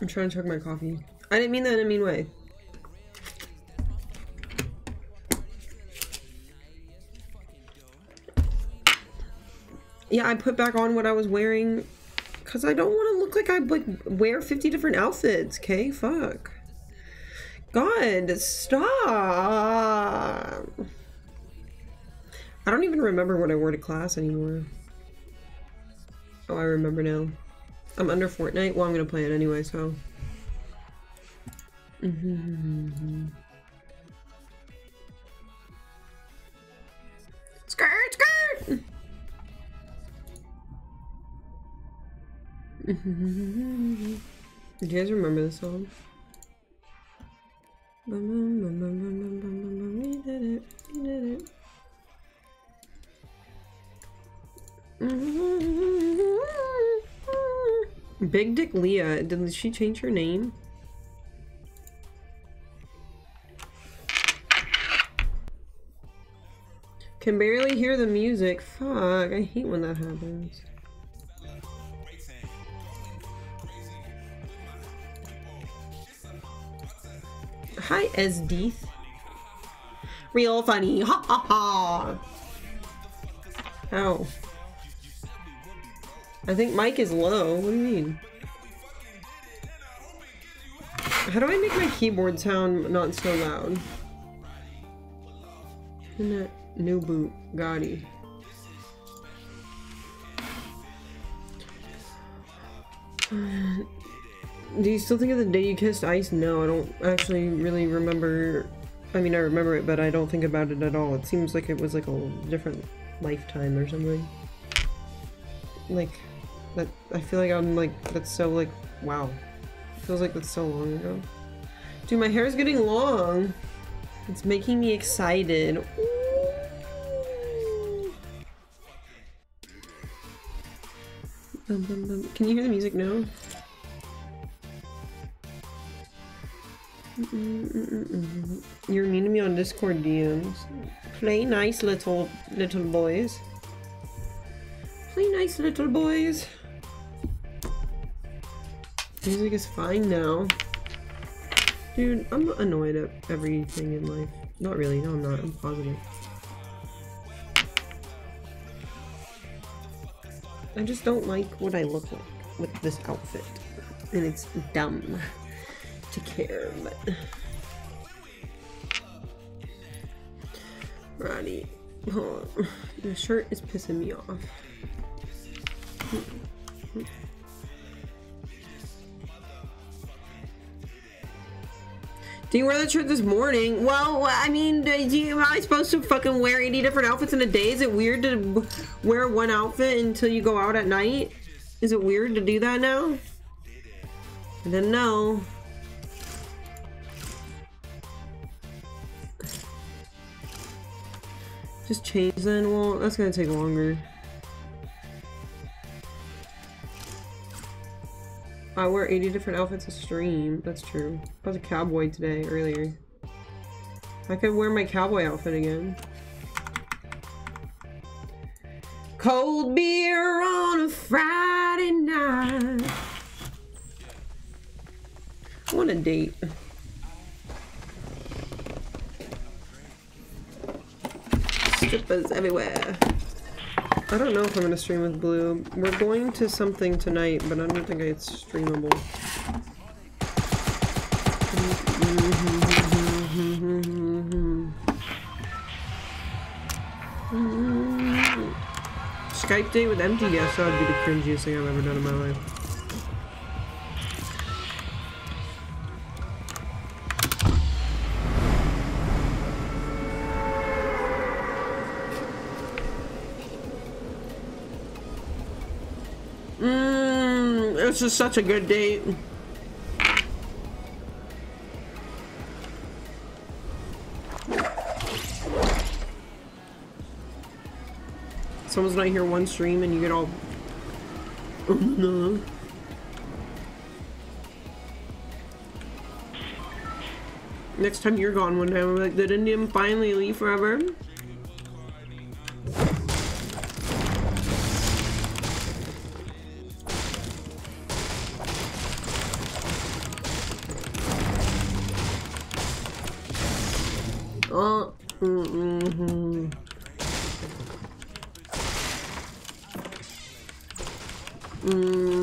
I'm trying to chug my coffee. I didn't mean that in a mean way. Yeah, I put back on what I was wearing because I don't want to look like I like wear 50 different outfits, okay? Fuck. God, stop. I don't even remember what I wore to class anymore. Oh, I remember now. I'm under Fortnite. Well, I'm gonna play it anyway, so. skirt, skirt! Do you guys remember this song? We did it, we did it. Big Dick Leah, did she change her name? Can barely hear the music. Fuck, I hate when that happens. Hi, Esdeeth. Real funny. Ha ha ha. Ow. I think Mike is low. What do you mean? How do I make my keyboard sound not so loud? Internet new boot Gotti. Do you still think of the day you kissed Ice? No, I don't actually really remember. I mean, I remember it, but I don't think about it at all. It seems like it was like a different lifetime or something. Like, that. I feel like I'm like, that's so like, wow. Feels like that's so long ago. Dude, my hair is getting long. It's making me excited. Can you hear the music now? You're mean to me on Discord DMs. Play nice little little boys. Play nice little boys. Music is fine now. Dude, I'm annoyed at everything in life. Not really, no I'm not, I'm positive. I just don't like what I look like with this outfit. And it's dumb to care, but... Ronnie, on. The shirt is pissing me off. Hmm. Hmm. Do you wear that shirt this morning? Well, I mean, you, am I supposed to fucking wear 80 different outfits in a day? Is it weird to wear one outfit until you go out at night? Is it weird to do that now? I didn't know. Just change then? Well, that's gonna take longer. I wear 80 different outfits a stream. That's true. I was a cowboy today, earlier. I could wear my cowboy outfit again. Cold beer on a Friday night. Want a date. Strippers everywhere. I don't know if I'm gonna stream with Blue. We're going to something tonight, but I don't think it's streamable. Skype date with empty guests, that would be the cringiest thing I've ever done in my life. This is such a good date. Someone's not here one stream and you get all... No. Next time you're gone one time, I'm like, did Indian finally leave forever? Mm-hmm. Mm.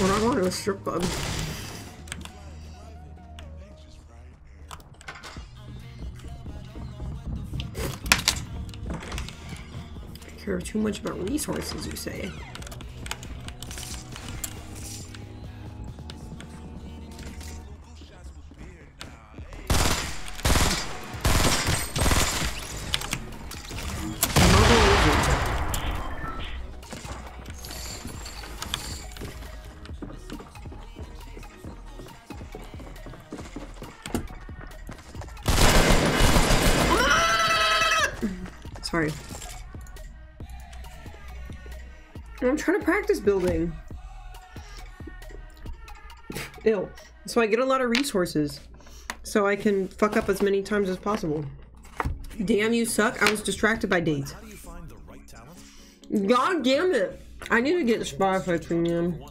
We're not going to a strip club. care too much about resources, you say? Practice building. Ill. So I get a lot of resources. So I can fuck up as many times as possible. Damn, you suck. I was distracted by dates. God damn it. I need to get Spotify Premium.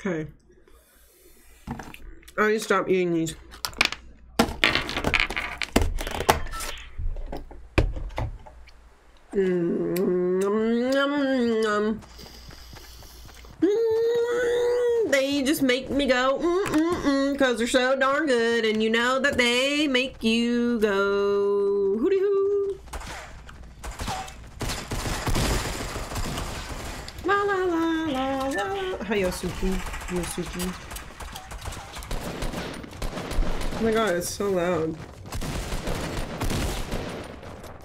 Okay. I need to stop eating these. Mm, nom, nom, nom. Mm, they just make me go mm, mm, mm, they're so darn good and you know that they make you go Hi Yosuke. Yosuke. Oh my god, it's so loud.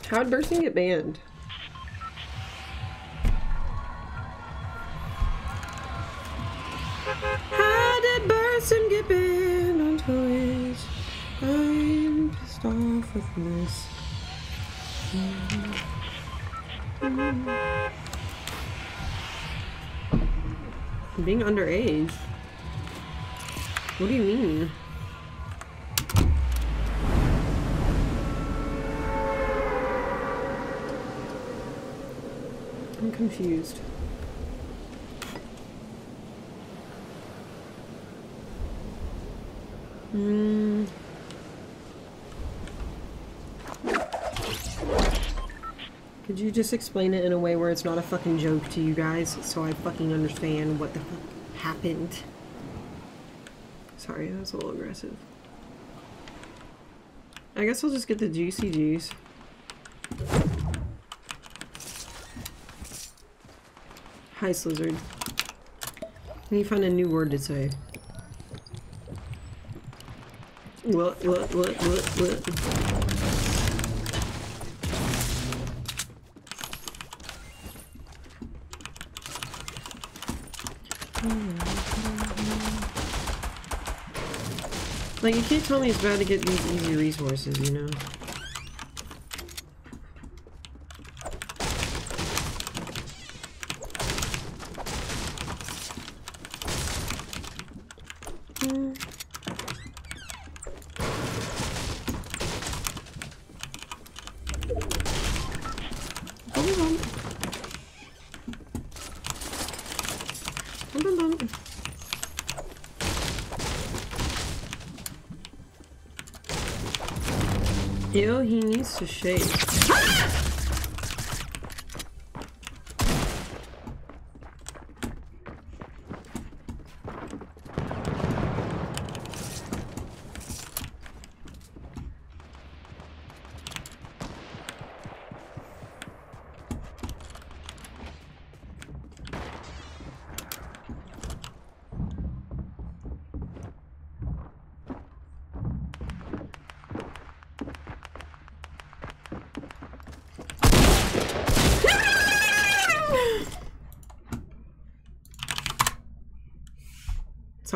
How'd bursting get banned? How did bursting get banned on Twitch? I'm pissed off with this. Being underage? What do you mean? I'm confused. Hmm. Could you just explain it in a way where it's not a fucking joke to you guys so I fucking understand what the fuck happened? Sorry, that was a little aggressive. I guess I'll just get the juicy juice. Hi, Slizzard. Can you find a new word to say? What, what, what, what, what? Like, you can't tell me it's bad to get these easy resources, you know? Ew, he needs to shake.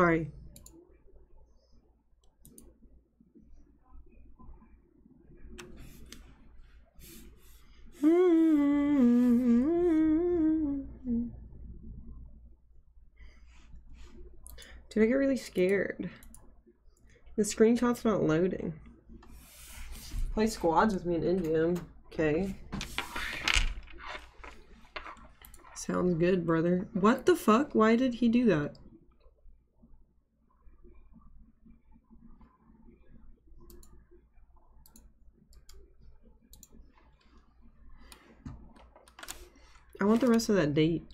Sorry. Dude, I get really scared. The screenshot's not loading. Play squads with me in India. Okay. Sounds good, brother. What the fuck? Why did he do that? Of that date.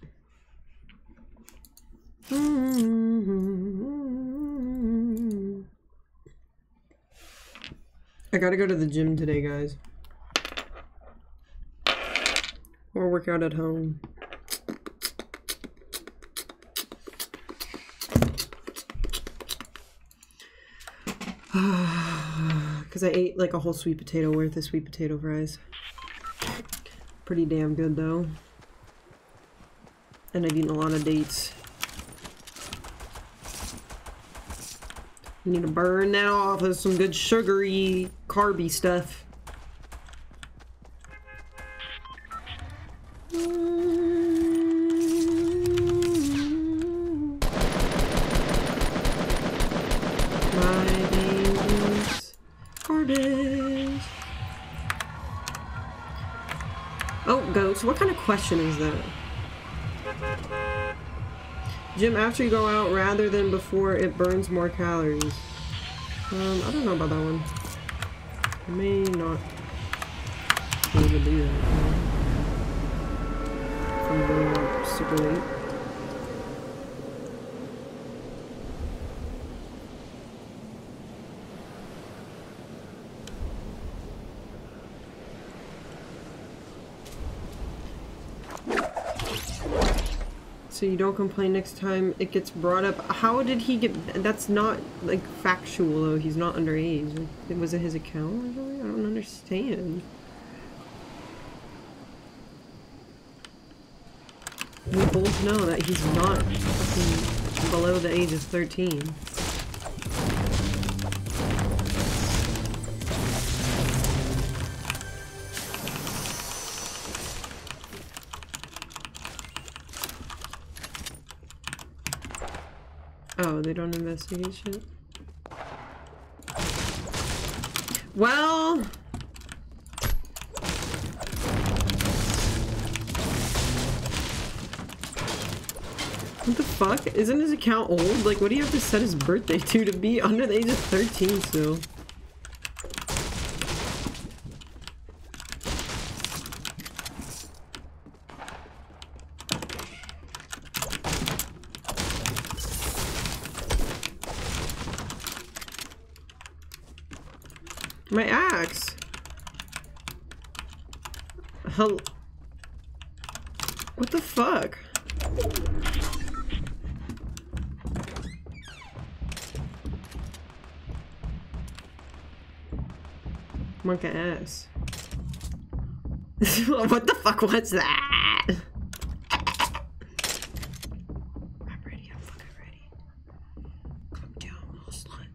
I gotta go to the gym today, guys. Or work out at home. Because I ate like a whole sweet potato worth of sweet potato fries. Pretty damn good though. And I've eaten a lot of dates. need to burn that off with some good sugary, carby stuff. Oh, goats. What kind of question is that? Gym after you go out rather than before it burns more calories. Um, I don't know about that one. May not be able to do that. I'm going super late. You don't complain next time it gets brought up. How did he get... That's not, like, factual, though. He's not underage. Was it his account? I don't understand. We both know that he's not below the age of 13. They don't investigate shit? Well... What the fuck? Isn't his account old? Like, what do you have to set his birthday to to be under the age of 13 still? My axe. Hell. What the fuck? Monkey ass. what the was that? I'm ready, I'm fucking ready. Calm down, little slut.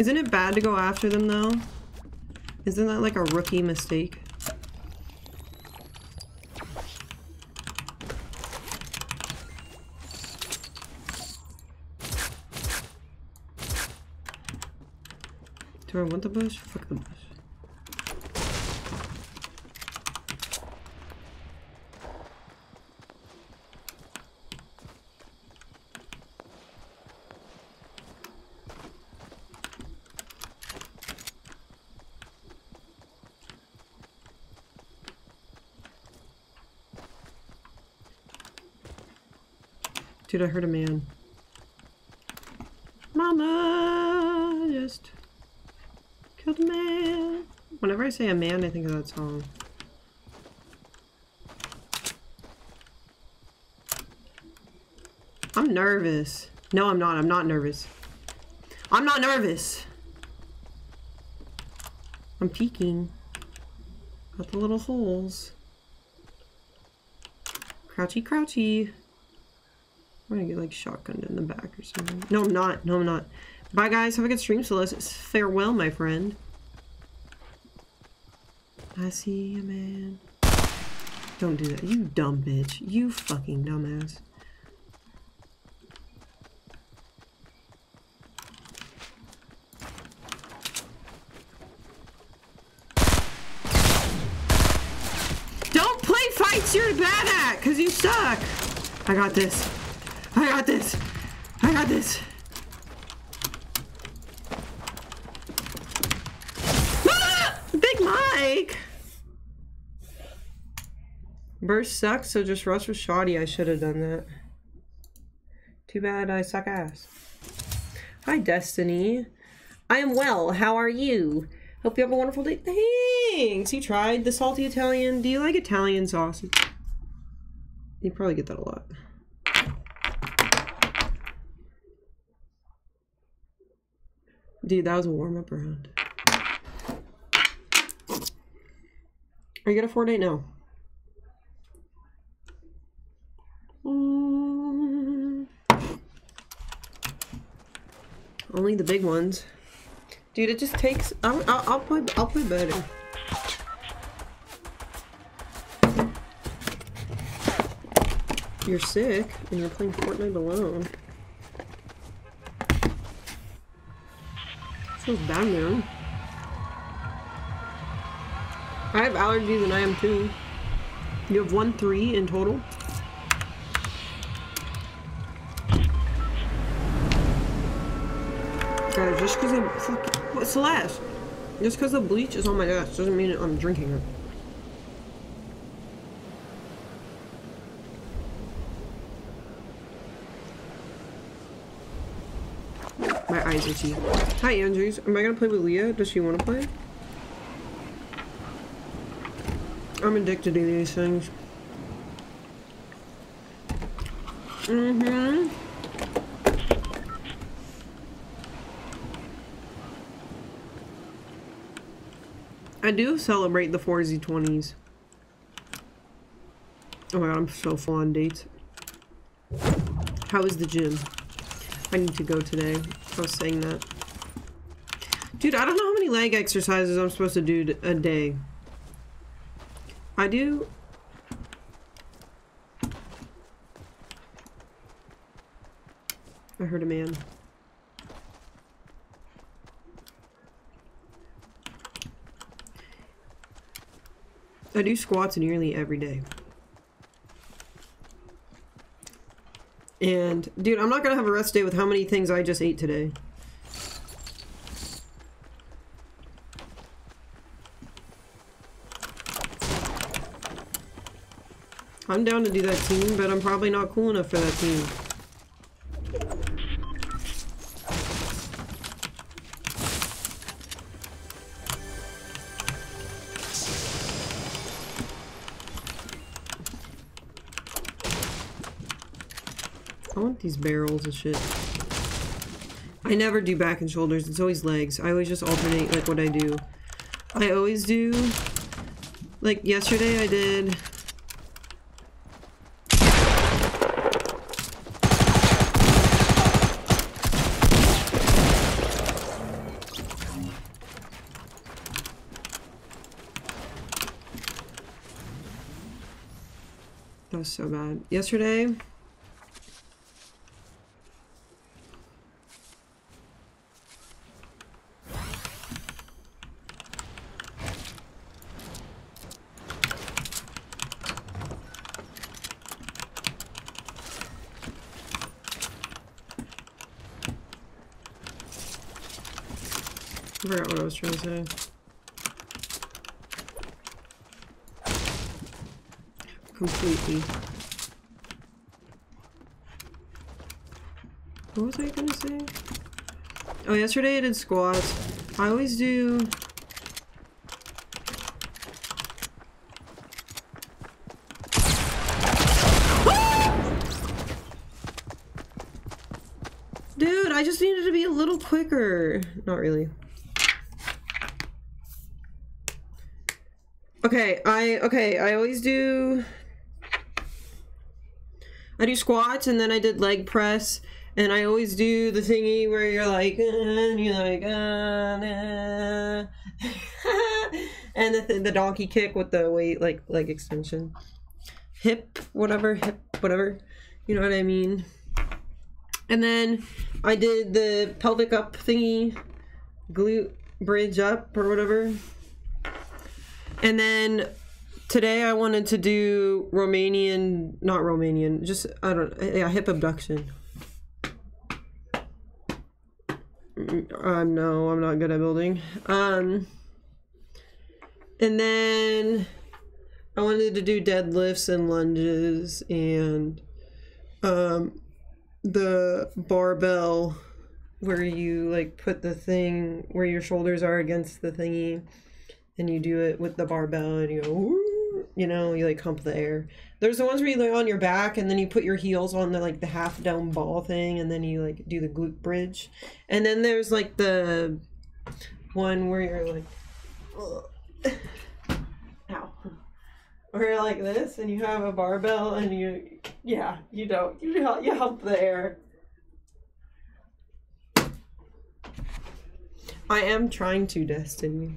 Isn't it bad to go after them though? Isn't that like a rookie mistake? Do I want the bush? Fuck the bush. Dude, I heard a man. Mama just killed a man. Whenever I say a man, I think of that song. I'm nervous. No, I'm not. I'm not nervous. I'm not nervous. I'm peeking. at the little holes. Crouchy, crouchy. I'm gonna get like shotgunned in the back or something. No, I'm not. No, I'm not. Bye, guys. Have a good stream, Celeste. Farewell, my friend. I see a man. Don't do that. You dumb bitch. You fucking dumbass. Don't play fights you're bad at, because you suck. I got this. I got this. I got this. Ah! Big Mike! Burst sucks, so just rush with shoddy. I should have done that. Too bad I suck ass. Hi, Destiny. I am well. How are you? Hope you have a wonderful day. Thanks. You tried the salty Italian. Do you like Italian sausage? You probably get that a lot. Dude, that was a warm up round. Are you gonna Fortnite now? Mm. Only the big ones. Dude, it just takes. I'll, I'll, I'll play. I'll play better. You're sick and you're playing Fortnite alone. Feels bad, man. I have allergies and I am too. You have one three in total. Guys, just because I'm fucking what Celeste? Just because the bleach is on my ass doesn't mean I'm drinking it. My eyes itchy. Hi, Andrews. Am I gonna play with Leah? Does she want to play? I'm addicted to these things. Mm-hmm. I do celebrate the 4Z20s. Oh my god, I'm so full on dates. How is the gym? I need to go today. I was saying that. Dude, I don't know how many leg exercises I'm supposed to do a day. I do... I heard a man. I do squats nearly every day. And, dude, I'm not gonna have a rest day with how many things I just ate today. I'm down to do that team, but I'm probably not cool enough for that team. Barrels and shit. I never do back and shoulders. It's always legs. I always just alternate like what I do. I always do... Like yesterday I did... That was so bad. Yesterday... Completely. What was I gonna say? Oh, yesterday I did squats. I always do... Dude, I just needed to be a little quicker. Not really. Okay, I okay, I always do I do squats and then I did leg press and I always do the thingy where you're like and you're like uh, and the, th the donkey kick with the weight like leg extension. Hip whatever hip whatever. You know what I mean? And then I did the pelvic up thingy glute bridge up or whatever and then today I wanted to do Romanian, not Romanian, just, I don't, yeah, hip abduction. Um, no, I'm not good at building. Um, and then I wanted to do deadlifts and lunges and um, the barbell where you like put the thing where your shoulders are against the thingy and you do it with the barbell and you go, you know, you like hump the air. There's the ones where you lay on your back and then you put your heels on the like the half dome ball thing and then you like do the glute bridge. And then there's like the one where you're like, ow, where you're like this and you have a barbell and you, yeah, you don't, you you hump the air. I am trying to, Destiny.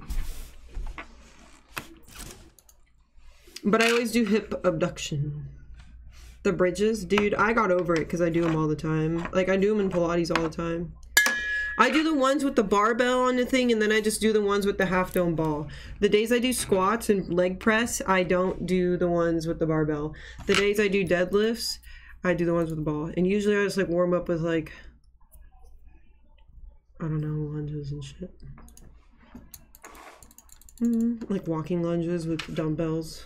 But I always do hip abduction. The bridges, dude, I got over it because I do them all the time. Like, I do them in Pilates all the time. I do the ones with the barbell on the thing, and then I just do the ones with the half dome ball. The days I do squats and leg press, I don't do the ones with the barbell. The days I do deadlifts, I do the ones with the ball. And usually I just like warm up with like, I don't know, lunges and shit. Mm, like walking lunges with dumbbells.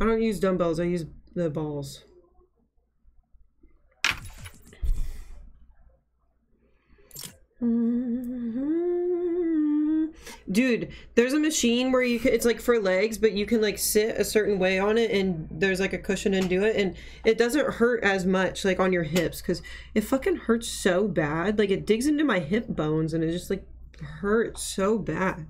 I don't use dumbbells, I use the balls. Dude, there's a machine where you can, it's like for legs, but you can like sit a certain way on it and there's like a cushion and do it and it doesn't hurt as much like on your hips because it fucking hurts so bad. Like it digs into my hip bones and it just like hurts so bad.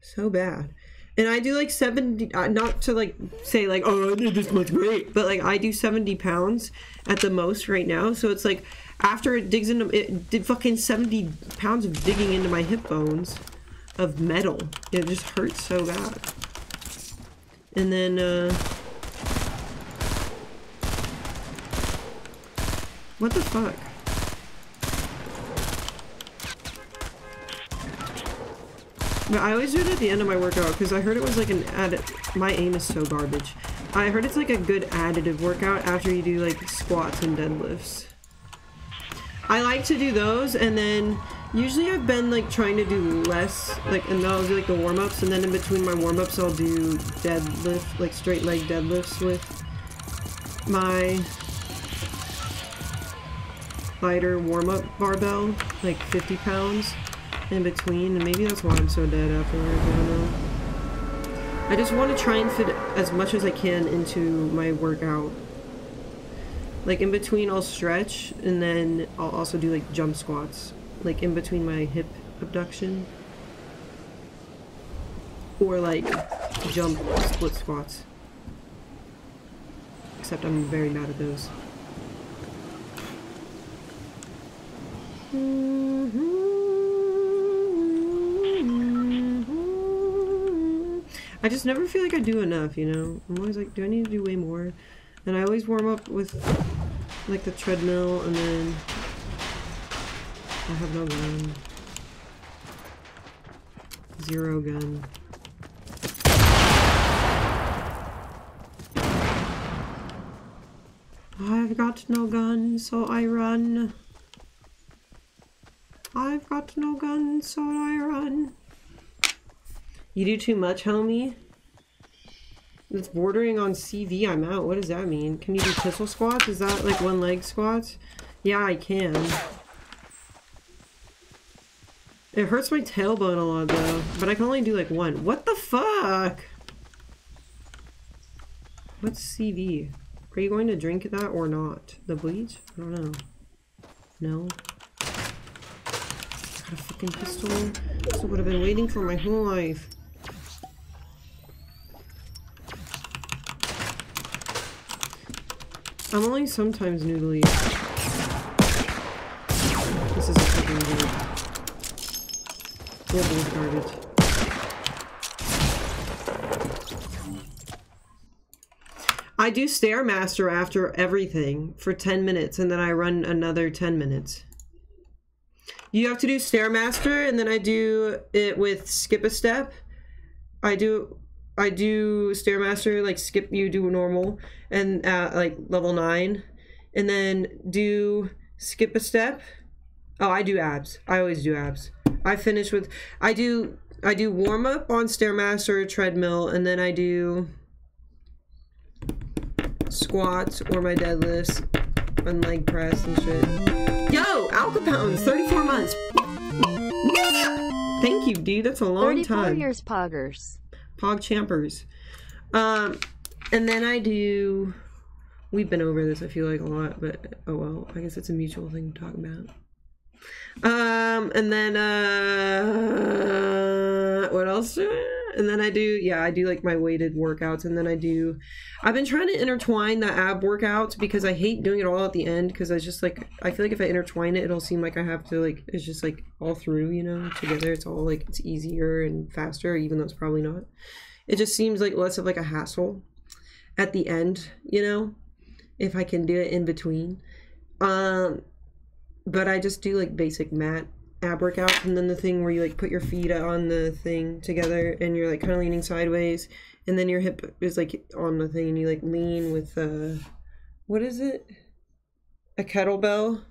So bad. And I do like 70 uh, not to like say like oh I did this much weight. But like I do 70 pounds at the most right now. So it's like after it digs into it did fucking 70 pounds of digging into my hip bones of metal. It just hurts so bad. And then uh what the fuck But I always do it at the end of my workout because I heard it was like an add. My aim is so garbage. I heard it's like a good additive workout after you do like squats and deadlifts. I like to do those and then usually I've been like trying to do less like and then I'll do like the warm-ups and then in between my warm-ups I'll do deadlift like straight leg deadlifts with my lighter warm-up barbell like 50 pounds in between, and maybe that's why I'm so dead afterwards, I don't know. I just want to try and fit as much as I can into my workout. Like in between I'll stretch, and then I'll also do like jump squats. Like in between my hip abduction. Or like jump split squats. Except I'm very bad at those. Mm -hmm. I just never feel like I do enough, you know? I'm always like, do I need to do way more? And I always warm up with, like, the treadmill, and then I have no gun. Zero gun. I've got no gun, so I run. I've got no gun, so I run. You do too much, homie? It's bordering on CV, I'm out. What does that mean? Can you do pistol squats? Is that like one leg squats? Yeah, I can. It hurts my tailbone a lot though, but I can only do like one. What the fuck? What's CV? Are you going to drink that or not? The bleach? I don't know. No? Got a fucking pistol. That's what I've been waiting for my whole life. I'm only sometimes noodly. This is a fucking good. Both garbage. I do Stairmaster after everything for 10 minutes and then I run another 10 minutes. You have to do Stairmaster and then I do it with skip a step. I do I do Stairmaster like skip you do normal and like level 9 and then do skip a step. Oh, I do abs. I always do abs. I finish with I do I do warm up on Stairmaster treadmill and then I do squats or my deadlifts and leg press and shit. Yo, Alka Pounds, 34 months. Thank you, dude. That's a long 34 time. years poggers. Pog Champers. Um, and then I do. We've been over this, I feel like, a lot, but oh well. I guess it's a mutual thing to talk about. Um, and then, uh, what else? And then I do, yeah, I do like my weighted workouts, and then I do. I've been trying to intertwine the ab workouts because I hate doing it all at the end because I just like I feel like if I intertwine it, it'll seem like I have to like it's just like all through, you know, together. It's all like it's easier and faster, even though it's probably not. It just seems like less of like a hassle at the end, you know, if I can do it in between. Um, but I just do like basic mat ab workouts, and then the thing where you like put your feet on the thing together and you're like kind of leaning sideways, and then your hip is like on the thing, and you like lean with uh, what is it? A kettlebell.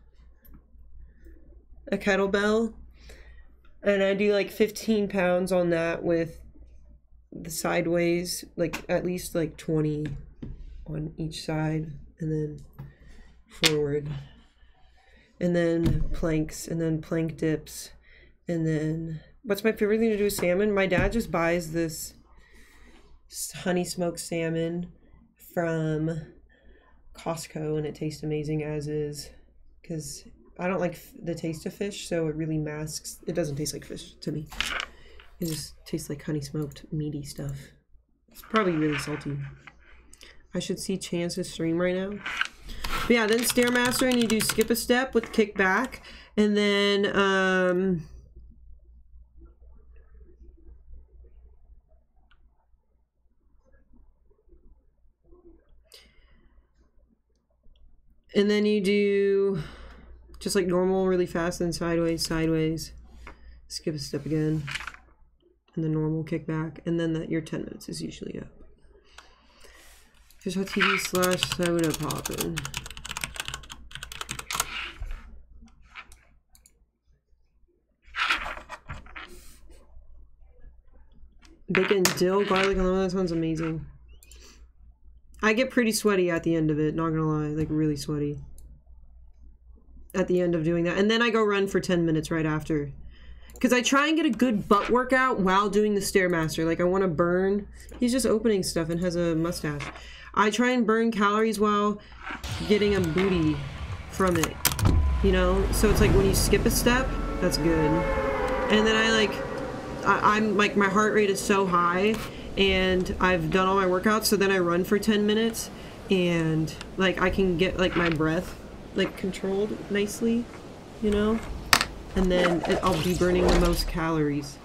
A kettlebell. And I do like 15 pounds on that with the sideways, like at least like 20 on each side, and then forward and then planks and then plank dips and then what's my favorite thing to do with salmon? My dad just buys this honey smoked salmon from costco and it tastes amazing as is because i don't like the taste of fish so it really masks it doesn't taste like fish to me. It just tastes like honey smoked meaty stuff. It's probably really salty. I should see chance's stream right now but yeah, then Stairmaster and you do skip a step with kick back. And then um And then you do just like normal, really fast, then sideways, sideways. Skip a step again. And then normal kickback. And then that your 10 minutes is usually up. Just TV slash Sodapoppin'. Bacon, dill, garlic, and lemon. That sounds amazing. I get pretty sweaty at the end of it, not gonna lie. Like, really sweaty. At the end of doing that. And then I go run for 10 minutes right after. Because I try and get a good butt workout while doing the Stairmaster. Like, I want to burn. He's just opening stuff and has a mustache. I try and burn calories while getting a booty from it. You know? So it's like when you skip a step, that's good. And then I like I, I'm like my heart rate is so high and I've done all my workouts so then I run for 10 minutes and like I can get like my breath like controlled nicely, you know? And then it, I'll be burning the most calories.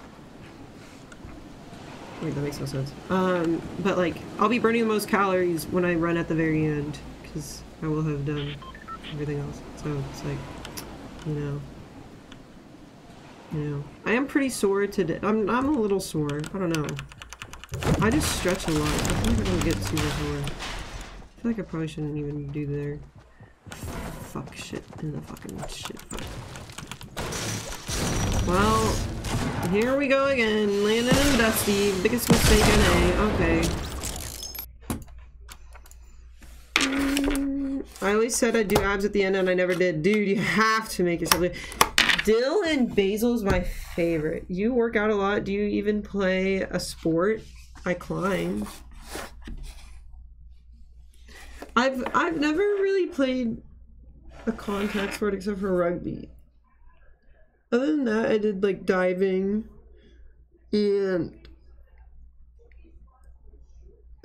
Wait, that makes no sense. Um, but like I'll be burning the most calories when I run at the very end because I will have done everything else. So it's like, you know. Know, I am pretty sore today. I'm I'm a little sore. I don't know. I just stretch a lot. I like I don't get super sore. I feel like I probably shouldn't even do there. Fuck shit in the fucking shit. Well, here we go again. Landon and Dusty. Biggest mistake in A. Okay. I always said I'd do abs at the end and I never did. Dude, you have to make yourself do Dill and basil's my favorite. You work out a lot. Do you even play a sport? I climb. I've I've never really played a contact sport except for rugby. Other than that, I did like diving and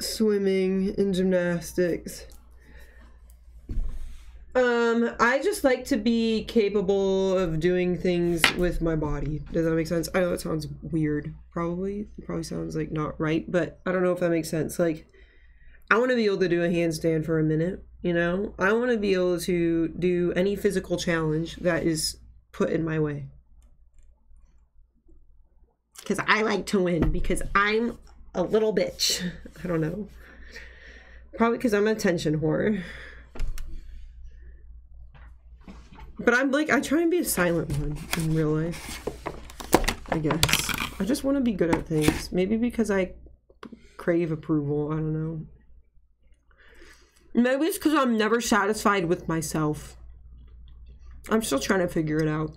swimming and gymnastics. Um, I just like to be capable of doing things with my body. Does that make sense? I know that sounds weird, probably. It probably sounds like not right, but I don't know if that makes sense. Like, I want to be able to do a handstand for a minute, you know? I want to be able to do any physical challenge that is put in my way. Because I like to win, because I'm a little bitch. I don't know. Probably because I'm an attention whore. But I'm like, I try and be a silent one in real life. I guess. I just want to be good at things. Maybe because I crave approval. I don't know. Maybe it's because I'm never satisfied with myself. I'm still trying to figure it out.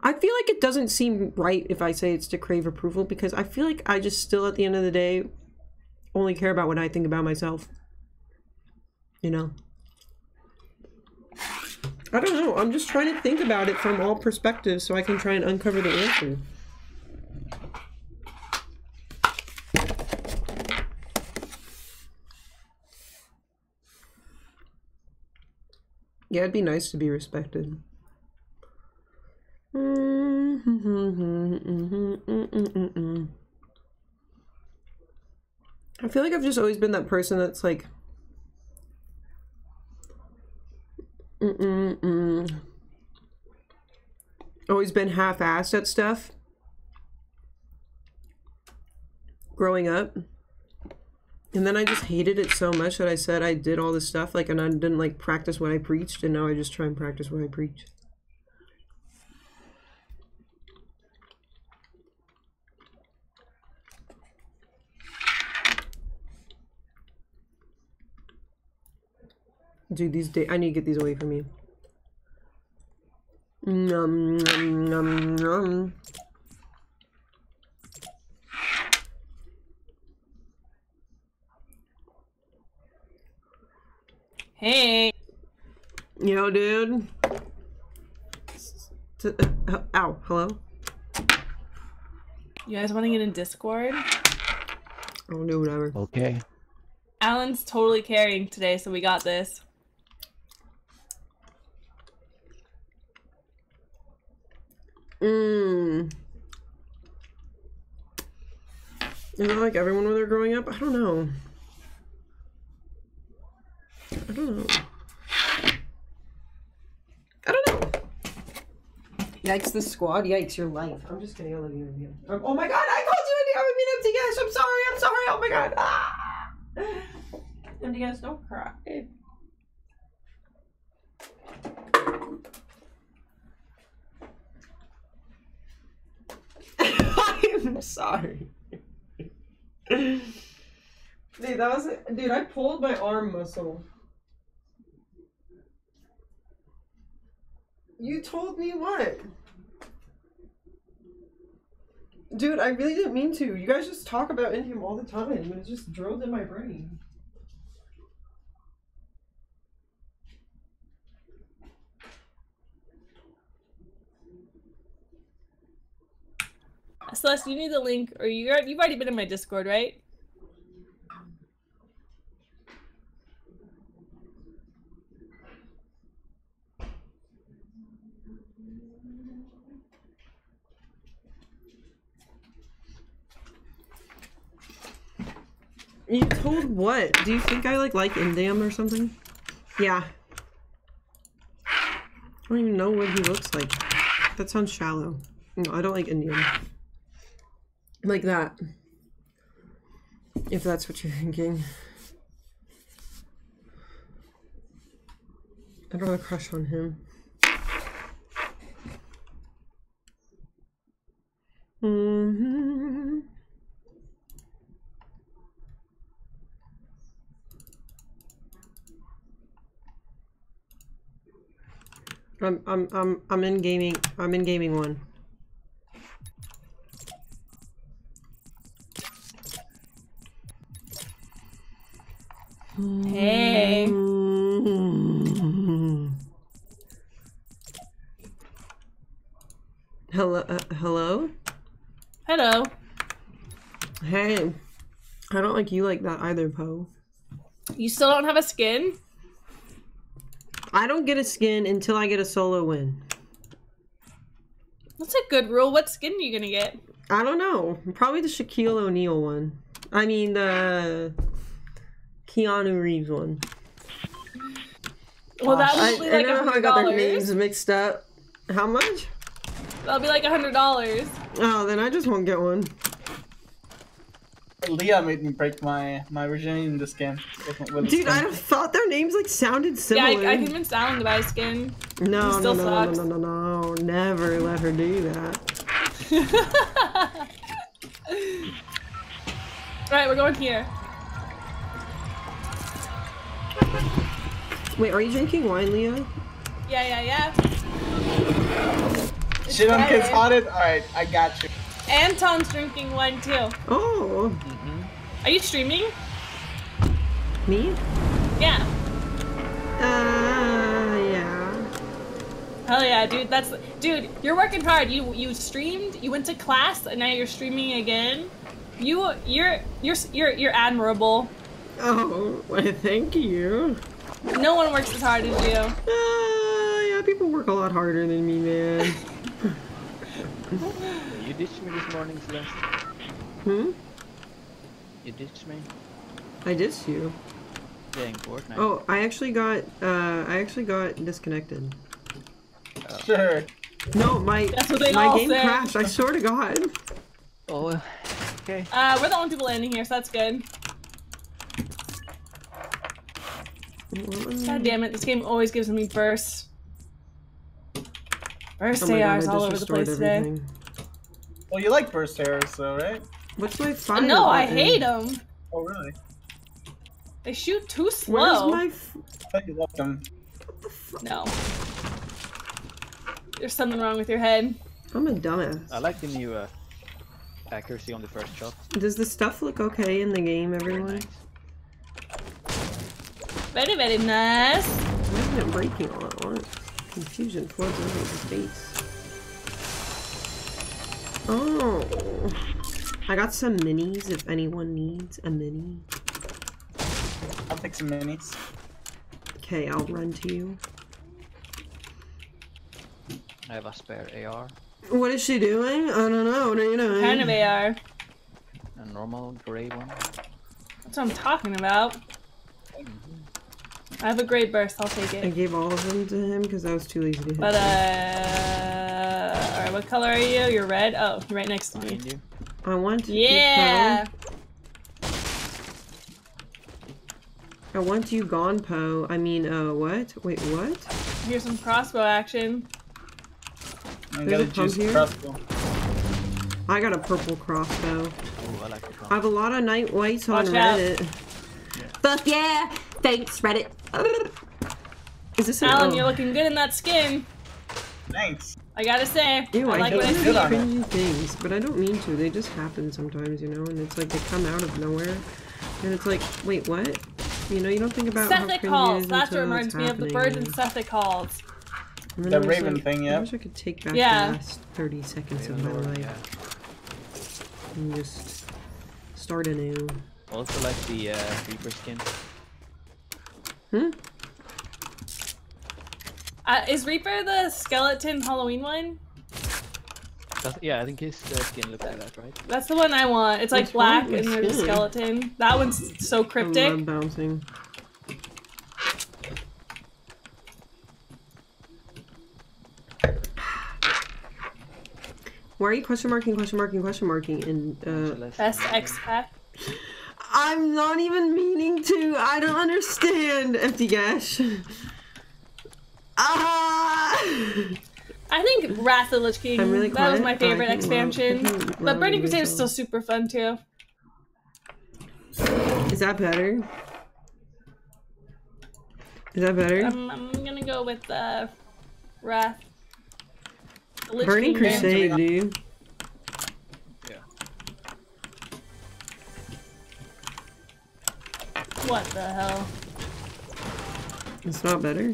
I feel like it doesn't seem right if I say it's to crave approval because I feel like I just still, at the end of the day, only care about what I think about myself. You know? I don't know. I'm just trying to think about it from all perspectives so I can try and uncover the answer. Yeah, it'd be nice to be respected. I feel like I've just always been that person that's like Mm-mm-mm. Always been half-assed at stuff. Growing up. And then I just hated it so much that I said I did all this stuff, like, and I didn't, like, practice what I preached, and now I just try and practice what I preach. Dude, these day I need to get these away from me. Nom, nom, nom, nom. Hey. Yo, dude. T- uh, ow, hello? You guys want to get in Discord? I'll do whatever. Okay. Alan's totally carrying today, so we got this. Mmm. Is it like everyone when they're growing up? I don't know. I don't know. I don't know. Yikes, the squad. Yikes, your life. I'm just kidding. I love you. India. Oh my god, I called you India. I'm an empty guest. I'm sorry. I'm sorry. Oh my god. Ah. Empty guest, don't cry. I'm sorry. Dude, that was dude. I pulled my arm muscle. You told me what? Dude, I really didn't mean to. You guys just talk about Indium all the time, and it's just drilled in my brain. Celeste, you need the link, or you're you've already been in my Discord, right? You told what? Do you think I like like Indium or something? Yeah. I don't even know what he looks like. That sounds shallow. No, I don't like Indium. Like that. If that's what you're thinking. I don't have a crush on him. hmm I'm I'm I'm I'm in gaming. I'm in gaming one. Hey. Hello? Uh, hello? Hello. Hey. I don't like you like that either, Poe. You still don't have a skin? I don't get a skin until I get a solo win. That's a good rule. What skin are you gonna get? I don't know. Probably the Shaquille O'Neal one. I mean the Keanu Reeves one. Well, that I, would be I like a don't know how I got their names mixed up. How much? That'll be like a hundred dollars. Oh, then I just won't get one. Leah made me break my my virginity in this game. with- with Dude, skin. I thought their names like sounded similar. Yeah, I, I convinced Alan to buy a skin. no, he no, still no, no, no, no, no, never let her do that. Alright, we're going here. Wait, are you drinking wine, Leah? Yeah, yeah, yeah. It's Shit on kids Friday. haunted? Alright, I got you. Anton's drinking wine too. Oh, Are you streaming? me? Yeah. Uh, yeah. Hell yeah, dude. That's dude. You're working hard. You you streamed. You went to class, and now you're streaming again. You you're you're you're you're admirable. Oh, well, thank you. No one works as hard as you. Uh, yeah, people work a lot harder than me, man. You ditched me this morning, Celeste. hmm? You ditched me? I ditched you. Yeah, Fortnite. Oh, I actually got, uh, I actually got disconnected. Sure. No, my, That's what they my game say. crashed, I swear to God. Oh, okay. Uh, we're the only people landing here, so that's good. God damn it! This game always gives me bursts. Burst Oh ARs all over the restored place today. Well, you like burst arrows, though, right? What's my Oh, fire no, I button? hate them. Oh, really? They shoot too slow. Where's my, f- I thought you loved them. No. There's something wrong with your head. I'm a dumbass. I like the new uh, accuracy on the first shot. Does the stuff look okay in the game, Very everyone? Nice. Very, very nice. Why isn't it breaking all at once? Confusion floods over the face. Oh. I got some minis if anyone needs a mini. I'll take some minis. Okay, I'll run to you. I have a spare AR, What is she doing? I don't know. What are you doing? Kind of AR. a normal gray one. That's what I'm talking about. I have a great burst. I'll take it. I gave all of them to him because I was too lazy to hit. But uh, all right. What color are you? You're red. Oh, you're right next to Me me. you. I want you. Yeah. Poe. I want you gone, Poe. I mean, uh, what? Wait, what? Here's some crossbow action. I There's got a a pump here? crossbow. I got a purple crossbow. Oh, I like the I have a lot of night whites on Watch out. Reddit. Fuck yeah! Thanks, Reddit. Is this Alan, oh. you're looking good in that skin. Thanks. I gotta say. Ew, I I, like what I see. Good on it. cringy things, but I don't mean to. They just happen sometimes, you know, and it's like they come out of nowhere, and it's like, wait, what? You know, you don't think about how Sethik cringy it calls. is That's what reminds it's me of the birds and know? Sethik calls. The I raven like, thing, I wish I could take back Yeah. the last 30 seconds of my life yeah. and just start anew. I also like the uh, Reaper skin. Hmm? Uh, is Reaper the skeleton Halloween one? Does- yeah, I think his uh, skin looks like that, right? That's the one I want. It's like What's wrong black with and there's a skeleton. That one's so I cryptic. love bouncing. Why are you question marking, question marking, question marking? in uh, Celeste. Best X pack. I'm not even meaning to. I don't understand. Empty gash. Ah! I think Wrath of the Lich King. Really that was my favorite I can love- expansion. But Burning Crusade is still super fun too. Is that better? Is that better? I'm, I'm gonna go with uh, Wrath. The Lich Burning King. Crusade, dude. What the hell? It's not better.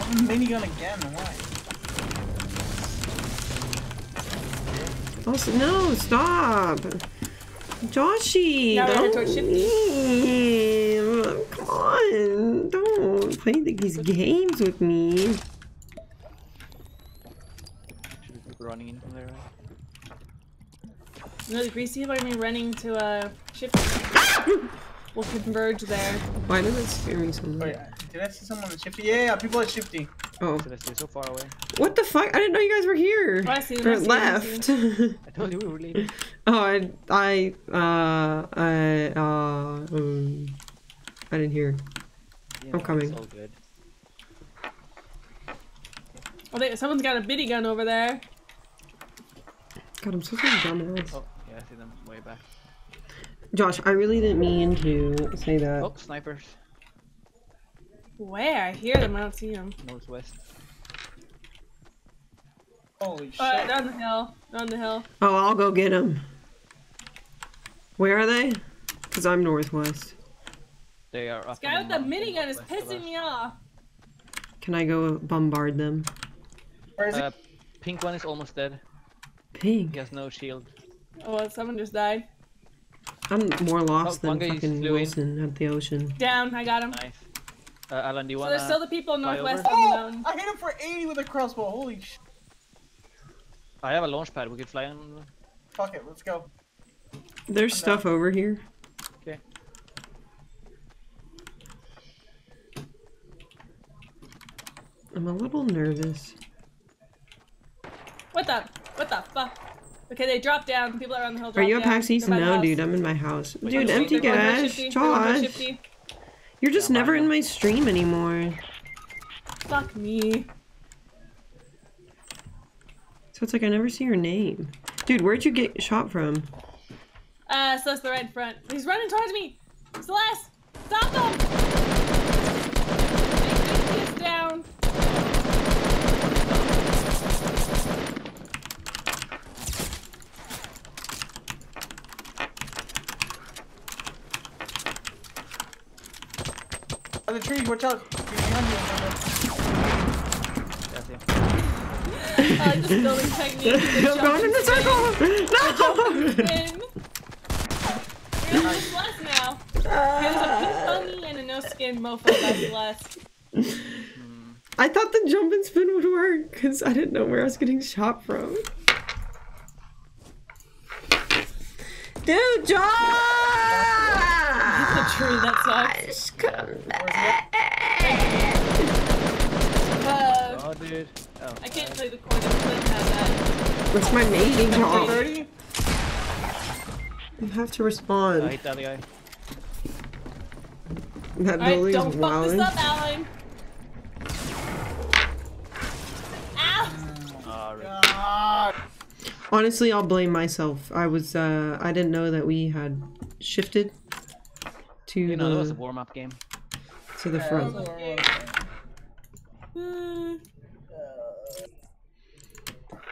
I'm minigun again, why? Also, no, stop. Joshy, Now we're don't gonna leave. Come on, don't play these games with me. Should be people running in from there, right? No, the greasy by me running to a ship. we'll converge there. Why does it scare me so Oh much? yeah. Did I see someone in Shifty? Yeah, yeah, people are Shifty. Oh, So let's so far away. what the fuck? I didn't know you guys were here. Oh, I see Or I see them, I see left. I told you we were leaving. oh, I, I, uh, I, uh, um, I didn't hear. You I'm coming. It's all good. Oh, they, someone's got a bitty gun over there. God, I'm such a dumbass. Oh, yeah, I see them way back. Josh, I really didn't mean to say that. Oh, snipers. Where? I hear them. I don't see them. Northwest. Holy shit. Uh, they're on the hill. They're on the hill. Oh, I'll go get them. Where are they? Because I'm northwest. They are up. This guy with the the minigun is northwest of pissing me off. Can I go bombard them? Where is it? Uh, pink one is almost dead. Pink. He has no shield. Oh, someone just died. I'm more lost Oh, one than fucking flew in. Wilson at the ocean. Down. I got him. Nice. Uh, Alan, do you So wanna? there's still the people fly northwest over? the Oh! I hit him for 80 with a crossbow. Holy sh. I have a launch pad. We could fly on. Fuck it, let's go. There's stuff over here. Okay. I'm a little nervous. What the? What the fuck? Okay, they dropped down. People around the hill Are you at down. PAX East? They're by the No, house. dude, I'm in my house. Wait, Dude, empty They're going for cash. shifty. They're going for Josh. You're just never in my stream anymore. Fuck me. So it's like I never see your name. Dude, where'd you get shot from? Uh, Celeste, the right in front. He's running towards me. Celeste, stop him! He's down. On the tree, watch out. He's behind you. Yeah, see. I like this building technique. The I'm going in the circle! No! Spin. We're gonna play now. There's a pink and a no skin mofo by Celeste. I thought the jump and spin would work because I didn't know where I was getting shot from. Dude, Josh! True, that sucks. Come back. Uh, Oh, dude. Oh. I can't play the chord. I couldn't that. What's my mating call? 30? You have to I respond. hit the other guy. That Alright, bully don't is fuck this up, Alan. Ow! Oh, really? God. Honestly, I'll blame myself. I was, uh, I didn't know that we had shifted to You know, that was a the, warm up game. to the front. Hmm.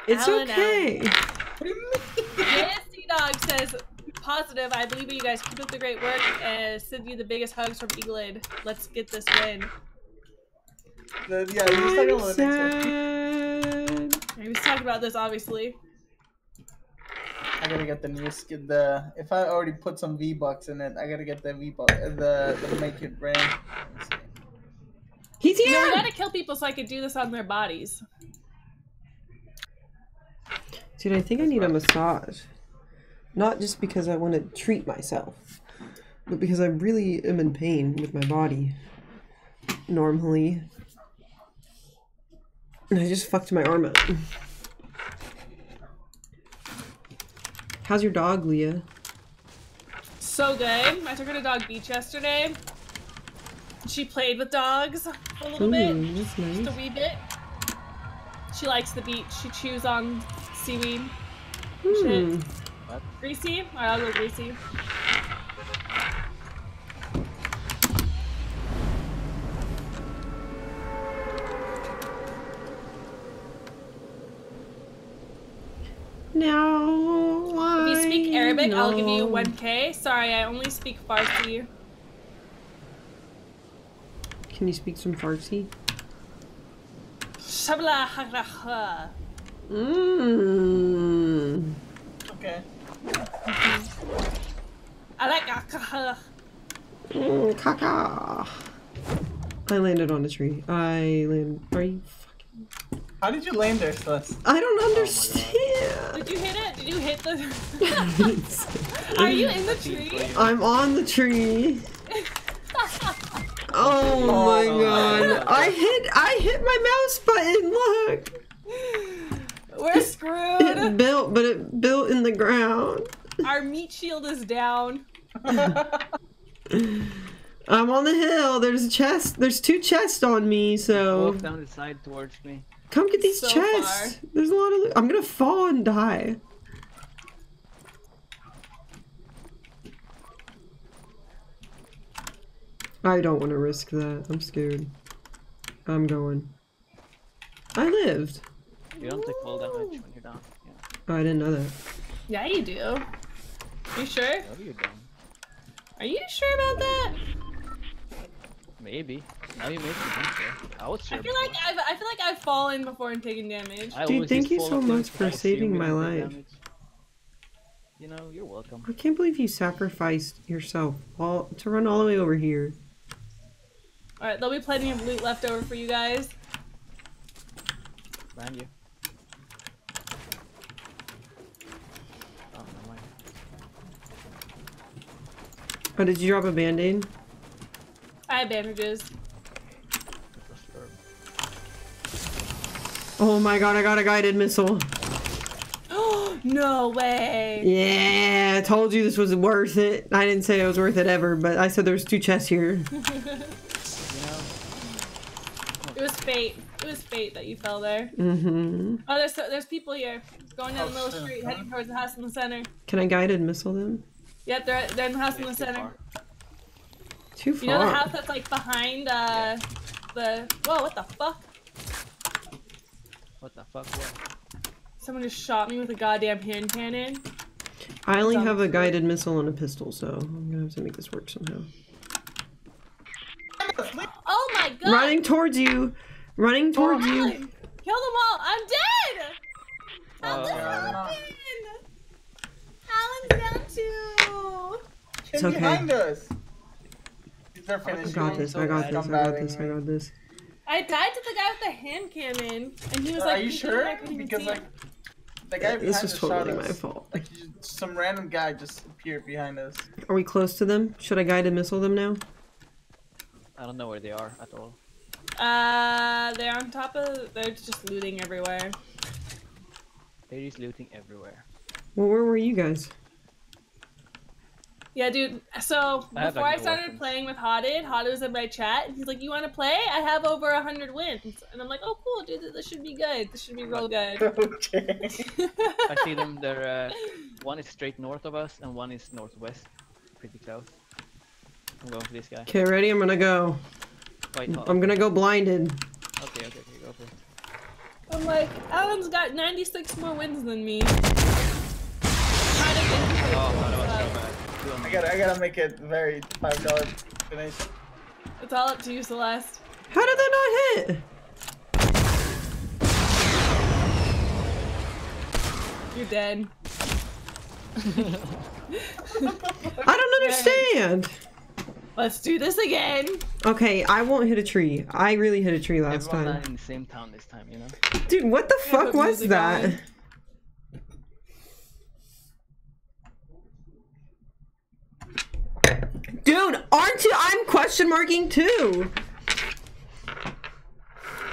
It's Alan, okay. JSC Dog says, positive, I believe in you guys. Keep up the great work. And send you the biggest hugs from Eaglid. Let's get this win. The, yeah, he's talking I'm about the next one. sad. He was talking about this, obviously. I gotta get the new skin. The if I already put some V bucks in it, I gotta get the V buck. uh, The the make it brand. Let's. He's You know, we here! gotta kill people so I could do this on their bodies. Dude, I think I need a massage. Not just because I want to treat myself, but because I really am in pain with my body. Normally. And I just fucked my arm up. How's your dog, Leah? So good. I took her to Dog Beach yesterday. She played with dogs a little bit. Ooh, Just a wee bit. She likes the beach. She chews on seaweed. Hmm. Greasy? Alright, I'll go greasy. Now If you speak Arabic, I'll give you 1k. Sorry, I only speak Farsi. Can you speak some Farsi? Shabla ha ra. Mmm. Okay. I like alcohol. Mm, caca. I landed on a tree. I land. Are you? How did you land there, Celeste? I don't oh understand. Did you hit it? Did you hit the? Are you in the tree? I'm on the tree. Oh my Oh. god! I hit. I hit my mouse button. Look, We're screwed. it built, but it built in the ground. Our meat shield is down. I'm on the hill. There's a chest. There's two chests on me. So Walk down the side towards me. come get these So chests. far. There's a lot of. loot. I'm gonna fall and die. I don't want to risk that. I'm scared. I'm going. I lived. You don't take fall damage when you're down. Yeah. Oh, I didn't know that. Yeah, you do. You sure? No, you're down. Are you sure about that? Maybe. Now you make me think so. I was. I feel like. I've I feel like I've fallen before and taken damage. I Dude, thank you so much for saving my life. damage. You know, you're welcome. I can't believe you sacrificed yourself all to run all the way over here. All right, there'll be plenty of loot left over for you guys. Behind you. Oh, never mind. Oh, did you drop a band-aid? I have bandages. It was herb. Oh my god, I got a guided missile. no way. Yeah, I told you this was worth it. I didn't say it was worth it ever, but I said there's two chests here. It was fate. It was fate that you fell there. Mm-hmm. Oh, there's there's people here going down the middle of the Oh, shit. street, heading towards the house in the center. Can I guided missile them? Yep, they're they're in the house in the center. far. Too far. You know the house that's like behind uh the whoa what the fuck? What the fuck? What? Someone just shot me with a goddamn hand cannon. I only have a good. guided missile and a pistol, so I'm gonna have to make this work somehow. Oh my god! Running towards you! Running towards you! Kill them all! I'm dead! How Oh, this yeah. happened? Alan's down too. It's okay. behind us. These are I I got this, I got this, I got this, I got this. I died to the guy with the hand cannon, and he was like, Are you sure? and I couldn't even Because like the guy This behind was totally my us. fault. Like some random guy just appeared behind us. Are we close to them? Should I guide guided missile them now? I don't know where they are at all. Uh, they're on top of. They're just looting everywhere. They're just looting everywhere. Well, where were you guys? Yeah, dude. So I before I started weapons. playing with Hotted, Hotted was in my chat, and he's like, "You want to play? I have over a hundred wins." And I'm like, "Oh, cool, dude. This should be good. This should be real good." okay. I see them. They're uh, one is straight north of us and one is northwest, pretty close. I'm going for this guy. Okay, ready? I'm gonna go. Wait, I'm gonna go blinded. Okay, okay, okay, go for it. I'm like, Alan's got 96 more wins than me. Gotta, I gotta make it very five dollar finish. It's all up to you, Celeste. How did that not hit? You're dead. I don't understand. Let's do this again. Okay, I won't hit a tree. I really hit a tree last Everyone time. not in the same town this time, you know? Dude, what the Yeah, fuck was that? on. Dude, aren't you? I'm question marking too.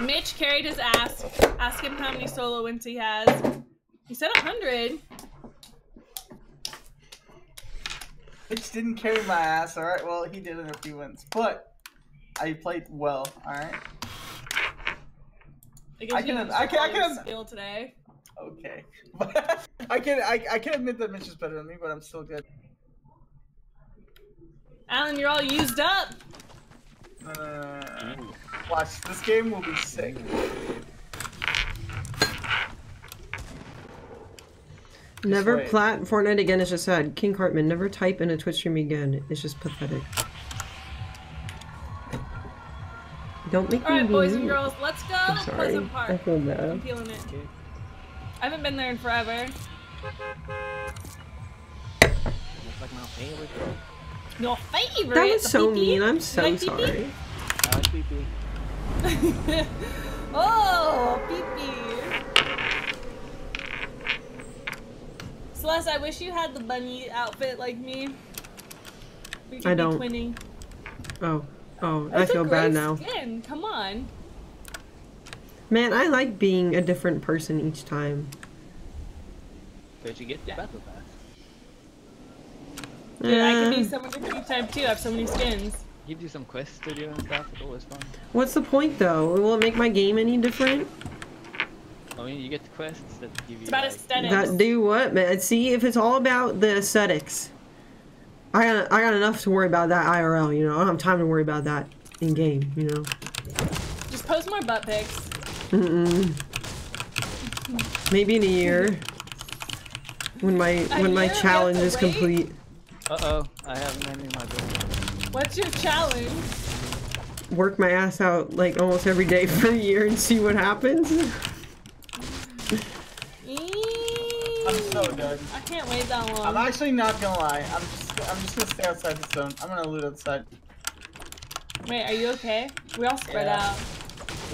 Mitch carried his ass. Ask him how many solo wins he has. He said 100. Mitch didn't carry my ass, alright? Well, he did in a few wins. But I played well, alright? I can- I can- I can- skill today. Okay. I can I, I can admit that Mitch is better than me, but I'm still good. Alan, you're all used up. Ooh. Watch, this game will be sick. Never plat Fortnite again is just sad. King Cartman, never type in a Twitch stream again. It's just pathetic. Don't make All me right, be boys and girls, let's go I'm to sorry. Pleasant Park. I feel bad. I'm feeling it. Okay. I haven't been there in forever. my favorite. Your favorite. That was so pee-pee? mean. I'm so like pee-pee? sorry. I like PP. oh, pee pee. Celeste, I wish you had the bunny outfit like me. We could I don't. Twinning. Oh, oh, I That's a feel bad now. Skin. Come on. Man, I like being a different person each time. Where'd you get the Yeah. Battle pass? Dude, I could be Eh, someone different each time too. I have so many skins. Gives you some quests to do and stuff. It's always fun. what's the point though? Will it make my game any different? I mean, you get the quests that give you. It's about like, aesthetics. That do what, man? See, if it's all about the aesthetics, I got I got enough to worry about that IRL. You know, I don't have time to worry about that in game. You know. Just post more butt pics. Mm-mm. Maybe in a year. When my A when my year? We have challenge is wait? complete. Uh oh, I have many in my book. What's your challenge? Work my ass out like almost every day for a year and see what happens. I'm so done. I can't wait that long. I'm actually not gonna lie. I'm just I'm just gonna stay outside the zone. I'm gonna loot outside. Wait, are you okay? We all spread Yeah. out.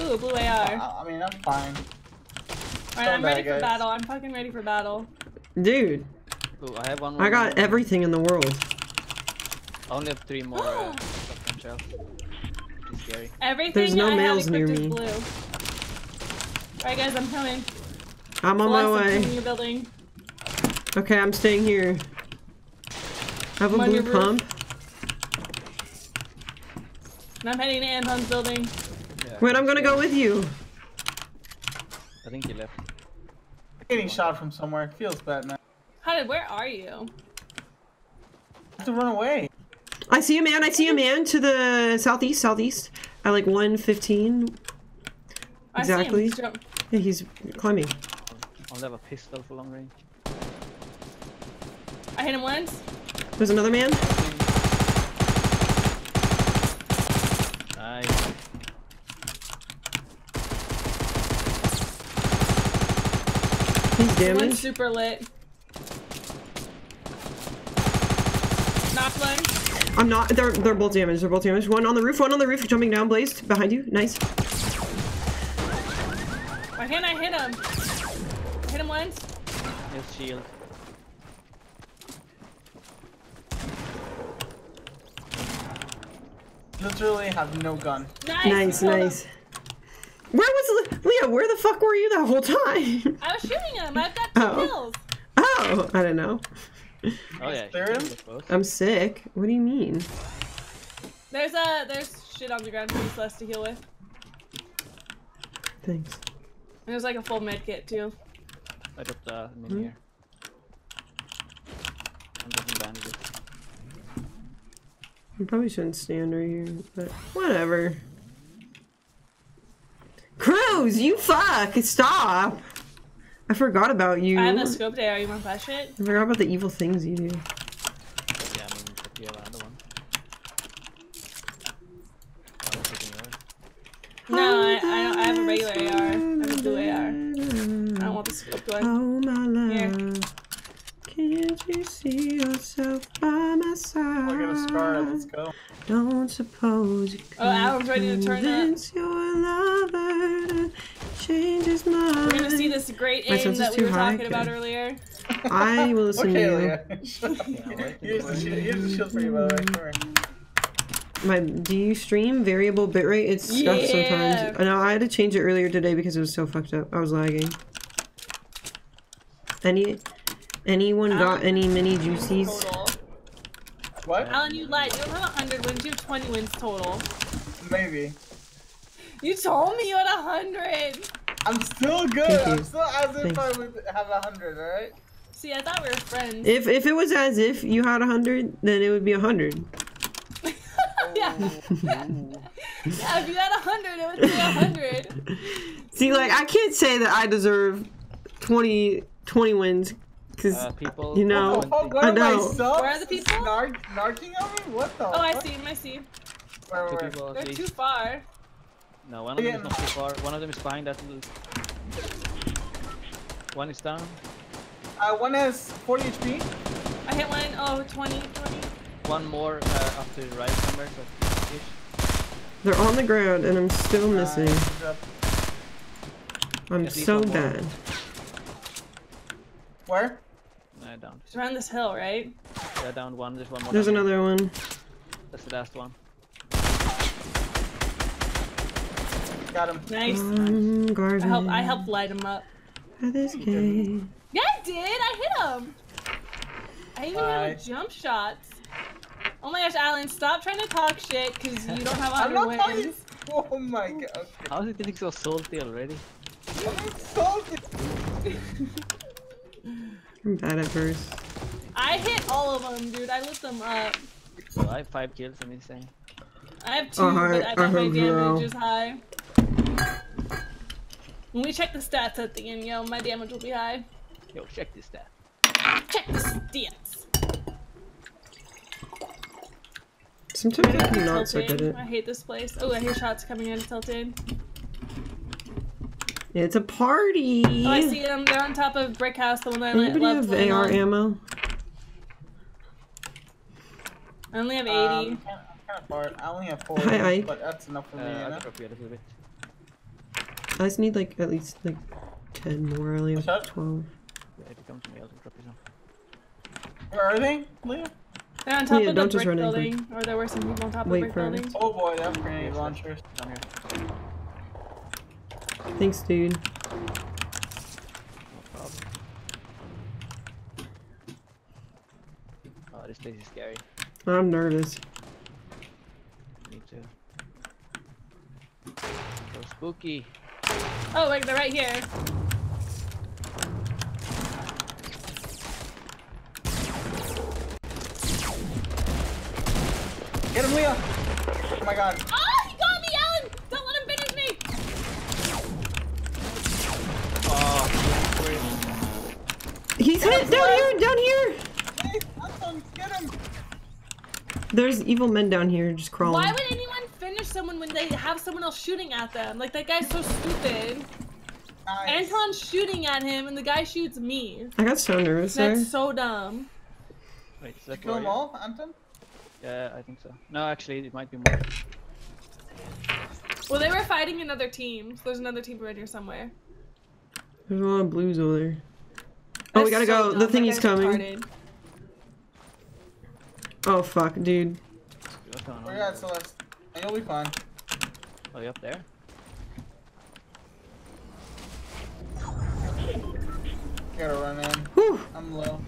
Ooh, blue AR. I, I mean, I'm fine. Alright, I'm bad, ready for battle. I'm fucking ready for battle. Dude, Ooh, I have one more. I got now. everything in the world. I only have three more uh, shotgun shells. Which is scary. Everything There's no I males have near equipped me. blue. Alright guys, I'm coming. I'm on Celeste, my I'm way. to your building. Okay, I'm staying here. I have a I'm on blue pump. And I'm heading to Anton's building. Yeah, Wait, I'm gonna go with you. I think you left. Getting shot from somewhere. It feels bad, man. How where are you? I have to run away. I see a man. I see a man to the southeast, southeast, at like 115. I Exactly. see him. Yeah, he's climbing. I'll have a pistol for long range. I hit him once. There's another man. Nice. He's One's damaged. super lit. Knocked one. I'm not. They're they're both damaged. They're both damaged. One on the roof. One on the roof. Jumping down. Blazed behind you. Nice. Why can't I hit him? Hit him once. His shield. Literally have no gun. Nice. Nice. Nice. Where was Le- Leah? Where the fuck were you the whole time? I was shooting him. I've got two Oh. kills. Oh, I don't know. Oh yeah, clear him? shield, I suppose. I'm sick. What do you mean? There's a there's shit on the ground for Celeste to heal with. Thanks. And there's like a full med kit too. I dropped uh, Hmm? here. I'm getting bandages. You probably shouldn't stand right here, but whatever. Cruz, you fuck! Stop! I forgot about you. I have I a scope there. You want that shit? forgot about the evil things you do. Yeah, I mean, if you have another one. I'm taking yours. No, I, I, don't, I have a regular AR. I have a blue AR. I don't want the scope one. Oh my love. Here. Can't you see yourself by my side? I got a scar. Let's go. Don't suppose you could Oh, Adam's ready to turn up. convince your lover to change his mind. We're gonna see this great My aim sense is that we too were high, talking about earlier. I will listen okay, to you. Leah. Shut up. Yeah, wait, Here's the shield. Here's the shield for you, by the way. Don't. My do you stream variable bitrate? It's stuck Yeah. sometimes. I know I had to change it earlier today because it was so fucked up. I was lagging. Any anyone got Um, any mini juicies? Total. What? Alan, you lied. You don't have 100 wins. You have 20 wins total. Maybe. You told me you had 100. I'm still good. Thank. I'm still as if Thanks. I would have a hundred. All right. See, I thought we were friends. If if it was as if you had a hundred, then it would be a hundred. yeah. yeah, if you had 100, it would be 100. See, like I can't say that I deserve 20, 20 wins because Uh, people. you know. What the fuck? What I know. subs? Where are the people? Narc narking on me? What the? Oh, I see him. I see. Where, Two where? people They're too far. No, one of them Yeah. is not too far. One of them is behind that little. One is down. Uh, one has 40 HP. I hit one. Oh, 20, 20. One more uh, up to the right somewhere. So ish. They're on the ground and I'm still missing. Nice. Drop- I'm so one bad. Where? Uh, down. It's around this hill, right? Yeah, down one. There's one more. There's down here. another one. That's the last one. Got him. Nice. Um, I helped. I helped light him up. at this game. Yeah, I did. I hit him. I even Bye. have jump shots. Oh my gosh, Alan, stop trying to talk shit because you don't have I'm 100 not talking. wins. Oh my god. Okay. How is it getting so salty already? I'm salty. I'm bad at first. I hit all of them, dude. I lit them up. So I have five kills. I'm insane. I have two, Uh, I- but I I bet my have zero. damage is high. When we check the stats at the end, yo, my damage will be high. Yo, check this stat. Check the stats. Sometimes I cannot suck at it. I hate this place. Oh, I hear shots coming in tilted. It's a party. Oh, I see them. They're on top of brick house. The one that I Anybody left have AR on. ammo? I only have 80. Um, I'm kind of far. I only have four, Hi, Ike. but that's enough for Uh, me. You I'll know? drop you a little bit. I just need like at least like 10 more. I only have 12. Yeah, if you come to me, I'll drop you some. Where are they, Leo? They're on top Yeah, of the brick run in, building, or there were some people on top Wait of the for 'em. brick building. Oh boy, they have grenade launchers. Down here. Thanks, dude. No problem. Oh, this place is scary. I'm nervous. Me too. So spooky. Oh, wait, they're right here. Get him, Leo! Oh my god. Oh, he got me, Alan! Don't let him finish me! Oh, He's hit down here, down here. Hey, Anton, get him! There's evil men down here just crawling. Why would anyone finish someone when they have someone else shooting at them? Like, that guy's so stupid. Nice. Anton's shooting at him, and the guy shoots me. I got so nervous there. That's so dumb. wait, is that Kill them where you- all, Anton? Yeah, I think so. No, actually, it might be more. Well, they were fighting another team. So there's another team right here somewhere. There's a lot of blues over there. Oh, we gotta so go. dumb. The That thingy's coming. retarded. Oh fuck, dude. What's going Where you on? at, Celeste? And you'll be fine. Oh, you up there? Gotta run in. Whew. I'm low.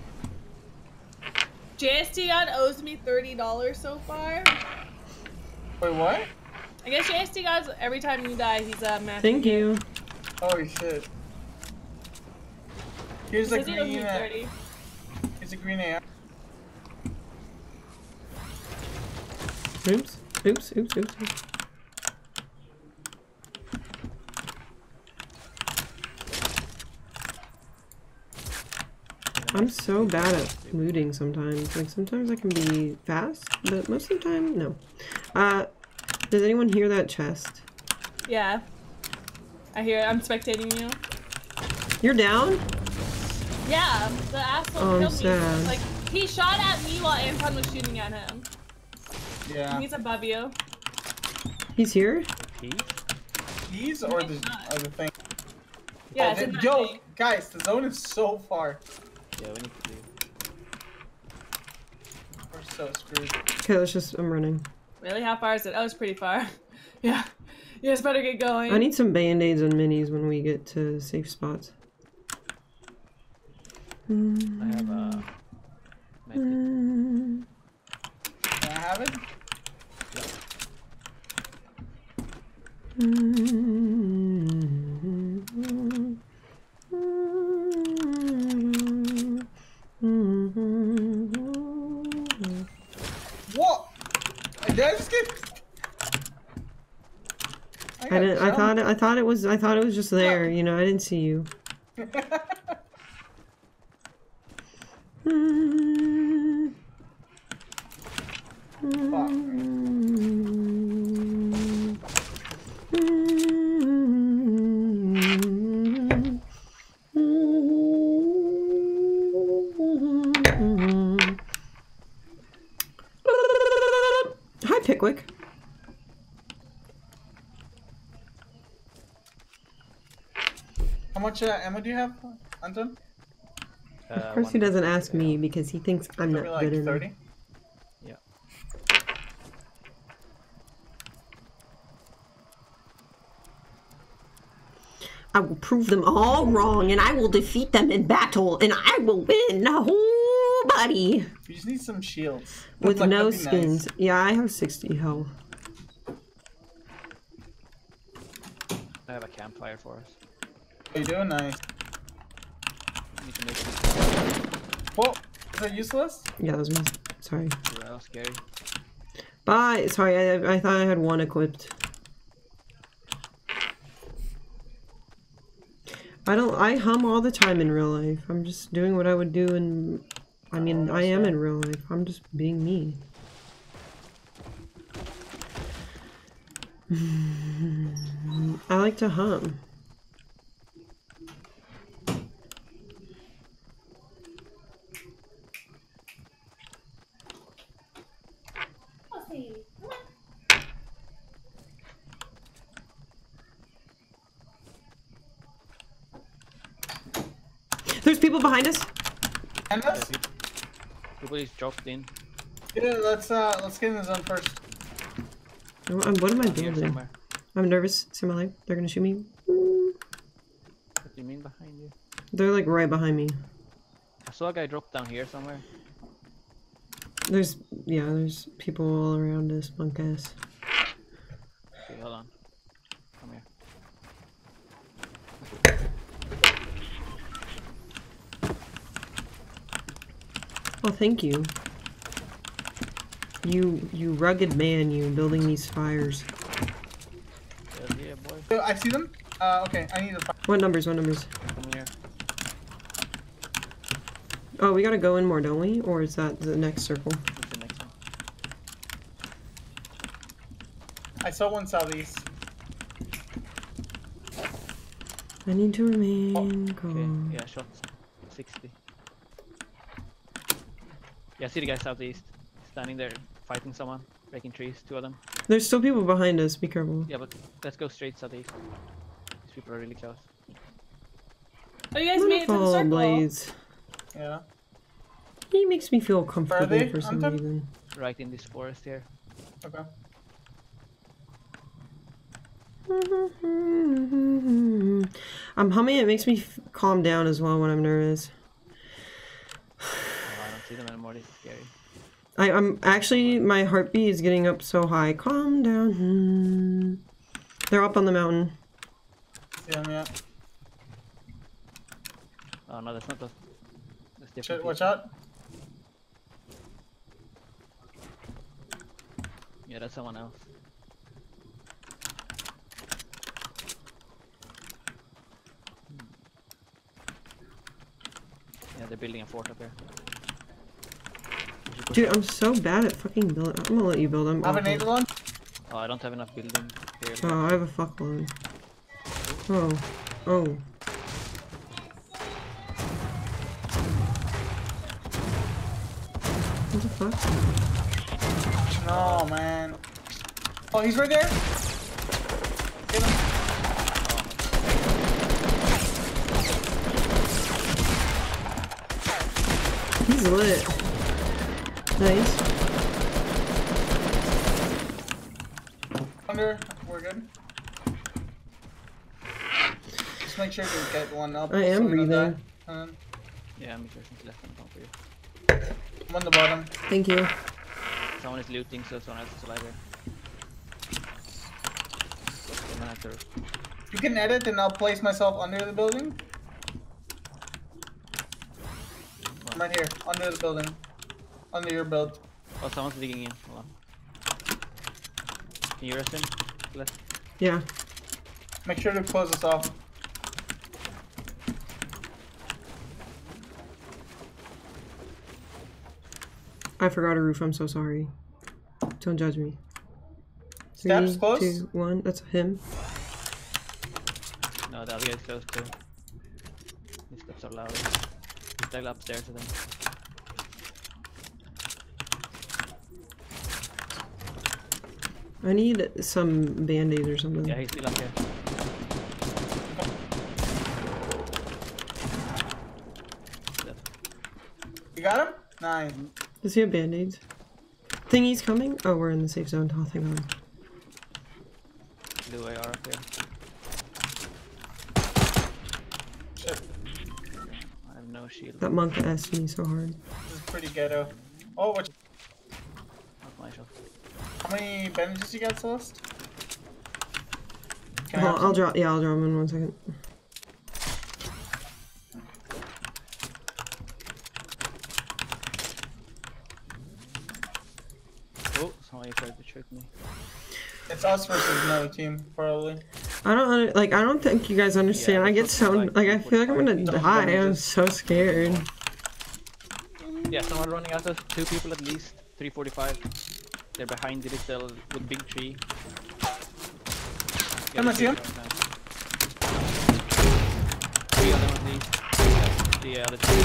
JST God owes me thirty dollars so far. Wait, what? I guess JST God's every time you die, he's a uh, math. Thank you. Holy shit. Here's a Says he owes me green. Uh, here's a green AR. Oops. Oops. Oops. Oops. oops. I'm so bad at looting sometimes. Like sometimes I can be fast, but most of the time, no. Uh, does anyone hear that chest? Yeah. I hear it. I'm spectating you. You're down? Yeah, the asshole Oh, killed sad. me. Like he shot at me while Anton was shooting at him. Yeah. He's above you. He's here? Peace? These or the, or the thing? Yeah, Oh, it's the- that yo, thing. guys, the zone is so far. Yeah, we need to leave. We're so screwed. Okay, let's just, I'm running. Really? How far is it? Oh, it's pretty far. yeah. You guys better get going. I need some band-aids and minis when we get to safe spots. Mm. I have a. medkit. Mm. Can I have it? What? Did I just get? I got didn't. I thought. It, I thought it was. I thought it was just there. You know. I didn't see you. Hi, Pickwick. How much uh, ammo do you have, Anton? Uh, Of course, he doesn't ask me because he thinks I'm not like good enough. 30? Yeah. I will prove them all wrong, and I will defeat them in battle, and I will win, oh, buddy. You just need some shields. With Like, no that'd nice. skins. Yeah, I have 60 health. I have a campfire for us. How you doing? Nice. Need to make it Whoa, is that useless? Yeah, that was me. Sorry. real scary. Bye. Sorry, I, I thought I had one equipped. I don't. I hum all the time in real life. I'm just doing what I would do in. I mean, Oh, I am in real life. I'm just being me. I like to hum. There's people behind us. And us? people, people just dropped in Yeah, let's uh, let's get in the zone first. What what am I here building? somewhere. I'm nervous. See my life. They're gonna shoot me. What do you mean behind you? They're like right behind me. I saw a guy drop down here somewhere. There's yeah, there's people all around us, punk ass. Okay, hold on. Come here. Oh, thank you. You you rugged man, you building these fires. Yeah, boy. Oh, I see them. Uh, okay, I need to. What numbers? What numbers? Come here. Oh, we gotta go in more, don't we? Or is that the next circle? The next one? I saw one southeast. I need to remain Okay, calm. yeah, shot 60. Yeah, I see the guy southeast. Standing there, fighting someone, breaking trees, two of them. There's still people behind us. Be careful. Yeah, but let's go straight southeast. These people are really close. Oh, you guys made it to the Follow circle. Blades. Yeah. He makes me feel comfortable for some Anton? reason. Right in this forest here. Okay. I'm humming. It makes me f- calm down as well when I'm nervous. I don't see them anymore, this is scary. I, I'm actually my heartbeat is getting up so high. Calm down. Hmm. They're up on the mountain. See them, yeah. Oh no, that's not the... That's different Shit, watch out. Yeah, that's someone else. Hmm. Yeah, they're building a fort up here. We should push Dude. I'm so bad at fucking building. I'm gonna let you build. I'm Have an awful. eight launch. Oh, I don't have enough building here. Oh, I have a fuckload. Oh. Oh. What the fuck? No, man. Oh, he's right there. Get him. He's lit. Nice. Under. We're good. Just make sure to get one up. I am so we don't breathing. die. Um, Yeah, I'm just left and come for you. I'm on the bottom. Thank you. Someone is looting, so someone else is alive here. Gonna have to... You can edit and I'll place myself under the building. I'm right here, under the building. Under your build. Oh, someone's digging in. Hold on. Can you rest him? Left. Yeah. Make sure to close this off. I forgot a roof. I'm so sorry. Don't judge me. Steps close. two, one. That's him. No, the other guy's close too. His steps are loud. He's like upstairs, I think. I need some band-aids or something. Yeah, he's still up here. You got him? Nice. Does he have band-aids? Thingy's coming? Oh, we're in the safe zone. Oh, thank god. New AR up here. Shit. I have no shield. That monk asked me so hard. This is pretty ghetto. Oh, what not my shot. How many bandages you got, Celeste? Can I Well, have I'll draw. Yeah, I'll draw them in one second. Oh, somebody tried to trick me. It's us versus another team, probably. I don't like. I don't think you guys understand. Yeah, I get so like like. I feel like I'm gonna die. I'm so scared. Yeah, someone running at us. Two people at least. 345. They're behind the little the big tree. Can I see him? Three of them at least. The other two.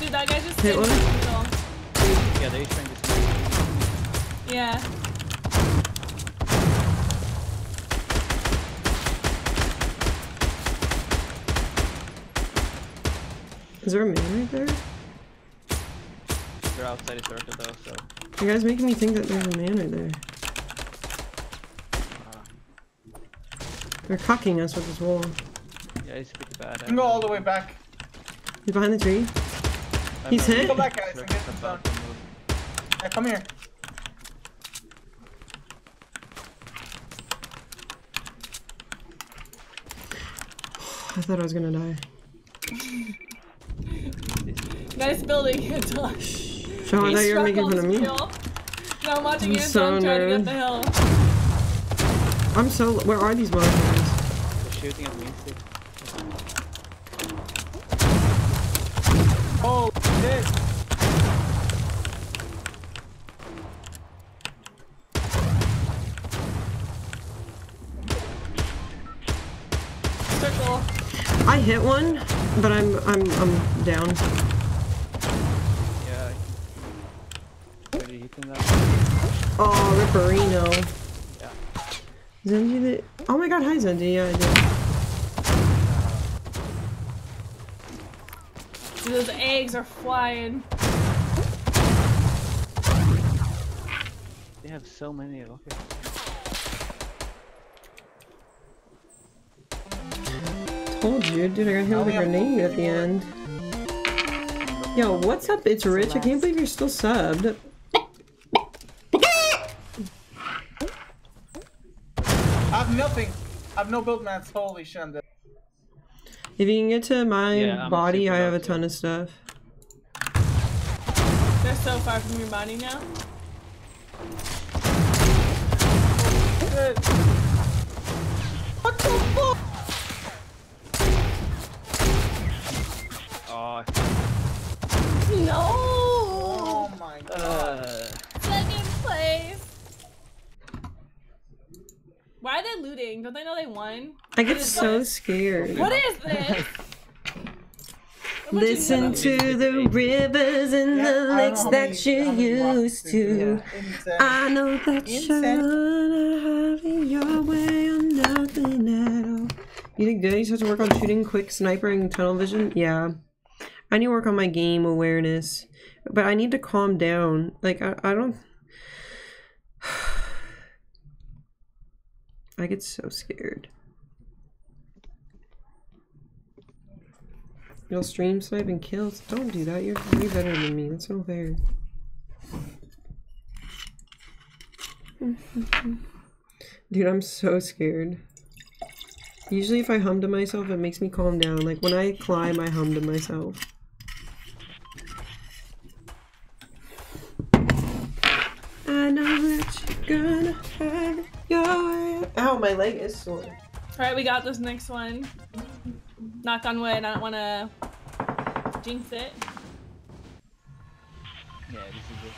Dude, that guy just Hit sitting one? Yeah, they're trying to smoke. Yeah. Is there a man right there? They're outside the circle though, so. You guys making me think that there's a man right there. Uh, They're cocking us with this wall. yeah, it's pretty bad. You can go all the way back. He's behind the tree. I'm he's hit? Go back, guys, and get them comes out done. and move. Yeah, come here. I thought I was gonna die. Nice building, Anton. Sean, I He thought you were making fun of me. struggled kill. Now I'm watching I'm Anton so try to get the hill. I'm so. Where are these motherfuckers? They're shooting at me. Oh, shit. Circle. I hit one, but I'm I'm I'm down. Yeah. Already hitting that. Oh, Ripperino. Yeah. Zenji the. Oh my god, hi Zenji. Yeah, I did. Those eggs are flying. They have so many rockets. Told you, dude. I got hit with a grenade at the end. Yo, what's up? It's Rich. I can't believe you're still subbed. I have nothing. I have no build mats. Holy shit, I'm. If you can get to my Yeah, body, I have a low, too. ton of stuff. They're so far from your body now. Shit. What the fuck? Oh, No! Oh my god. uh, Second place! Why are they looting? Don't they know they won? I get so scared. What is this? Listen to the rivers and Yeah, the lakes how that you used they to. do. Insane. I know that you're Insane. gonna have it your way on nothing at all. You think Daddy's has to work on shooting quick sniper and tunnel vision? Yeah. I need to work on my game awareness. But I need to calm down. Like, I, I don't. I get so scared. You'll stream snipe and kill. Don't do that. You're way better than me. That's not fair. Dude, I'm so scared. Usually if I hum to myself, it makes me calm down. Like when I climb, I hum to myself. I know that you're gonna it your way. Ow, my leg is sore. Alright, we got this next one. Knock on wood, I don't wanna jinx it. yeah, this is it.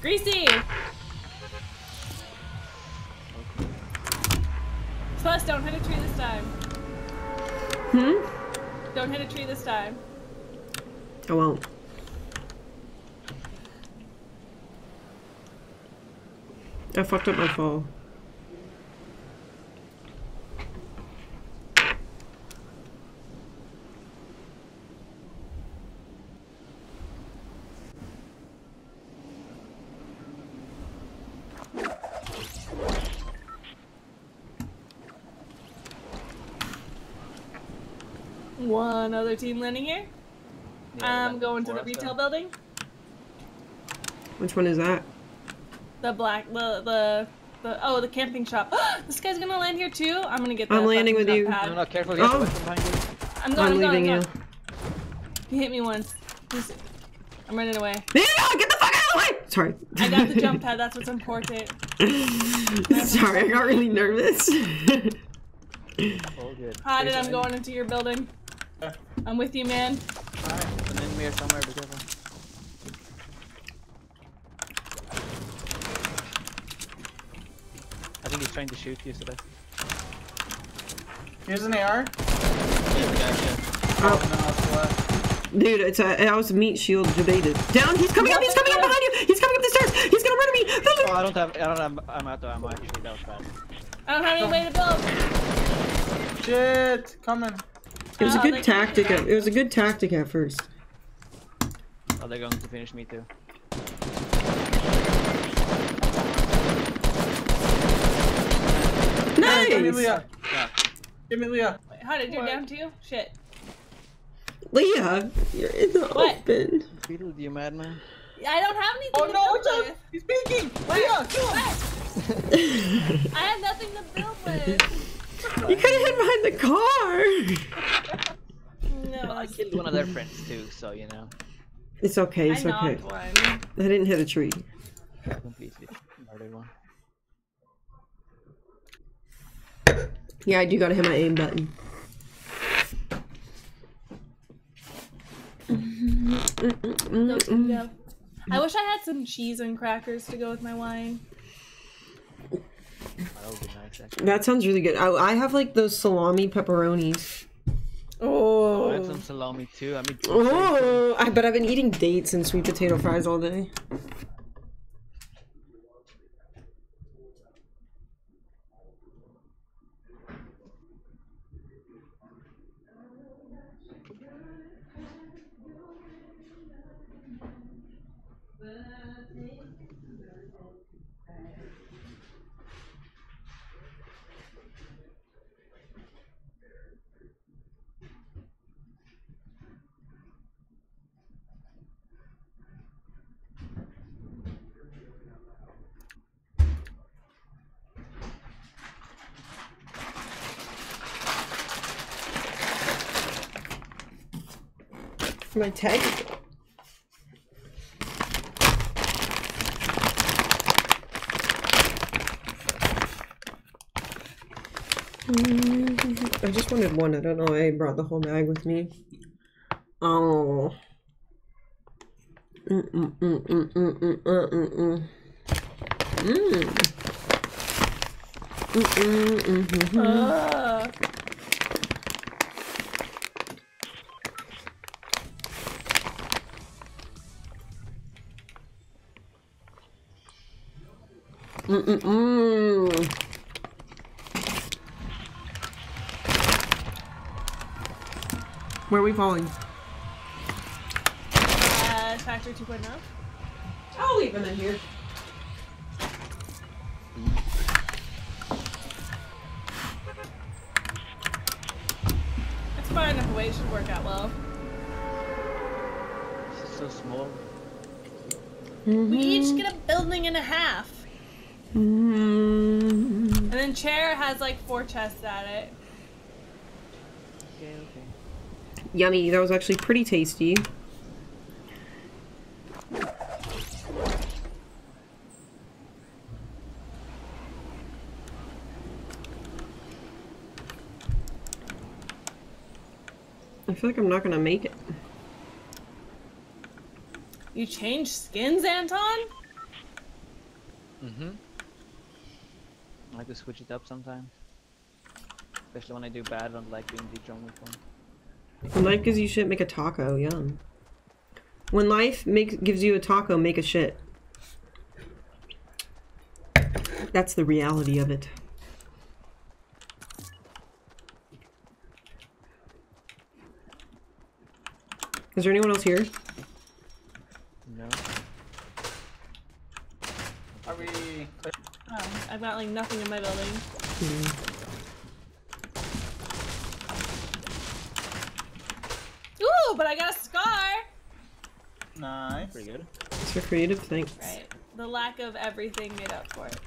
Greasy! Plus, don't hit a tree this time. Hmm? Don't hit a tree this time. I won't. I fucked up my fall. One other team landing here. Yeah, I'm going to the retail building. Which one is that? The black, the the the oh, the camping shop. this guy's gonna land here too. I'm gonna get. The I'm landing with you. jump No, no, careful. You Oh. a weapon behind you. I'm going. I'm I'm, leaving going. you. He hit me once. He's, I'm running away. Yeah, get the fuck out of the way! Sorry. I got the jump pad. That's what's important. Sorry, I got really nervous. All good. Hot, There's I'm going into your building. Yeah. I'm with you, man. Alright, there's an enemy here somewhere. Be careful. I think he's trying to shoot you, so that's. Here's an AR. Yeah, yeah. Oh, no. Dude, it's a, I was meat shield debated. Down, he's coming up, he's coming up behind you! He's coming up the stairs! He's gonna murder me! Oh, I don't have. I don't have. I'm out of ammo. Actually, that was bad. I don't have any way to build. Shit, coming. It was a Oh, good tactic. At, it was a good tactic at first. Oh, they're going to finish me too. Hey, Give me Leah. Yeah. Give me Leah. Wait, how did you What? down too? Shit. Leah, you're in the What? open. Fiddle, you madman. I don't have anything Oh to no, build watch out! with. He's peeking! Leah, kill him! I have nothing to build with. You could have hid behind the car. No, I killed one of their friends too, so you know, It's okay. I It's okay. knocked one. I didn't hit a tree. completely murdered one. Yeah, I do gotta hit my aim button. Go, go. I wish I had some cheese and crackers to go with my wine. Oh, that would be nice actually. That sounds really good. I, I have like those salami pepperonis. Oh, I had Oh. some salami too. I mean, Oh, I, but I've been eating dates and sweet potato fries all day. My tag. I just wanted one. I don't know. I brought the whole bag with me. Oh. Mm mm mm mm mm mm mm mm mm. Mm. Mm mm mm mm mm. Ugh. Mm mm mm. Where are we falling? Uh, Factory 2.0. I'll leave him in here. It's far enough away. It should work out well. it's so small. We each get a building and a half. Mm. And then Chair has like four chests at it. Okay, okay. Yummy. That was actually pretty tasty. I feel like I'm not gonna make it. You change skins, Anton? Mm-hmm. Like to switch it up sometimes. Especially when I do bad, I don't like doing the jungle one. When life gives you shit, make a taco. Yum. When life makes gives you a taco, make a shit. That's the reality of it. Is there anyone else here? No. Are we clear? Oh, I've got like nothing in my building. Hmm. Ooh, but I got a scar. Nice. Pretty good. It's for creative, thanks. Right. The lack of everything made up for it.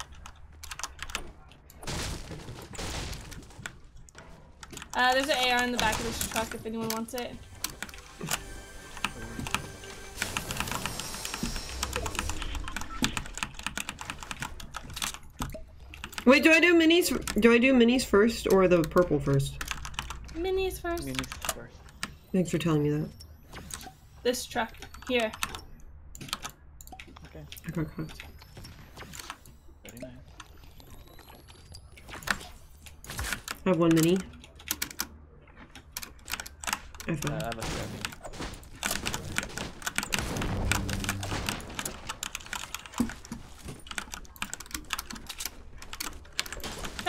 Uh, there's an AR in the back of this truck if anyone wants it. Wait, do I do minis? Do I do minis first or the purple first? Minis first. Minis first. Thanks for telling me that. This truck. Here. Okay. Okay, okay. Very nice. I have one mini. I have Uh, five. I have a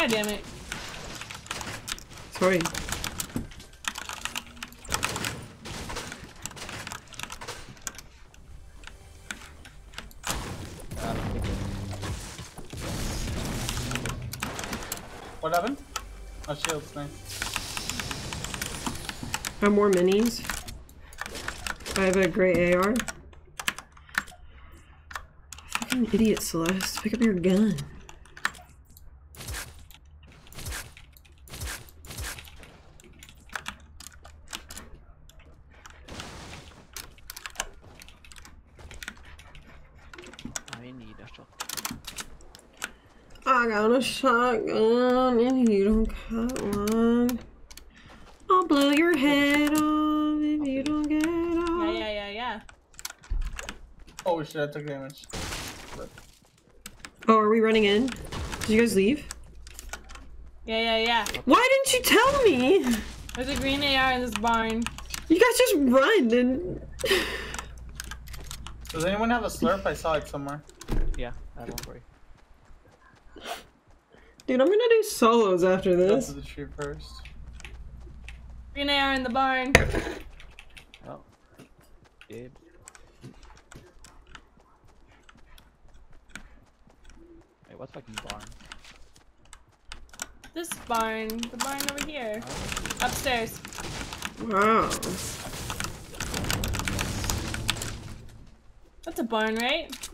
God damn it. Sorry. I don't think it- What happened? Oh, shields, nice. I have more minis. I have a gray AR. Fucking idiot, Celeste. Pick up your gun. I need a shot. I got a shotgun um, and you don't got one. I'll blow your head off if you don't get Yeah, off. yeah, yeah, yeah. Oh shit, I took damage. Oh, are we running in? Did you guys leave? Yeah, yeah, yeah. Why didn't you tell me? There's a green AR in this barn. You guys just run and. Does anyone have a slurp? I saw it somewhere. Yeah, I have one for you. Dude, I'm gonna do solos after Go this. to the tree first. Green AR in the barn. Oh. Gabe. Wait, what fucking barn? This barn. The barn over here. Oh. Upstairs. Wow. That's a barn, right?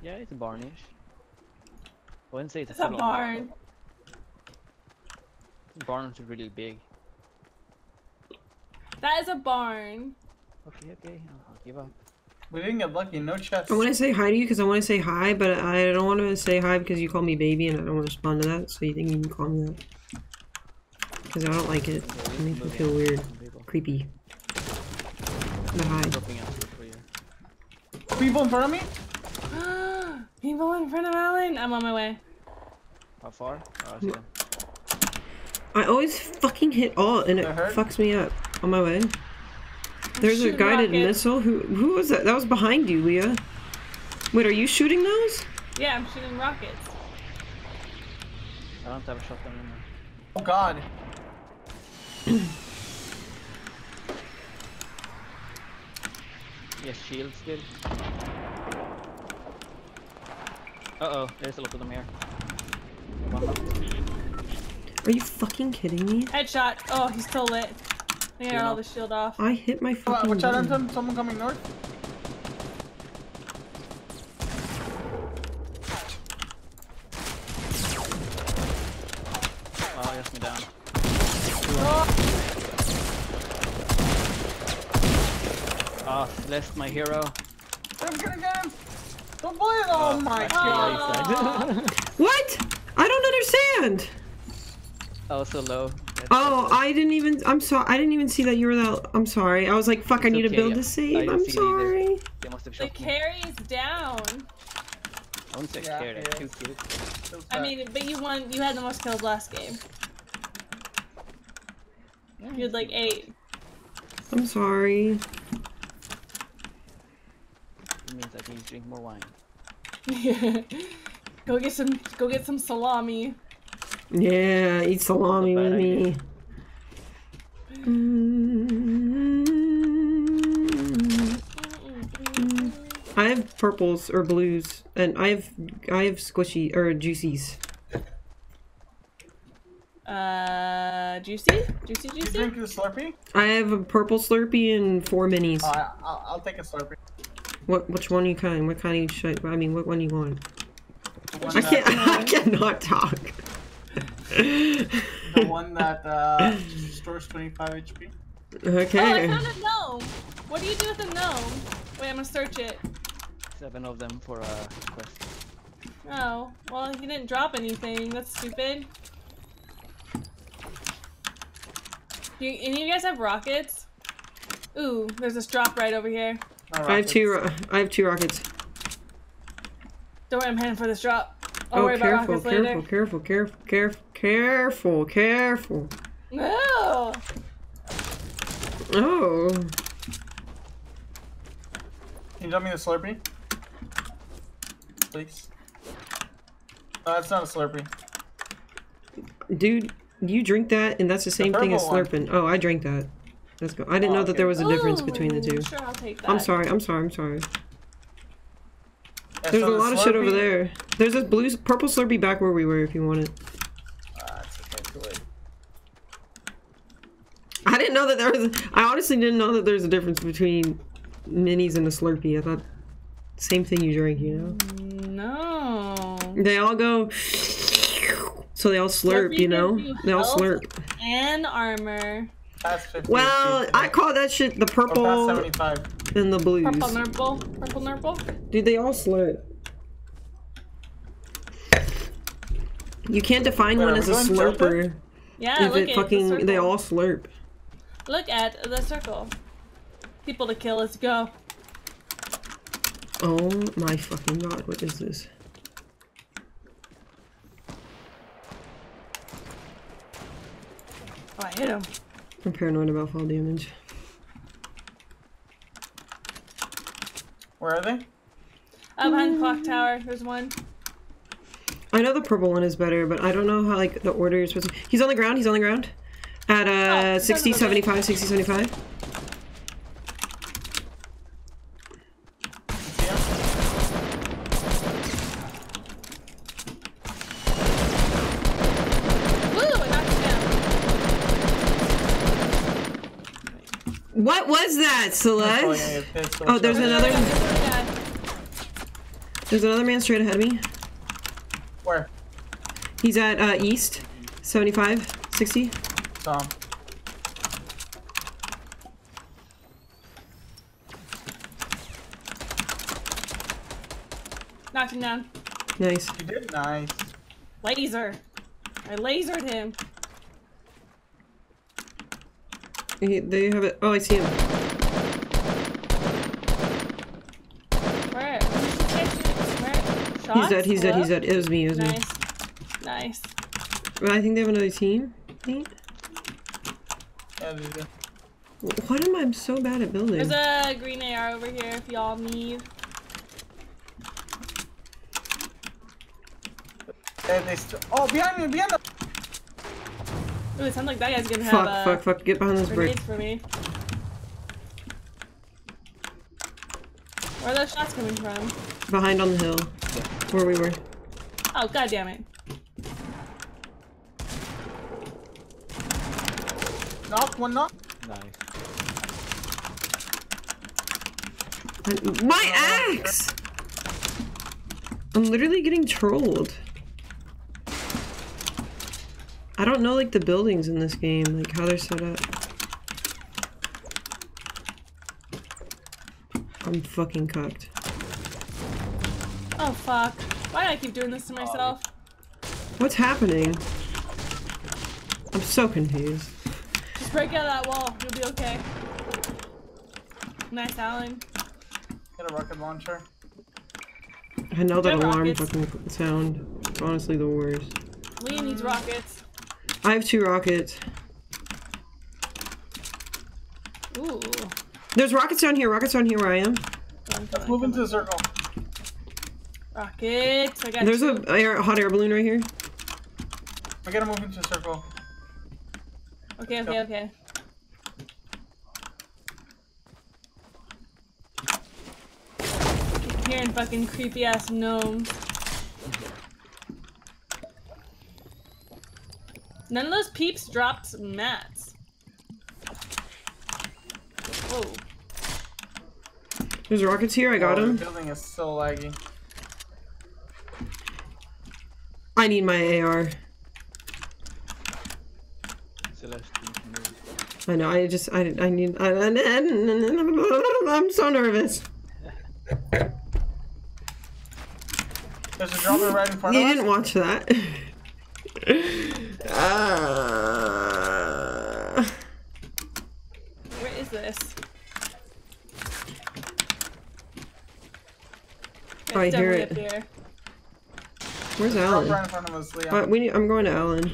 Yeah, it's a barnish. I wouldn't say it's, It's a full-on barn. Barns are really big. That is a barn. Okay, okay, I'll, I'll give up. We didn't get lucky. No chest. I want to say hi to you because I want to say hi, but I don't want to say hi because you call me baby and I don't want to respond to that. So you think you can call me that? Because I don't like it. Okay, It makes me feel weird, creepy. But hi. Dropping out for you. People in front of me? People in front of Alan. I'm on my way. How far? Oh, I see them. I always fucking hit alt and it hurt? fucks me up. On my way. There's a guided rockets. missile. Who who was that? That was behind you, Leah. Wait, are you shooting those? Yeah, I'm shooting rockets. I don't have a shotgun in there. Oh god. Yes, shield still. Uh oh, there's a lot of them here. Are you fucking kidding me? Headshot. Oh, he's still lit. I got all the shield off. I hit my Come fucking. watch out, button. Anton. Someone coming north. Oh, yes, me down. Ah, Celeste, my hero. I'm gonna get him. Don't play it. Oh, my god. Oh. What? I don't understand. oh, so low. That's- Oh, I didn't even. I'm sorry. I didn't even see that you were that. I'm sorry. I was like, fuck. I It's need to okay, build yeah. to save. I'm see it either. sorry. They must have The shot me. carry is down. I wouldn't say Yeah, scared, I yeah. killed it. Feels I mean, but you won. You had the most kills last game. You had like eight. I'm sorry. It means I can drink more wine. Go get some. Go get some salami. Yeah, eat salami with me. Mm. I have purples or blues, and I have I have squishy or juicies. Uh, juicy, juicy, juicy. You juicy. drink the Slurpee? I have a purple Slurpee and four minis. I, I'll, I'll take a Slurpee. What which one you kind? What kind of you should? I mean, what one you want? One I can't. I cannot talk. the one that uh, stores 25 HP. Okay. Oh, I Okay. found a gnome. What do you do with a gnome? Wait, I'm gonna search it. Seven of them for a quest. Oh, well, he didn't drop anything. That's stupid. Do you, any of you guys have rockets? Ooh, there's this drop right over here. No I have two. rockets. ro- I have two rockets. Don't worry, I'm heading for this drop. I'll Oh, worry careful, about rockets careful, later. careful, careful, careful, careful, careful. No! Oh. Can you tell me the Slurpee? Please. No, that's not a Slurpee. Dude, you drink that, and that's the same thing as purple one. slurping. Oh, I drank that. Let's go. I didn't Oh, know that there was a difference between the two. Sure, I'll take that. I'm sorry. I'm sorry. I'm sorry. There's so a the lot of shit over there. There's a blue, purple Slurpee back where we were. If you want it. Ah, it's okay. I didn't know that there was. I honestly didn't know that there's a difference between minis and a Slurpee. I thought same thing you drink. You know. No. They all go. So they all slurp. Slurpee You know. They all health. slurp. And armor. Past 50 Well, HP, I call that shit the purple and the blues. Purple nurple. Purple nurple. Dude, they all slurp. You can't define Wait, one are as we a going Zelda? slurper Yeah, if look it at fucking the circle. they all slurp. Look at the circle. People to kill. Let's go. Oh my fucking god, what is this? Oh, I hit him. I'm paranoid about fall damage. Where are they? Up behind the clock tower. There's one. I know the purple one is better, but I don't know how like the order is supposed to He's on the ground, he's on the ground. At uh Oh, 60, son of a 75, 60, 75. Was that, That's probably gonna Celeste? Oh, there's another- There's another guy. There's another man straight ahead of me. Where? He's at uh east, 75, 60. Saw him. Knocked him down. Nice. You did? Nice. Laser. I lasered him. He, they have it. Oh, I see him. Where? Where? He's Shots? dead, he's dead, he's Hello? dead. It was me, it was me. Nice. Nice. But I think they have another team. Nate? Yeah, they did. What am I so bad at building? There's a green AR over here if y'all need. They, they st- oh, behind me, behind me! Ooh, it sounds like that guy's gonna have Fuck, uh, fuck, fuck. Get behind this brick. for me. Where are those shots coming from? Behind on the hill. Where we were. Oh, god damn it. Knock, one knock. Nice. I- My axe! I'm literally getting trolled. I don't know like the buildings in this game, like how they're set up. I'm fucking cooked. Oh fuck. Why do I keep doing this to myself? What's happening? I'm so confused. Just break out of that wall. You'll be okay. Nice, Alan. Get a rocket launcher. I know that alarm rockets. fucking sound. It's honestly the worst. Lee needs rockets. I have two rockets. Ooh. There's rockets. Down here. Rockets down here where I'm moving to a circle. Rockets. I got There's two. a air, hot air balloon right here. I gotta move into a circle. Okay, okay, okay. Keep hearing fucking creepy ass gnomes. None of those peeps dropped mats. Whoa. There's rockets here. I got Oh, him. The building is so laggy. I need my AR. Celeste needs to move. I know. I just. I. I need. I, I'm so nervous. There's a dropper right in front You of didn't watch that. Uh, Where is this? Oh, I It's hear definitely it. Up here. where's Drop Alan? right in front of us, Leon. Uh, we need, I'm going to Alan.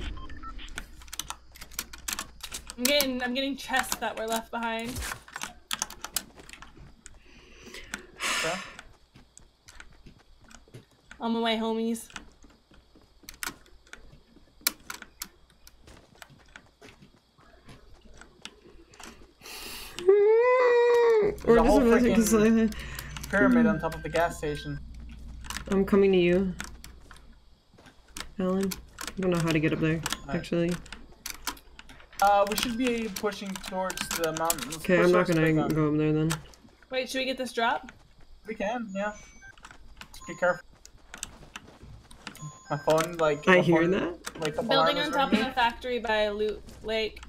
I'm getting I'm getting chests that were left behind. Okay. On my way, homies. Or There's a whole freaking- is- Pyramid on top of the gas station. I'm coming to you. Alan. I don't know how to get up there, actually. Uh, we should be pushing towards the mountains. Okay, I'm not gonna go up there then. Wait, should we get this drop? We can, yeah. Just be careful. My phone, like. I hear phone, that. Like, couple Building on top of ringing. the factory by Loot Lake.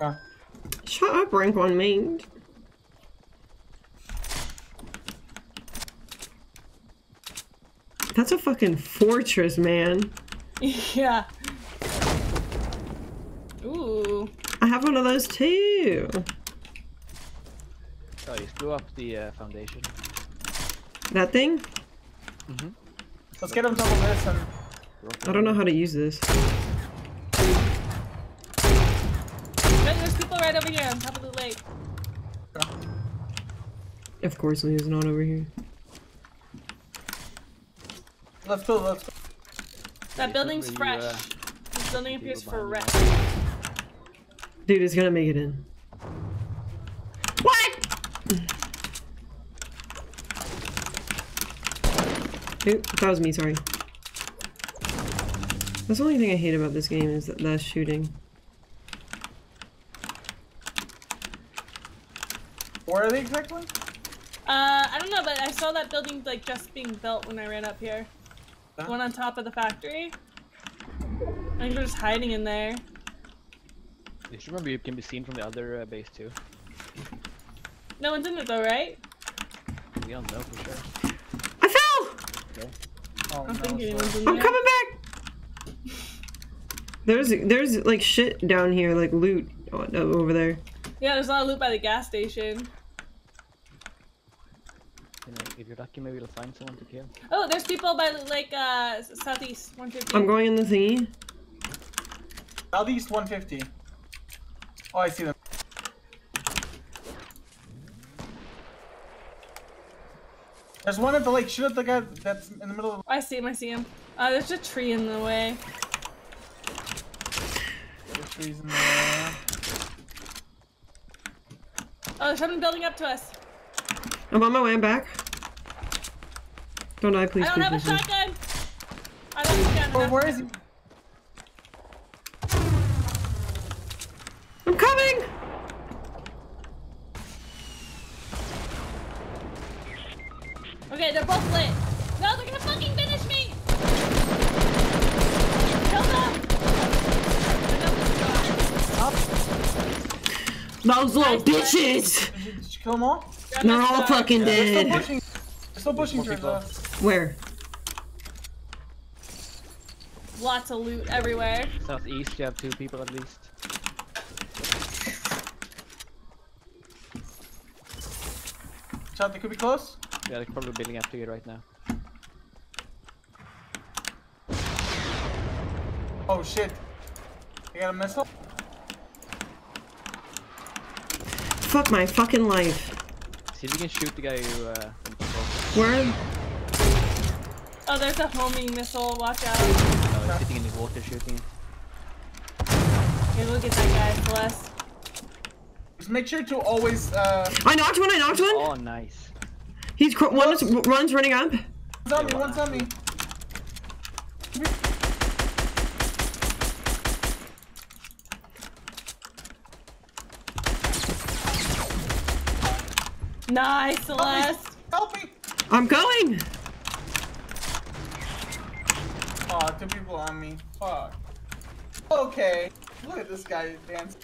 Yeah. Shut up, rank one main. That's a fucking fortress, man. yeah. Ooh. I have one of those too. Oh, you blew up the uh, foundation. That thing? Let's get on top of this and. I don't know how to use this. There's people right over here on top of the lake. Of course, Leah's not over here. Let's go, let's. That Jason, building's you, fresh. uh, This building appears people for behind rent. Dude, it's gonna make it in. What? Oop, that was me, sorry. That's the only thing I hate about this game is that, that shooting. Where are they exactly? Uh, I don't know, but I saw that building like just being built when I ran up here. The one on top of the factory. I think they're just hiding in there. You should remember you can be seen from the other uh, base too. No one's in it though, right? We don't know for sure. I fell! Oh, I don't no, think sorry. anyone's in I'm there. coming back! There's there's like shit down here, like loot over there. Yeah, there's a lot of loot by the gas station. You know, if you're lucky, maybe you'll find someone to kill. Oh, there's people by like uh southeast 150. I'm going in the thingy. Southeast 150. Oh, I see them. There's one at the lake. Shoot at the guy that's in the middle of Oh, I see him. I see him. Uh, there's a tree in the way. the trees in there. Oh, there's someone building up to us. I'm on my way I'm back. Don't die, please, I don't please, have a please, please. shotgun. I don't have a gun. Oh, where is he? I'm coming! Okay, they're both lit. No, they're gonna fucking finish me! Kill them! Those little Nice, nice. bitches! Did you, did you kill them all? They're all fucking They're still dead. pushing. They're still pushing towards us. Where? Lots of loot everywhere. Southeast, you have two people at least. Chad, they could be close. Yeah, they're probably building up to you right now. Oh shit. You got a missile. Fuck my fucking life. See if you can shoot the guy who uh, went. Where? Oh, there's a homing missile. Watch out. Oh, he's sitting in the water shooting it. Okay, look at that guy, Celeste. Just make sure to always uh I knocked one. I knocked one. Oh, nice. He's cr- one is, runs running up. one's on me, one's on me. Nice, Celeste. Help me! I'm going. Aw, two people on me. Fuck. Okay. Look at this guy dance.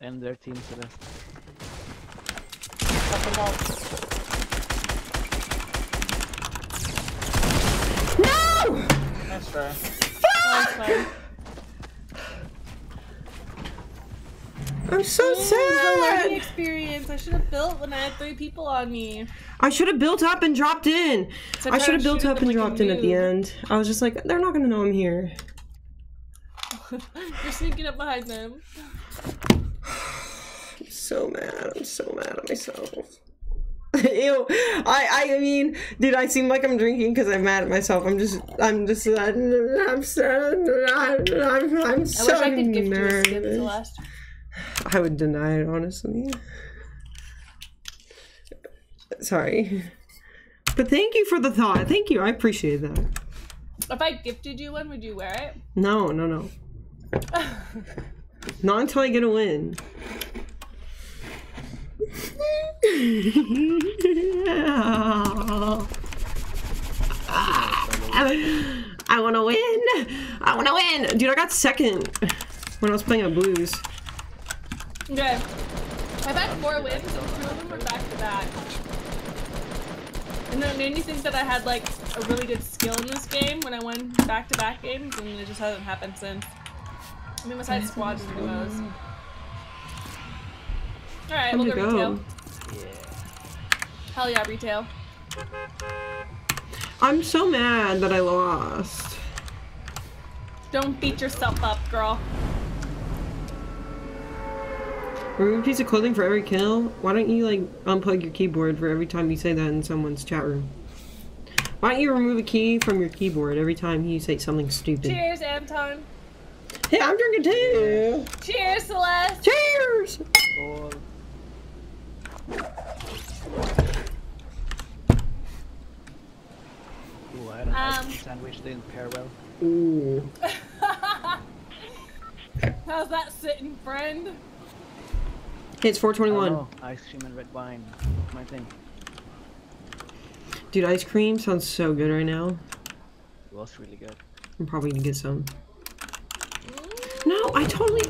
And their team Celeste. Fuck him up. No! Nice try. Nice one. I'm so the learning experience. I should have built when I had three people on me. I should have built up and dropped in. So I should have built up and like dropped in at the end. I was just like, they're not gonna know I'm here. You're sneaking up behind them. I'm so mad. I'm so mad at myself. Ew. I I mean, dude, I seem like I'm drinking because I'm mad at myself. I'm just I'm just I'm sad. I'm I'm, I'm I so wish I could gift you a skip, nervous. Celeste. I would deny it honestly. Sorry. But thank you for the thought. Thank you. I appreciate that. If I gifted you one, would you wear it? No, no, no. Not until I get a win. I want to win. I want to win. Dude, I got second when I was playing at Blues. Okay. I've had four wins, and two of them were back to back. And then it made me think that I had like a really good skill in this game when I won back to back games, and it just hasn't happened since. I mean, besides squads and duos. Alright, we'll to go retail. go. Hell yeah, retail. I'm so mad that I lost. Don't beat yourself up, girl. Remove a piece of clothing for every kill? Why don't you like unplug your keyboard for every time you say that in someone's chat room? Why don't you remove a key from your keyboard every time you say something stupid? Cheers, Anton. Hey, I'm drinking too! Cheers, Celeste. Cheers! Goal. Ooh, I had a nice Um, sandwich didn't pair well. Ooh. How's that sitting, friend? Hey, it's 421. Oh, ice cream and red wine. My thing. Dude, ice cream sounds so good right now. It was really good. I'm probably gonna get some. No, I totally,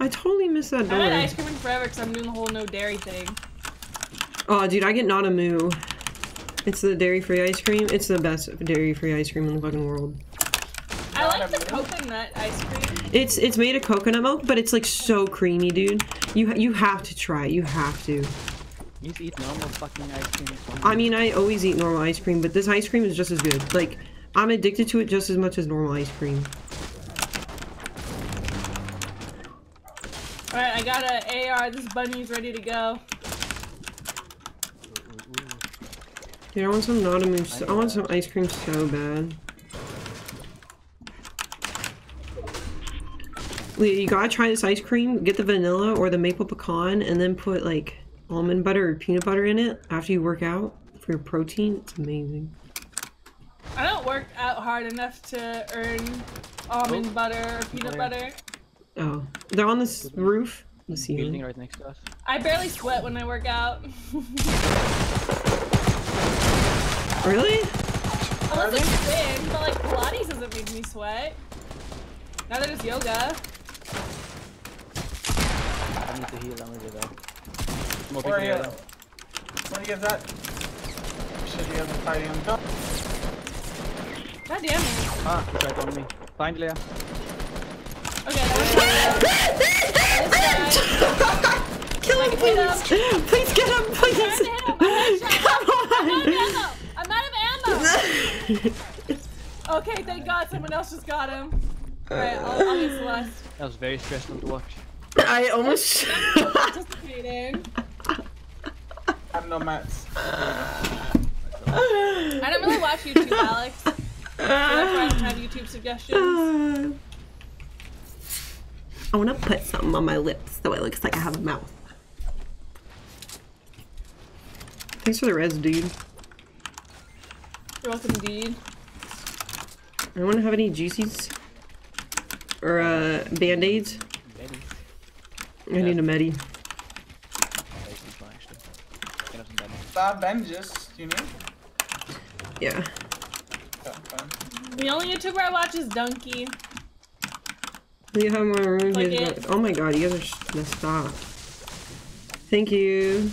I totally missed that I haven't had ice cream in forever because I'm doing the whole no dairy thing. Oh, dude, I get NadaMoo. It's the dairy-free ice cream. It's the best dairy-free ice cream in the fucking world. I like the coconut ice cream. It's it's made of coconut milk, but it's like so creamy, dude. You you have to try. it. You have to. You eat normal fucking ice cream. I mean, I always eat normal ice cream, but this ice cream is just as good. Like, I'm addicted to it just as much as normal ice cream. Alright, I got a AR. This bunny's ready to go. Dude, I want some Naughty so- I want some ice cream so bad. You gotta try this ice cream. Get the vanilla or the maple pecan, and then put like almond butter or peanut butter in it after you work out for your protein. It's amazing. I don't work out hard enough to earn almond Oh. butter or peanut oh, Where? butter. Oh, they're on this roof. The Building ceiling. right next to us. I barely sweat when I work out. Really? Unless it's spin, but like Pilates doesn't make me sweat. Neither does yoga. I need to heal on with though. More people here. you? Where you get that? Shit, you have a party on top. God damn it. Ah, he's right on me. Find Leah. Okay, that was Kill him, Like, hit him. please! Please get him, please! to hit him. I headshot him. I'm out of ammo. I'm out of ammo. Okay, thank God someone else just got him. Alright, I'll, I'll get Celeste. That was very stressful to watch. I almost. Participating. I have no mats. I don't really watch YouTube, Alex. So that's why I don't have YouTube suggestions. I want to put something on my lips so it looks like I have a mouth. Thanks for the res, dude. You're welcome, indeed. Anyone have any juicies? Or, uh, band-aids? Ladies. I need a medi. Ladies one actually. Can have some bandage. Five bandages. Do you need? Yeah. The only YouTuber I watch is Dunkey. Do you have more room? Like Here's it. my- Oh my god, you guys are just gonna stop. Thank you.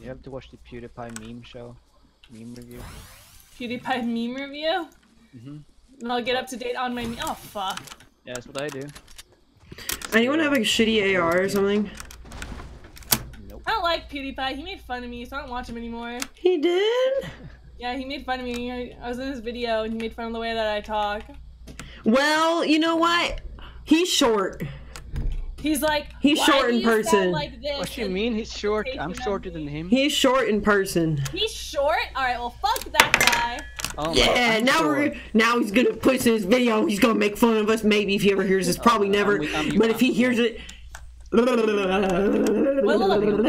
You have to watch the PewDiePie meme show. Meme review. PewDiePie meme review. Mhm. And I'll get up to date on my meme. Oh, fuck. Yeah, that's what I do. Anyone have like a shitty AR or something? Nope. I don't like PewDiePie. He made fun of me, so I don't watch him anymore. He did? Yeah, he made fun of me. I I was in his video and he made fun of the way that I talk. Well, you know what? He's short. He's like, He's "Why short in person." Like this? What you mean? He's short. I'm shorter than him. He's short in person. He's short. All right, well, fuck that guy. Oh Yeah, I'm now short. we're now he's gonna put this in his video. He's gonna make fun of us. Maybe if he ever hears this, oh, probably never. I'm- I'm- But if he hears it, Well, look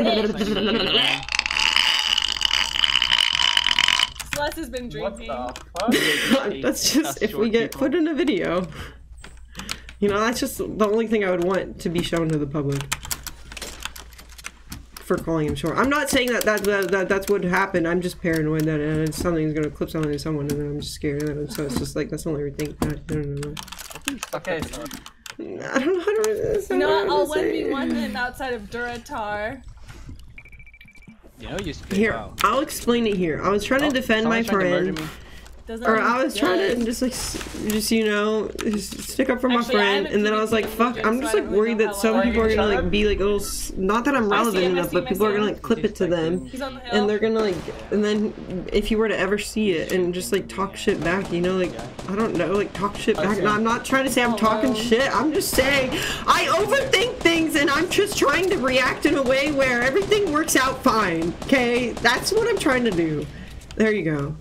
at this. Celeste has been drinking. the fuck? that's just if we get people. put in a video. You know, that's just the only thing I would want to be shown to the public. For calling him short. I'm not saying that, that, that, that that's what happened. I'm just paranoid that uh, something's gonna clip something to someone and then I'm just scared of it. So it's just like, that's the only thing. I don't know. Okay, I don't know how to You know what? I'll what to say. 1v1 him outside of Duratar. You know you spit Here, wow. I'll explain it here. I was trying to Oh, defend my someone's to murder friend. Me. Doesn't Or I was trying to just like, just you know, just stick up for my Actually, friend, and then I was like, "Fuck!" yet, I'm just like really worried that some people Are are gonna like be like little. Not that I'm relevant him, enough, but people see are gonna like clip it to them, the and they're gonna like, and then if you were to ever see it and just like talk shit back, you know, like I don't know, like talk shit back. see No. I'm not trying to say I'm Oh, talking shit. I'm just saying I overthink things, and I'm just trying to react in a way where everything works out fine. Okay, that's what I'm trying to do. There you go.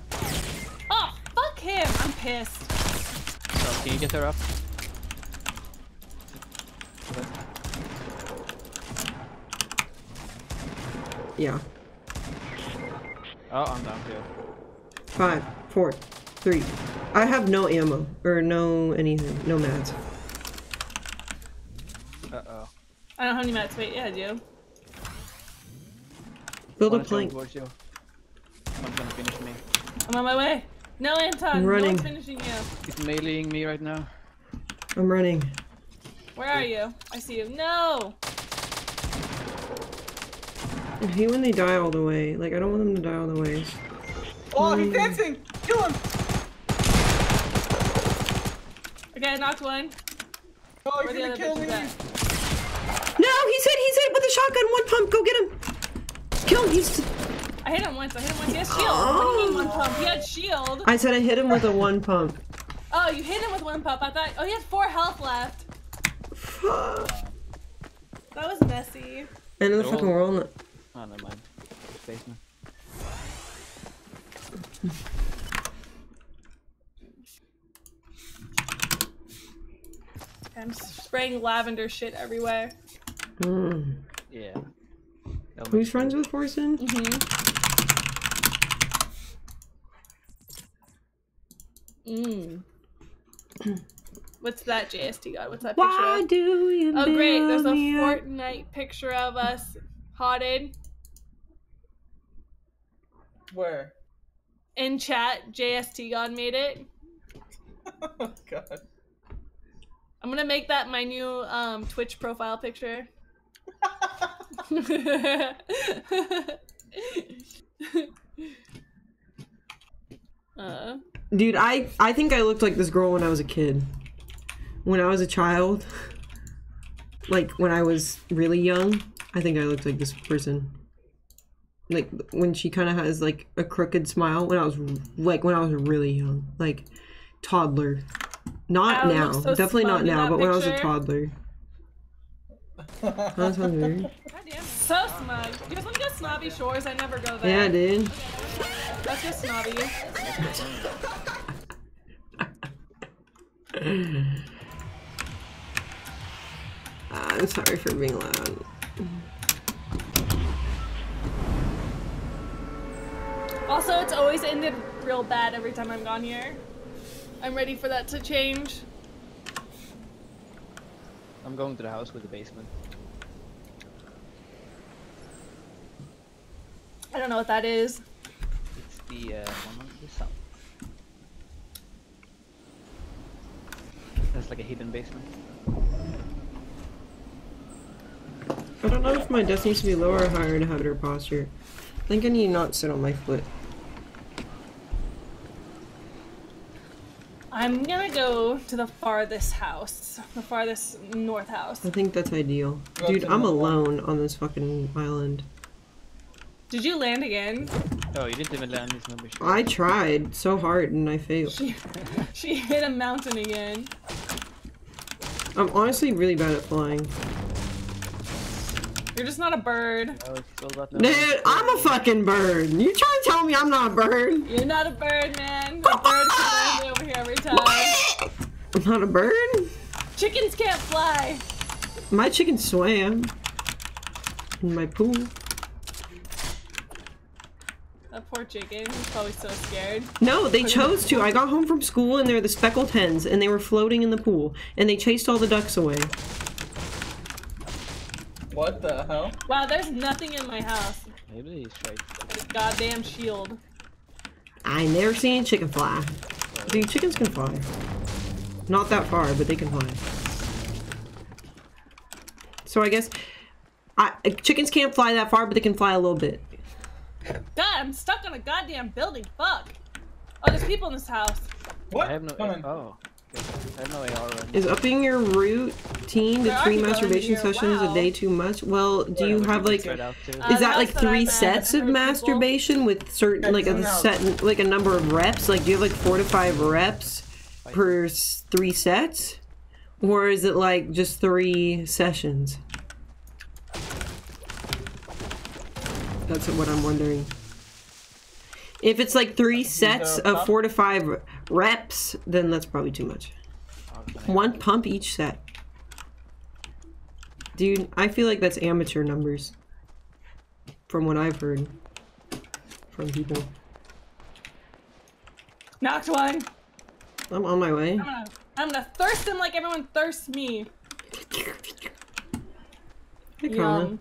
Fuck him. I'm pissed. So, can you get her up? Yeah. Oh, I'm down too. Five, four, three. I have no ammo or no anything, no mats. Uh oh. I don't have any mats. Wait, yeah, I do. Build a plank. towards you. One's gonna finish me. I'm on my way. No, Anton. I'm No running. one's finishing you. He's meleeing me right now. I'm running. Where are you? I see you. No! I hate when they die all the way. Like I don't want them to die all the way. Oh, he's dancing! Kill him! Okay, I knocked one. Oh, Where he's the gonna kill me! No, he's hit. He's hit with a shotgun. One pump. Go get him. Kill him. He's. I hit him once. I hit him once. He has shield. What do you mean one pump? He had shield. I said I hit him with a one pump. Oh, you hit him with one pump. I thought. Oh, he had four health left. That was messy. End of the fucking all- world. Oh, never mind. Spaceman. I'm spraying lavender shit everywhere. Mm. Yeah. That'll Who's make friends with Forsen? Mm. Mm. What's that JST god? What's that picture? Why of? do you? Oh great, there's a build up? Fortnite picture of us hotted Where? in chat. JST god made it. Oh god. I'm gonna make that my new um, Twitch profile picture. uh, Dude, I I think I looked like this girl when I was a kid. When I was a child, like when I was really young, I think I looked like this person. Like when she kind of has like a crooked smile when I was like when I was really young, like toddler. Not now, so definitely not now, but when I was a toddler. That sounds weird. So smug. You guys want to go Snobby Shores? I never go there. Yeah, dude. Let's go Snobby. I'm sorry for being loud. Also, it's always ended real bad every time I'm gone here. I'm ready for that to change. I'm going to the house with the basement. I don't know what that is. It's the uh, one on the south. That's like a hidden basement. I don't know if my desk needs to be lower or higher to have better posture. I think I need to not sit on my foot. I'm gonna go to the farthest house, the farthest north house. I think that's ideal. Go Dude, I'm the- alone on this fucking island. Did you land again? Oh, you didn't even land this membership. I tried so hard and I failed. She, she hit a mountain again. I'm honestly really bad at flying. You're just not a bird. It's still got no Dude, I'm a fucking bird. You trying to tell me I'm not a bird? You're not a bird, man. A bird can land over here every time. I'm not a bird? Chickens can't fly. My chicken swam in my pool. That poor chicken. He's probably so scared. No, they chose to. I got home from school and they're the speckled hens and they were floating in the pool and they chased all the ducks away. What the hell? Wow, there's nothing in my house. Maybe he's right. This goddamn shield. I never seen a chicken fly. Dude, chickens can fly. Not that far, but they can fly. So I guess I, chickens can't fly that far, but they can fly a little bit. God, I'm stuck on a goddamn building. Fuck. Oh, there's people in this house. What? I have no. Come on. Oh, okay. I have no AR right Is upping your routine to There three masturbation sessions wow. a day too much? Well, do you have like Spread out. Uh, Is that like three sets of I've heard people- masturbation with certain, like a set, like a number of reps? Like, do you have like four to five reps per three sets, or is it like just three sessions? That's what I'm wondering. If it's like three sets of four to five reps, then that's probably too much. One pump each set. Dude, I feel like that's amateur numbers. From what I've heard. From people. Knocked one. I'm on my way. I'm gonna, I'm gonna thirst him like everyone thirsts me. Hey, Carla. Yum.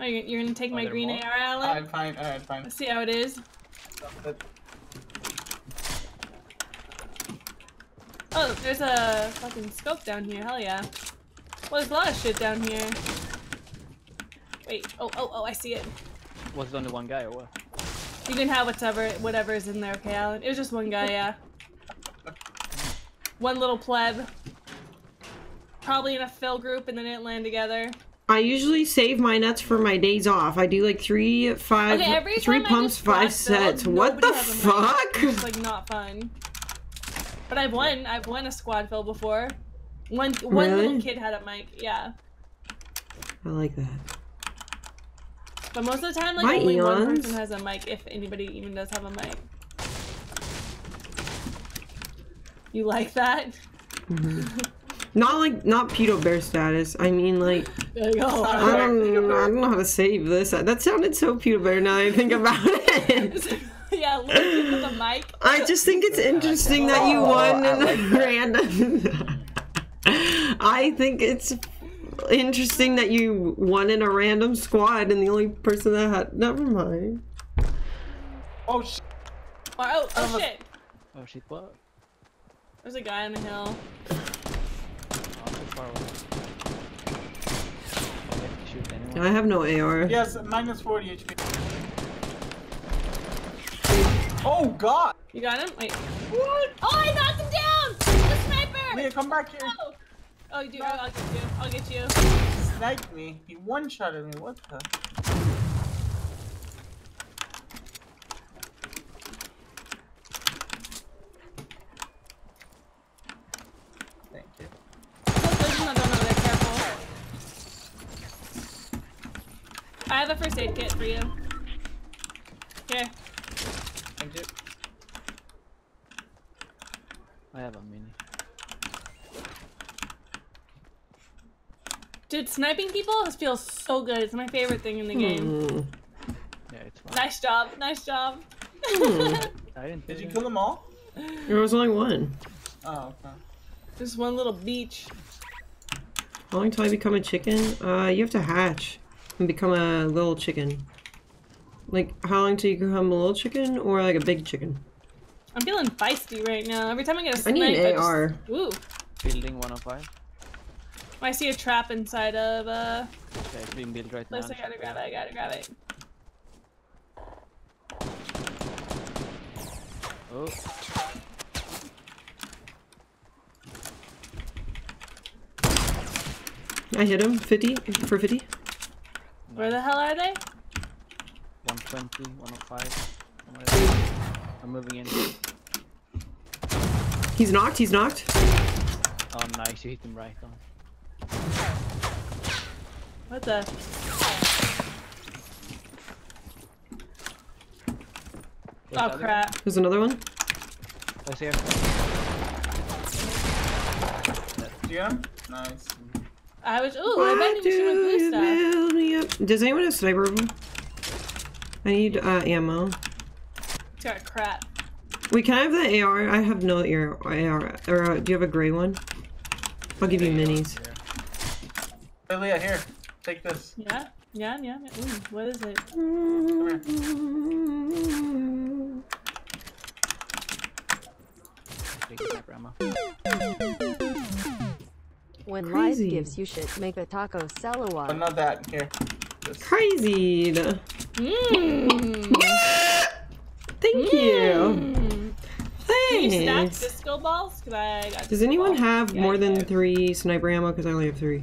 Oh, you're, you're gonna take Are my there green more? AR, Alan? Alright, fine, alright, fine. Let's see how it is. Oh, there's a fucking scope down here. Hell yeah. Well, there's a lot of shit down here. Wait. Oh, oh, oh, I see it. Was it only one guy or what? You can have whatever whatever is in there, okay, Alan? It was just one guy, yeah. One little pleb. Probably in a fill group and then didn't land together. I usually save my nuts for my days off. I do like three, five, Okay, every three pumps, five sets. What the fuck? It's like not fun. But I've won. I've won a squad fill before. One one Really? little kid had a mic, yeah. I like that. But most of the time, like My only one person has a mic, if anybody even does have a mic. You like that? Mm-hmm. Not like not pedo bear status. I mean like There you go. I don't, I don't know how to save this. That sounded so pedo bear now that I think about it. yeah, little kid with a mic. I just think it's interesting that you Oh, won in like a random. I think it's interesting that you won in a random squad and the only person that had. Never mind. Oh shit. Or, oh, oh shit! Oh shit, what? There's a guy on the hill. Far away. Shoot. I have no AR. Yes, minus 40 HP. Oh god! You got him? Wait. What? Oh, I knocked him down! The sniper! Leah, come back here. Oh, oh you do. I'll I'll get you. I'll get you. Sniped me. He one-shotted me. What the? Thank you. Have a first aid kit for you. Here. Thank you. I have a mini. Dude, sniping people feels so good. It's my favorite thing in the game. Hmm. Yeah, it's fine. Nice job. Nice job. Hmm. I didn't Did you that. kill them all? There was only one. Oh, okay. Just one little beach. How long till I become a chicken? Uh, you have to hatch and become a little chicken. Like, how long till you become a little chicken or like a big chicken? I'm feeling feisty right now. Every time I get a I snipe, need an just- AR. Ooh. Building 105. I see a trap inside of uh Yeah, it's being built right now. place. I gotta grab it. I gotta grab it. Oh, I hit him. 50 for 50. Where the hell are they? 120, 105. somewhere. I'm moving in. He's knocked. He's knocked. Oh, nice. You hit him right on. What the? Where's Oh other crap. There's another one. guy? Where's here? Did you get? Nice. I was. Ooh, I bet Why you do should with blue you stuff. build me up? Does anyone have sniper rifle? I need uh, ammo. It's got crap. Wait, can I have the AR? I have no AR. AR. Or uh, do you have a gray one? I'll give you minis. Hey, Leah, here. Take this. Yeah. Yeah. Yeah. yeah. Ooh, what is it? Take the sniper ammo. When Crazy. life gives you shit, make a taco But salawat. not that. Here. This. Crazy. Mmm. Thank you. Mm. Can you stack Thanks. disco balls? Cause I got. Does anyone balls. have Yeah, more than do. three sniper ammo? Because I only have three.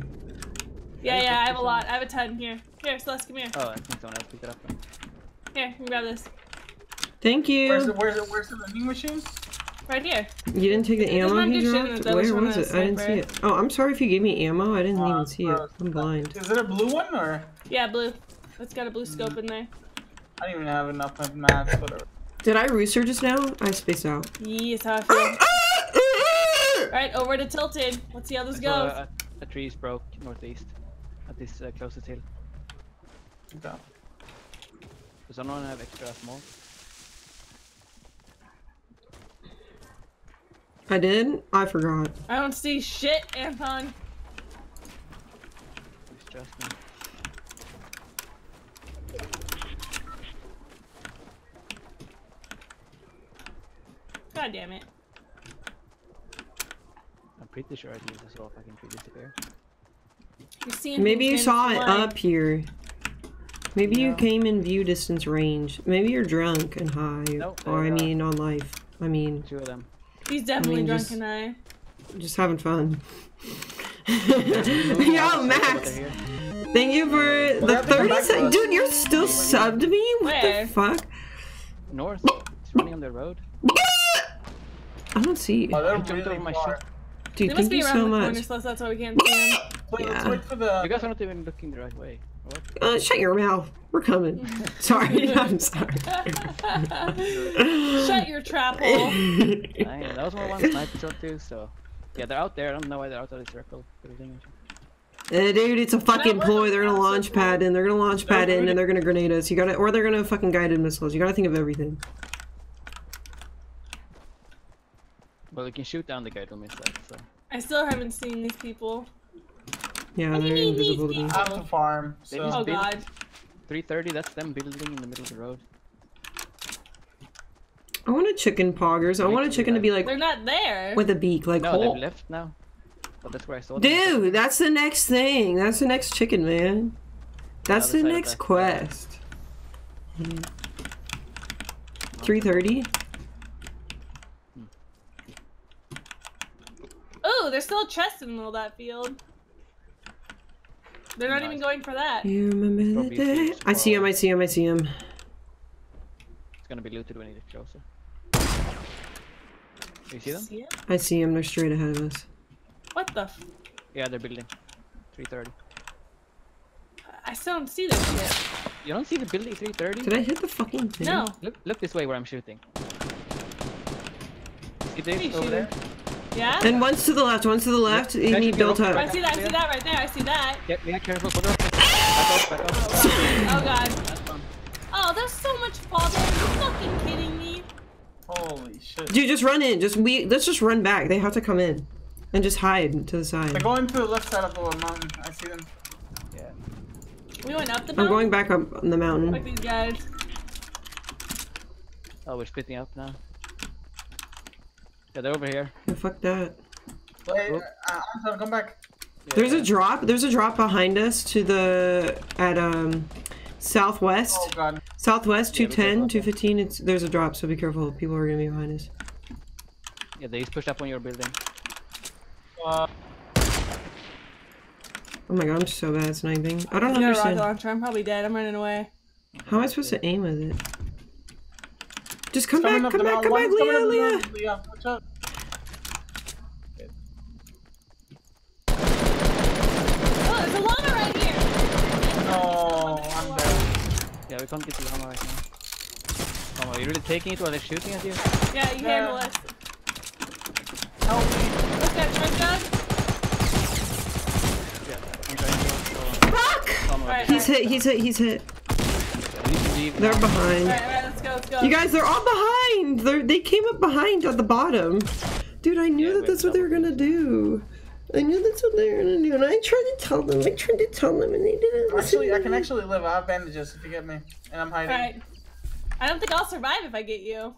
Yeah, yeah, I have a lot. I have a ton here. Here, Celeste, come here. Oh, I think someone else picked it up. then. Here, you can grab this. Thank you. Where's the, you. where's the, where's the vending machine? Right here. You didn't take the There's ammo one he good shit dropped? it, Where one was it? I didn't see it. Oh, I'm sorry if you gave me ammo. I didn't Uh, even see it. uh, I'm blind. Is it a blue one or? Yeah, blue. It's got a blue scope in there. I don't even have enough of mats, whatever. Did I rooster just now? I spaced out. Yes, how I feel. Alright, over to Tilted. Let's see how this I saw goes. A, a tree is broke northeast. At this uh, closest hill. Okay. Does anyone have extra small? I did? I forgot. I don't see shit, Anton. Please trust. God damn it. I'm pretty sure I can use this all fucking tree disappear. You're seeing Maybe you saw in it blind. up here. Maybe you came in view distance range. Maybe you're drunk and high. Nope, or I they're, mean on life. I mean, Two of them. He's definitely mean, drunk just- and I. just having fun. Yo, Max! Thank you for Well, the they have to come 30 seconds. Dude, you're still subbed to me? What Where? the fuck? North. It's running on the road. I don't see. Oh, they're He jumped really over my far. Dude, They must thank be you around so the corner, much. so that's why we can't see him. Wait, let's Yeah. wait for the. You guys are not even looking the right way. What? Uh, shut your mouth. We're coming. sorry. I'm sorry. Shut your trap hole. Dang, that was my one sniper shot too, so. Yeah, they're out there. I don't know why they're out of the circle. building. Uh, dude, it's a fucking ploy. They're gonna launch pad in. They're gonna launch pad in, and they're gonna grenade us. You gotta, or they're gonna fucking guided missiles. You gotta think of everything. Well, you can shoot down the guided missiles. so. I still haven't seen these people. Yeah, What they're mean these invisible to me. I have to farm. So. Oh built- god. 330, that's them building in the middle of the road. I want a chicken poggers. I want a chicken to be like They're not there. with a beak, like No, whole. they've left now. But that's where I saw them. Dude, that's the next thing. That's the next chicken, man. That's Other the next that. quest. Three thirty. Oh, there's still a chest in the middle of that field. They're not even going for that. You remember the day? I see him. I see him. I see him. It's gonna be looted when he gets closer. You see them? See it? I see him. They're straight ahead of us. What the? Yeah, they're building. 330. I still don't see this shit. You don't see the building 330? Did I hit the fucking thing? No. Look, look this way where I'm shooting. See What are this over there? Shooting? Yeah? And one's to the left, one's to the left, and Actually, he go built up. up. I see that, I see that right there, I see that. Yeah, yeah, careful. Put up. Back off, back off. Oh god. Oh, there's so much fall there. Are you fucking kidding me? Holy shit. Dude, just run in. Just we. Let's just run back. They have to come in, and just hide to the side. They're going to the left side of the mountain. I see them. Yeah. We went up the mountain? I'm mountain? going back up on the mountain. Like these guys. Oh, we're splitting up now. Yeah, they're over here. Yeah, fuck that. Wait, Oh. uh, Anton, come back. Yeah, There's yeah. a drop. There's a drop behind us to the at um southwest. Oh god. Southwest Yeah, 210, 215. It's there's a drop, so be careful. People are gonna be behind us. Yeah, they just pushed up on your building. Uh, Oh my god, I'm so bad at sniping. I don't I got a rocket understand. launcher. I'm probably dead. I'm running away. How am I supposed to aim with it? Just come back, up come back, come mountain. back, Leah, Leah. Leah, watch out. Oh, there's a llama right here. No, I'm dead. Yeah, we can't get the armor right now. Oh, are you really taking it while they're shooting at you? Yeah, you Yeah. handle us. Help me. What's that truck gun? Yeah, I'm trying to. Fuck! Armor Alright, He's hit, he's hit, he's hit. We need. They're now. behind. Alright, alright, let's go. You guys, they're all behind! They're, they came up behind at the bottom. Dude, I knew Yeah, that that's what they were gonna do. I knew that's what they were gonna do, and I tried to tell them. I tried to tell them, and they didn't listen. Actually, I can actually live. I have bandages if you get me. And I'm hiding. Alright. I don't think I'll survive if I get you.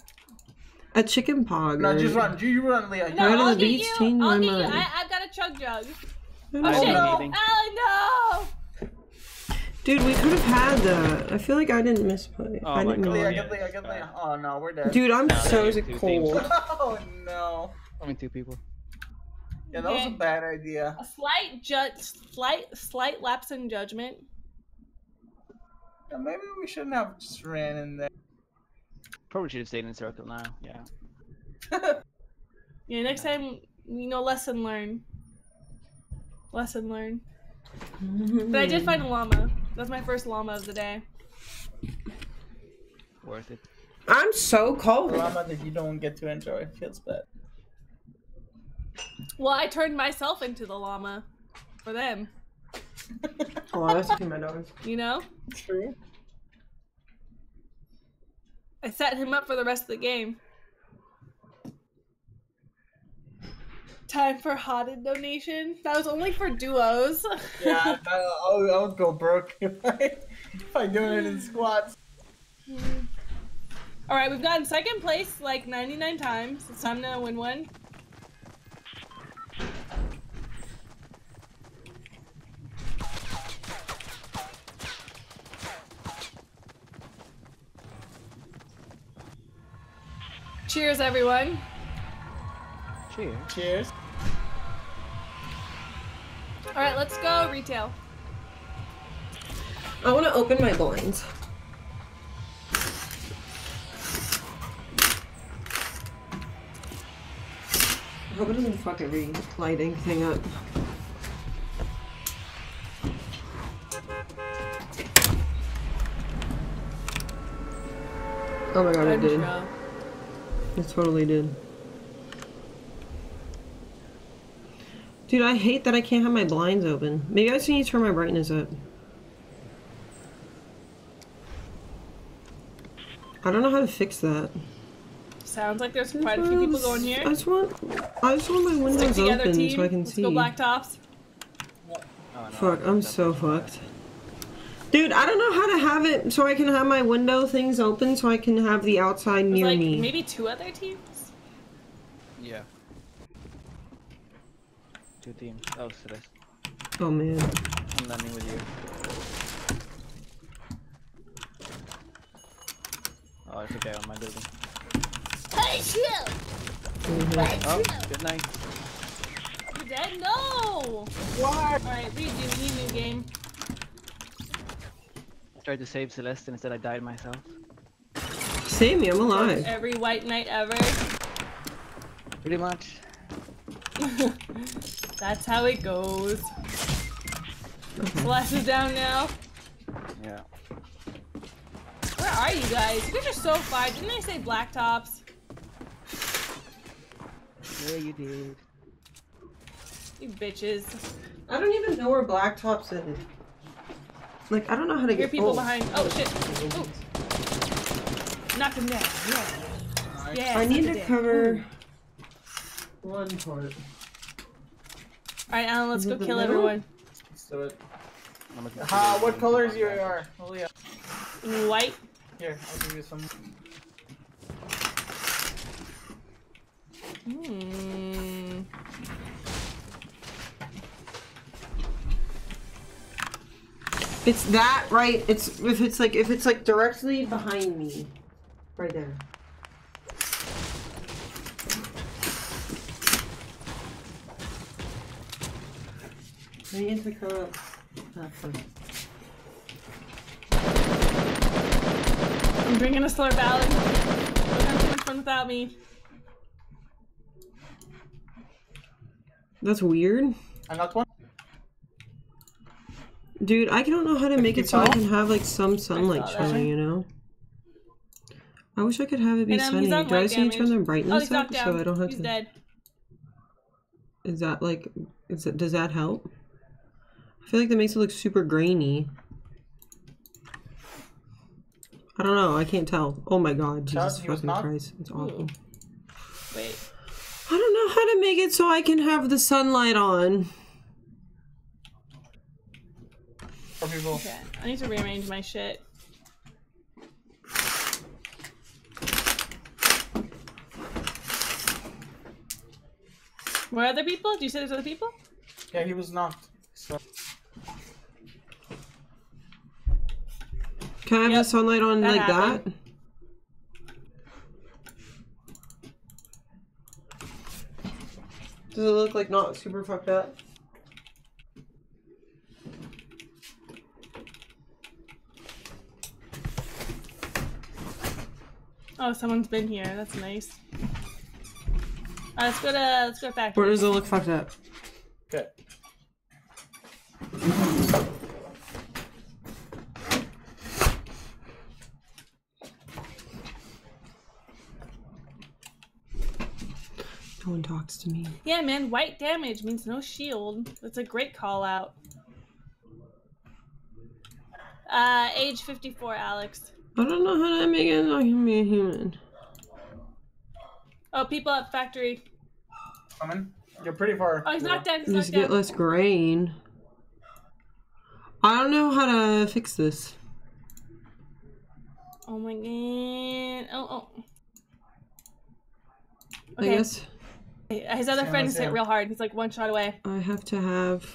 A chicken pog. No, or- just run. You, you run, Leah. No, I'll the get beach you. I'll I'm get you. on. I, I've got a chug jug. I I don't Oh, see know. Oh, no. Meeting. Dude, we could have had that. I feel like I didn't misplay. Oh I my didn't God. know. Leah, yeah. get Leah, get Leah. Oh no, we're dead. Dude, I'm No, so they're cold. Oh no. Only two people. Yeah, that was a bad idea. A slight ju- slight, slight lapse in judgment. Yeah, maybe we shouldn't have just ran in there. Probably should have stayed in circle now. Yeah. Yeah, next time, you know, lesson learned. Lesson learned. But I did find a llama. That's my first llama of the day. Worth it. I'm so cold. Drama that you don't get to enjoy. Feels bad. Well, I turned myself into the llama for them. Oh, I was my dogs. You know, True. I set him up for the rest of the game. Time for Hotted donation. That was only for duos. Yeah, I, I, would- oh, I would go broke if I if I do it in squats. Hmm. All right, we've gotten second place like 99 times. It's time to win one. Cheers, everyone. Cheers. Cheers. All right, let's go retail. I want to open my blinds. I hope it doesn't fuck every lighting thing up. Oh my god, it did. It totally did. Dude, I hate that I can't have my blinds open. Maybe I just need to turn my brightness up. I don't know how to fix that. Sounds like there's quite a few people going here. I just want, I just want my windows together, open team. so I can Let's see. go black tops. Oh, no, Fuck, I'm so fucked. Dude, I don't know how to have it so I can have my window things open so I can have the outside There's near like me. maybe two other teams. Yeah. Two teams. Oh, Celeste. Oh man. I'm landing with you. Oh, there's a guy on my building. Hey, shit! Mhm. Oh, good night. You dead? No! What? Alright, redo, new new game. I tried to save Celeste and instead I died myself. Save me, I'm alive. Every white knight ever. Pretty much. That's how it goes. Okay. Celeste is down now. Yeah. Where are you guys? You guys are so far. Didn't they say blacktops? Yeah, you did. You bitches. I don't even know where Blacktop's is. Like, I don't know how to Hear get people oh. behind. Oh shit. Ooh. Knock him down. Yeah. Yeah. I need to him down. cover one part. Alright, Alan, let's go kill middle? everyone. Let's do it. I'm looking Ha, what colors you are? Oh yeah. White. Here, I'll give you some. Hmm. It's that right. It's if it's like if it's like directly behind me, right there. I need to cover up that first. I'm drinking a slurp, Alan. Don't have fun without me. That's weird, I knocked one. dude. I don't know how to make it so I can have like some sunlight God, showing. You know. I wish I could have it be And, um, sunny. Do I white just need to turn the Oh, brightness he's up down. so I don't have he's to? dead. Is that like, is it, does that help? I feel like that makes it look super grainy. I don't know. I can't tell. Oh my god, Jesus he fucking knocked? Christ. It's awful. Wait. I don't know how to make it so I can have the sunlight on. For people. Okay. I need to rearrange my shit. Where are other people? Do you say there's other people? Yeah, he was knocked. So Can I have Yep, the sunlight on that like happened. that? Does it look like not super fucked up? Oh, someone's been here. That's nice. Alright, let's go to let's go back. Where does it look fucked up? good. One talks to me. Yeah, man, white damage means no shield. That's a great call out. Uh, age 54, Alex. I don't know how to make it so I can be a human. Oh, people at factory. Coming. You're pretty far. Oh, he's knocked down. He's Just knocked get down. less grain. I don't know how to fix this. Oh my god. Oh, oh. I Okay. guess His other Same friend is hit real hard. He's like one shot away. I have to have.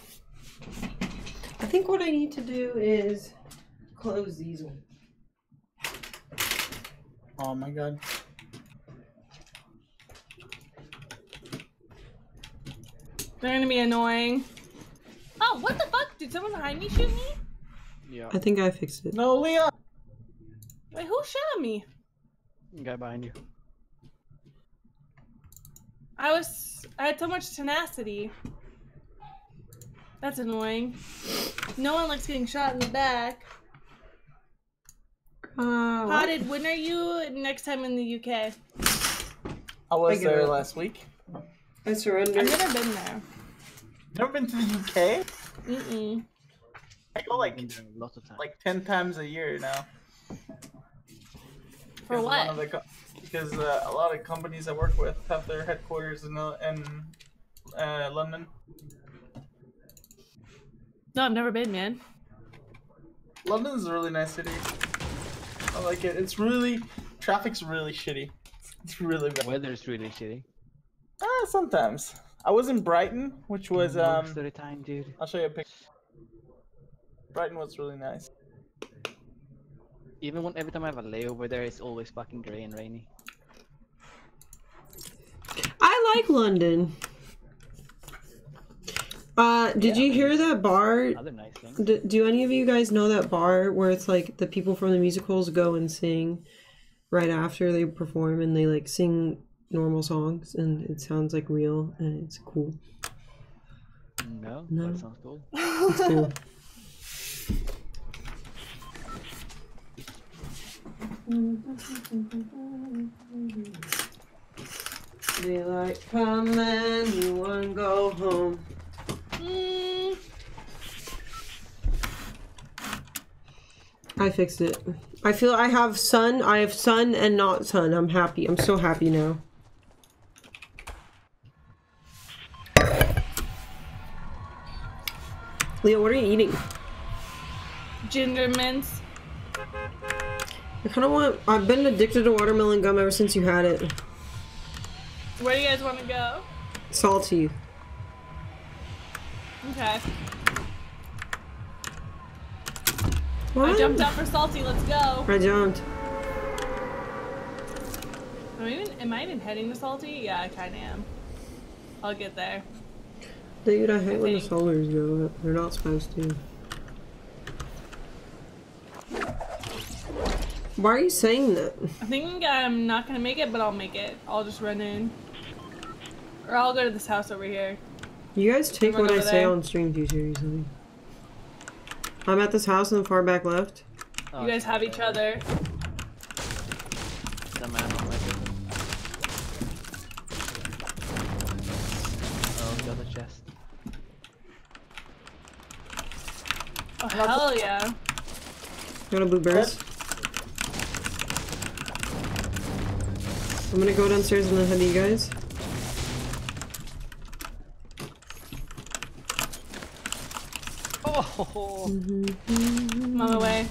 I think what I need to do is close these. Oh my god. They're gonna be annoying. Oh, what the fuck? Did someone behind me shoot me? Yeah, I think I fixed it. No, Leon. Wait, who shot me? guy behind you. I was. I had so much tenacity. That's annoying. No one likes getting shot in the back. Uh, what? Potted, when are you next time in the UK? I was I there up. last week. I surrendered. I've never been there. Never been to the UK? Mm-mm. I go like lots of times. like ten times a year now. For Because one what? of the co- because uh, a lot of companies I work with have their headquarters in uh, in uh, London. No, I've never been, man. London's a really nice city. I like it. It's really traffic's really shitty. It's really bad. Weather's really shitty. Ah, sometimes. I was in Brighton, which was um. Most of the time, dude. I'll show you a picture. Brighton was really nice. Even when every time I have a layover there, it's always fucking grey and rainy. I like London. Uh, did you hear that bar? Other nice things. D- do any of you guys know that bar where it's like the people from the musicals go and sing right after they perform and they like sing normal songs and it sounds like real and it's cool. No, No. that sounds cool. It's cool. Daylight coming, you wanna go home. Mm, I fixed it. I feel I have sun, I have sun and not sun. I'm happy. I'm so happy now. Leo, what are you eating? ginger mints. I kind of want. I've been addicted to watermelon gum ever since you had it. Where do you guys want to go? Salty. Okay. What? I jumped out for salty. Let's go. I jumped. Am I even, am I even heading to salty? Yeah, I kind of am. I'll get there. Dude, I hate when the solars go up. They're not supposed to. Why are you saying that? I think I'm not gonna make it, but I'll make it. I'll just run in. Or I'll go to this house over here. You guys take what I over say on stream too seriously. I'm at this house in the far back left. Oh, You guys have each other. The man on my. Oh, got a chest. Oh, hell yeah. Got a blue burst. I'm gonna go downstairs and then head mm-hmm. you guys. Oh! I'm on my way.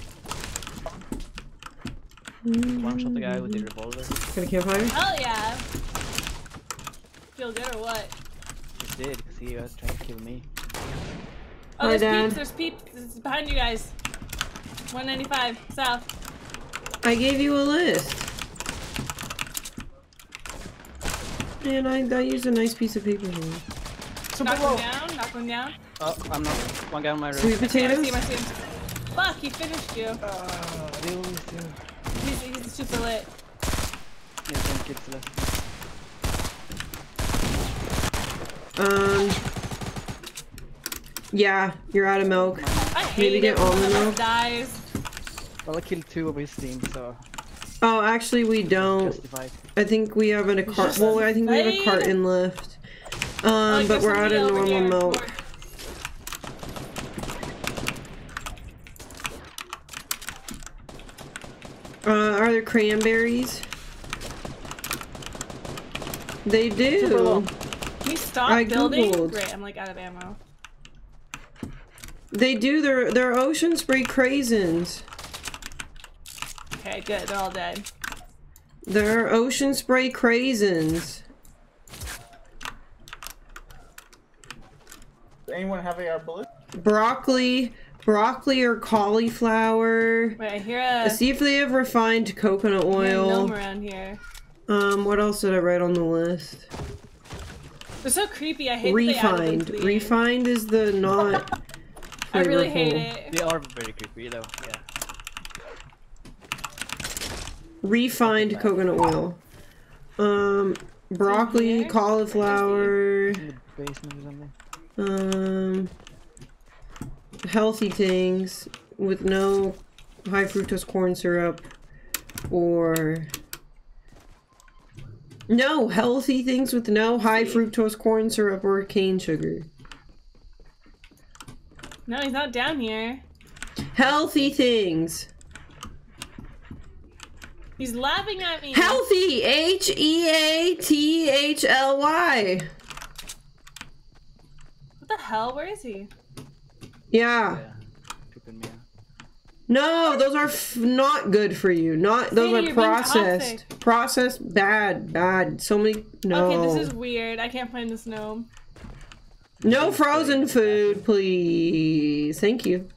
One shot the guy with the revolver. Got a campfire. Hell yeah. Feel good or what? Just did, because he was trying to kill me. Oh, Hi, there's Dad. peeps. There's peeps. It's behind you guys. 195 south. I gave you a list. And I, I used a nice piece of paper here. So Knock him down. Knock him down. Oh, I'm not. One guy on my roof. Sweet See him, I potatoes? see him, I see him. Fuck, he finished you. Oh, they always do. He's, he's super lit. Yeah, ten kids left. Um. Yeah, you're out of milk. I hate Maybe it get when one almond milk? dies. Well, I killed two of his team, so Oh, actually, we don't. I think we have a cart. Well, I think we have a Justified. carton left. Oh, Um, but we're out somebody of normal here. milk. Uh, are there cranberries? They do. Can you stop I building? Googled. Great, I'm like out of ammo. They do. They're they're ocean spray craisins. Okay, good. They're all dead. They're ocean spray craisins. Does anyone have AR bullets? Broccoli, broccoli or cauliflower. Wait, I hear a, See if they have refined coconut I hear a oil. gnome around here. Um, what else did I write on the list? They're so creepy. I hate that they Refined. Refined is the not. I really hate it. They are very creepy, though. Yeah. Refined coconut oil. Um, broccoli, cauliflower. In the basement or something. Um, healthy things with no high fructose corn syrup or. No, healthy things with no high fructose corn syrup or cane sugar. No, he's not down here. Healthy things. He's laughing at me. Healthy. H E A T H L Y. What the hell? Where is he? Yeah. Yeah. Creeping me out. No, those are f- not good for you. Not those Sadie, are processed. Processed bad, bad. So many no. Okay, this is weird. I can't find this gnome. No frozen food, please. Thank you.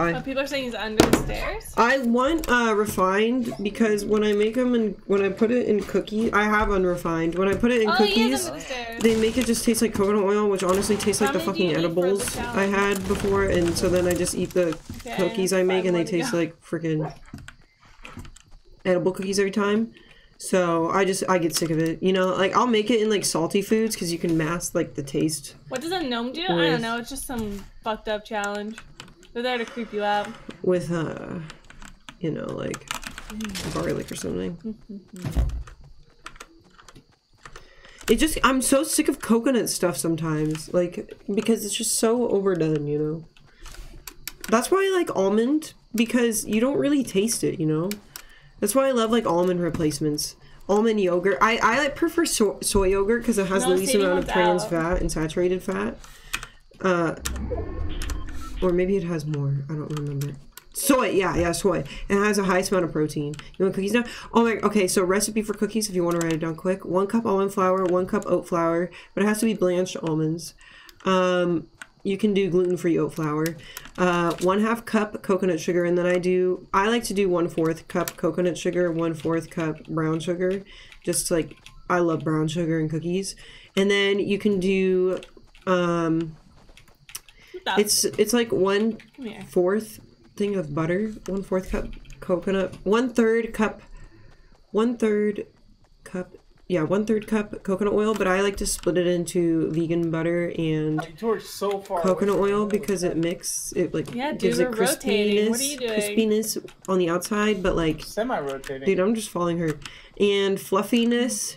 Oh, people are saying he's under the stairs. I want uh, refined because when I make them and when I put it in cookie, I have unrefined. When I put it in Oh, cookies, the they make it just taste like coconut oil, which honestly tastes like the many do you fucking edibles I had before, and so then I just eat the Okay, cookies I make, and they taste go. like freaking edible cookies every time. So I just I get sick of it. You know, like I'll make it in like salty foods because you can mask like the taste What does a gnome do? I don't know. It's just some fucked up challenge. They're there to creep you out. with uh, you know, like garlic or something. It just I'm so sick of coconut stuff sometimes, like because it's just so overdone, you know. That's why I like almond because you don't really taste it, you know. That's why I love like almond replacements. Almond yogurt. I I like prefer so- soy yogurt because it has No, the least amount of trans out. fat and saturated fat. Uh, or maybe it has more. I don't remember. Soy, yeah, yeah, soy. It has a highest amount of protein. You want cookies now? Oh my, okay, so recipe for cookies if you want to write it down quick. One cup almond flour, one cup oat flour, but it has to be blanched almonds. Um, you can do gluten-free oat flour. Uh, one half cup coconut sugar, and then I do, I like to do one fourth cup coconut sugar, one fourth cup brown sugar. Just like, I love brown sugar and cookies. And then you can do, um, Stop. it's, it's like one Come here. fourth thing of butter, one fourth cup coconut, one third cup, one third cup, yeah, one third cup coconut oil. But I like to split it into vegan butter and so far. coconut oil because it mix it like Yeah, dude, gives it we're rotating. What are crispiness, crispiness on the outside, but like, Semi-rotating. dude, I'm just following her, and fluffiness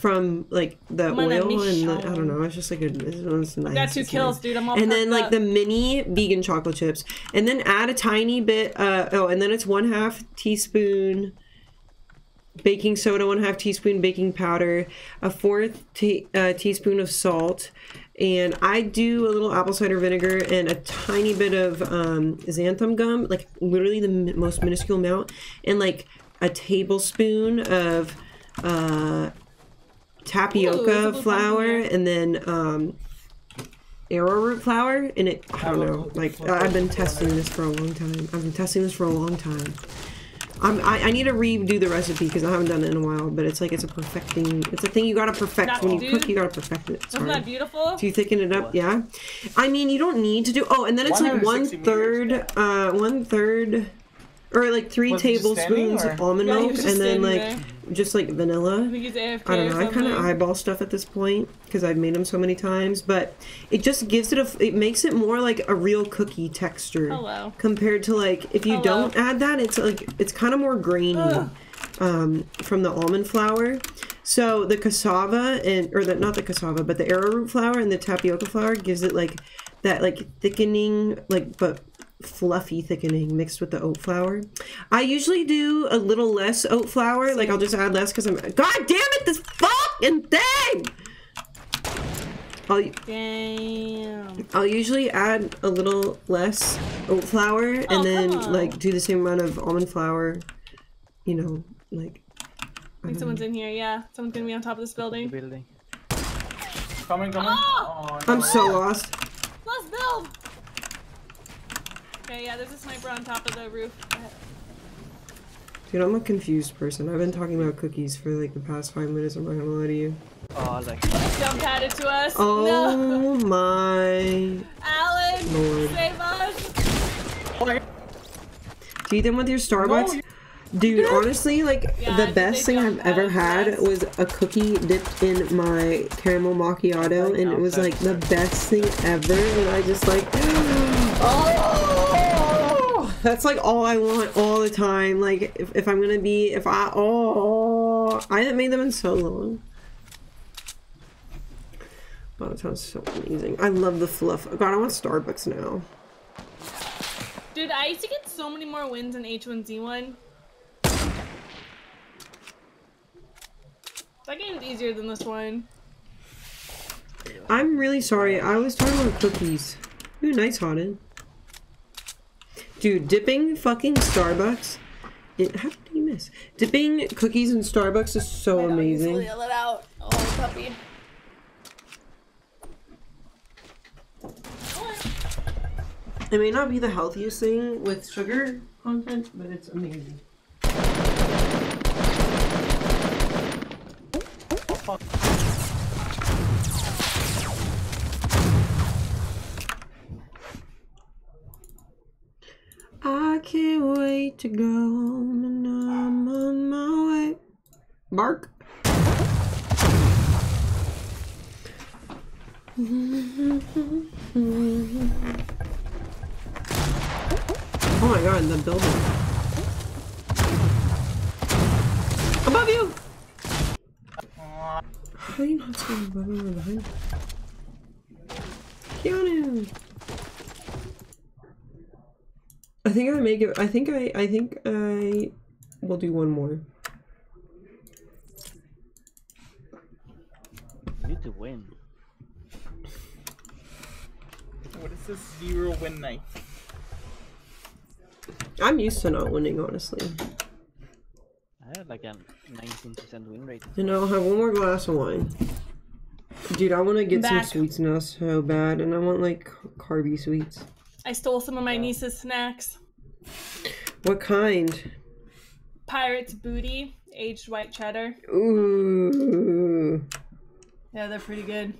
from like the oil and the, I don't know. It's just like a it's, nice. Got two it's kills, nice dude. I'm all and then like up. the mini vegan chocolate chips and then add a tiny bit uh oh and then it's one half teaspoon baking soda one half teaspoon baking powder a fourth uh, teaspoon of salt and i do a little apple cider vinegar and a tiny bit of um, xanthan gum like literally the most minuscule amount and like a tablespoon of uh, tapioca Ooh, flour here. and then um, arrowroot flour and it i don't know like i've been testing this for a long time i've been testing this for a long time I'm, I, I need to redo the recipe because I haven't done it in a while, but it's like it's a perfecting. It's a thing you gotta perfect That when you dude. cook. You gotta perfect it. Wasn't that beautiful? Do you thicken it up? Yeah. I mean, you don't need to do. Oh, and then it's like one 160 third, meters. uh, one third, or like three Was tablespoons of almond Yeah, milk, was and then like there. Just like vanilla. I think he's AFK I don't know. I kind of eyeball stuff at this point because I've made them so many times, but it just gives it a. It makes it more like a real cookie texture Hello. compared to like if you Hello. don't add that, it's like it's kind of more grainy Ugh. um, from the almond flour. So the cassava and or the not the cassava, but the arrowroot flour and the tapioca flour gives it like that like thickening like but fluffy thickening mixed with the oat flour. I usually do a little less oat flour, like I'll just add less because I'm God damn it, this fucking thing. I'll, Damn. I'll usually add a little less oat flour and Oh, then like do the same amount of almond flour, you know, like I think someone's in here. Yeah, someone's gonna be on top of this The building. building. Coming, coming. Oh! Ah! Oh, I'm no. so lost. Let's build. Okay, yeah, there's a sniper on top of the roof. Dude, I'm a confused person. I've been talking about cookies for like the past five minutes. I'm not gonna lie to you. Oh, like Jump at it to us. Oh No. my Alan, lord. save us. Oh my Do you eat them with your Starbucks? you- Dude, honestly, like Yeah, the best thing I've ever had yes. was a cookie dipped in my caramel macchiato, and it was like the best thing ever. And I just like, oh, that's like all I want all the time. Like if, if I'm gonna be, if I, oh, I haven't made them in so long. Oh, that sounds so amazing. I love the fluff. God, I want Starbucks now. Dude, I used to get so many more wins in H1Z1. That game's easier than this one. I'm really sorry. I was talking about cookies. Ooh, nice hotted. Dude, dipping fucking Starbucks. It, how did you miss? Dipping cookies in Starbucks is so amazing. Yell it out. Oh, puppy. It may not be the healthiest thing with sugar content, but it's amazing. I can't wait to go home and I'm on my way. Bark. Oh my god, the building. Above you! How do you not see him above or behind? Keanu! I think I make it. I think I. I think I will do one more. You need to win. What is this zero win night? I'm used to not winning, honestly. I had like a 19% win rate. You know, I'll have one more glass of wine. Dude, I want to get Back. some sweets now so bad, and I want like carby sweets. I stole some of my niece's snacks. What kind? Pirate's booty, aged white cheddar. Ooh. Yeah, they're pretty good.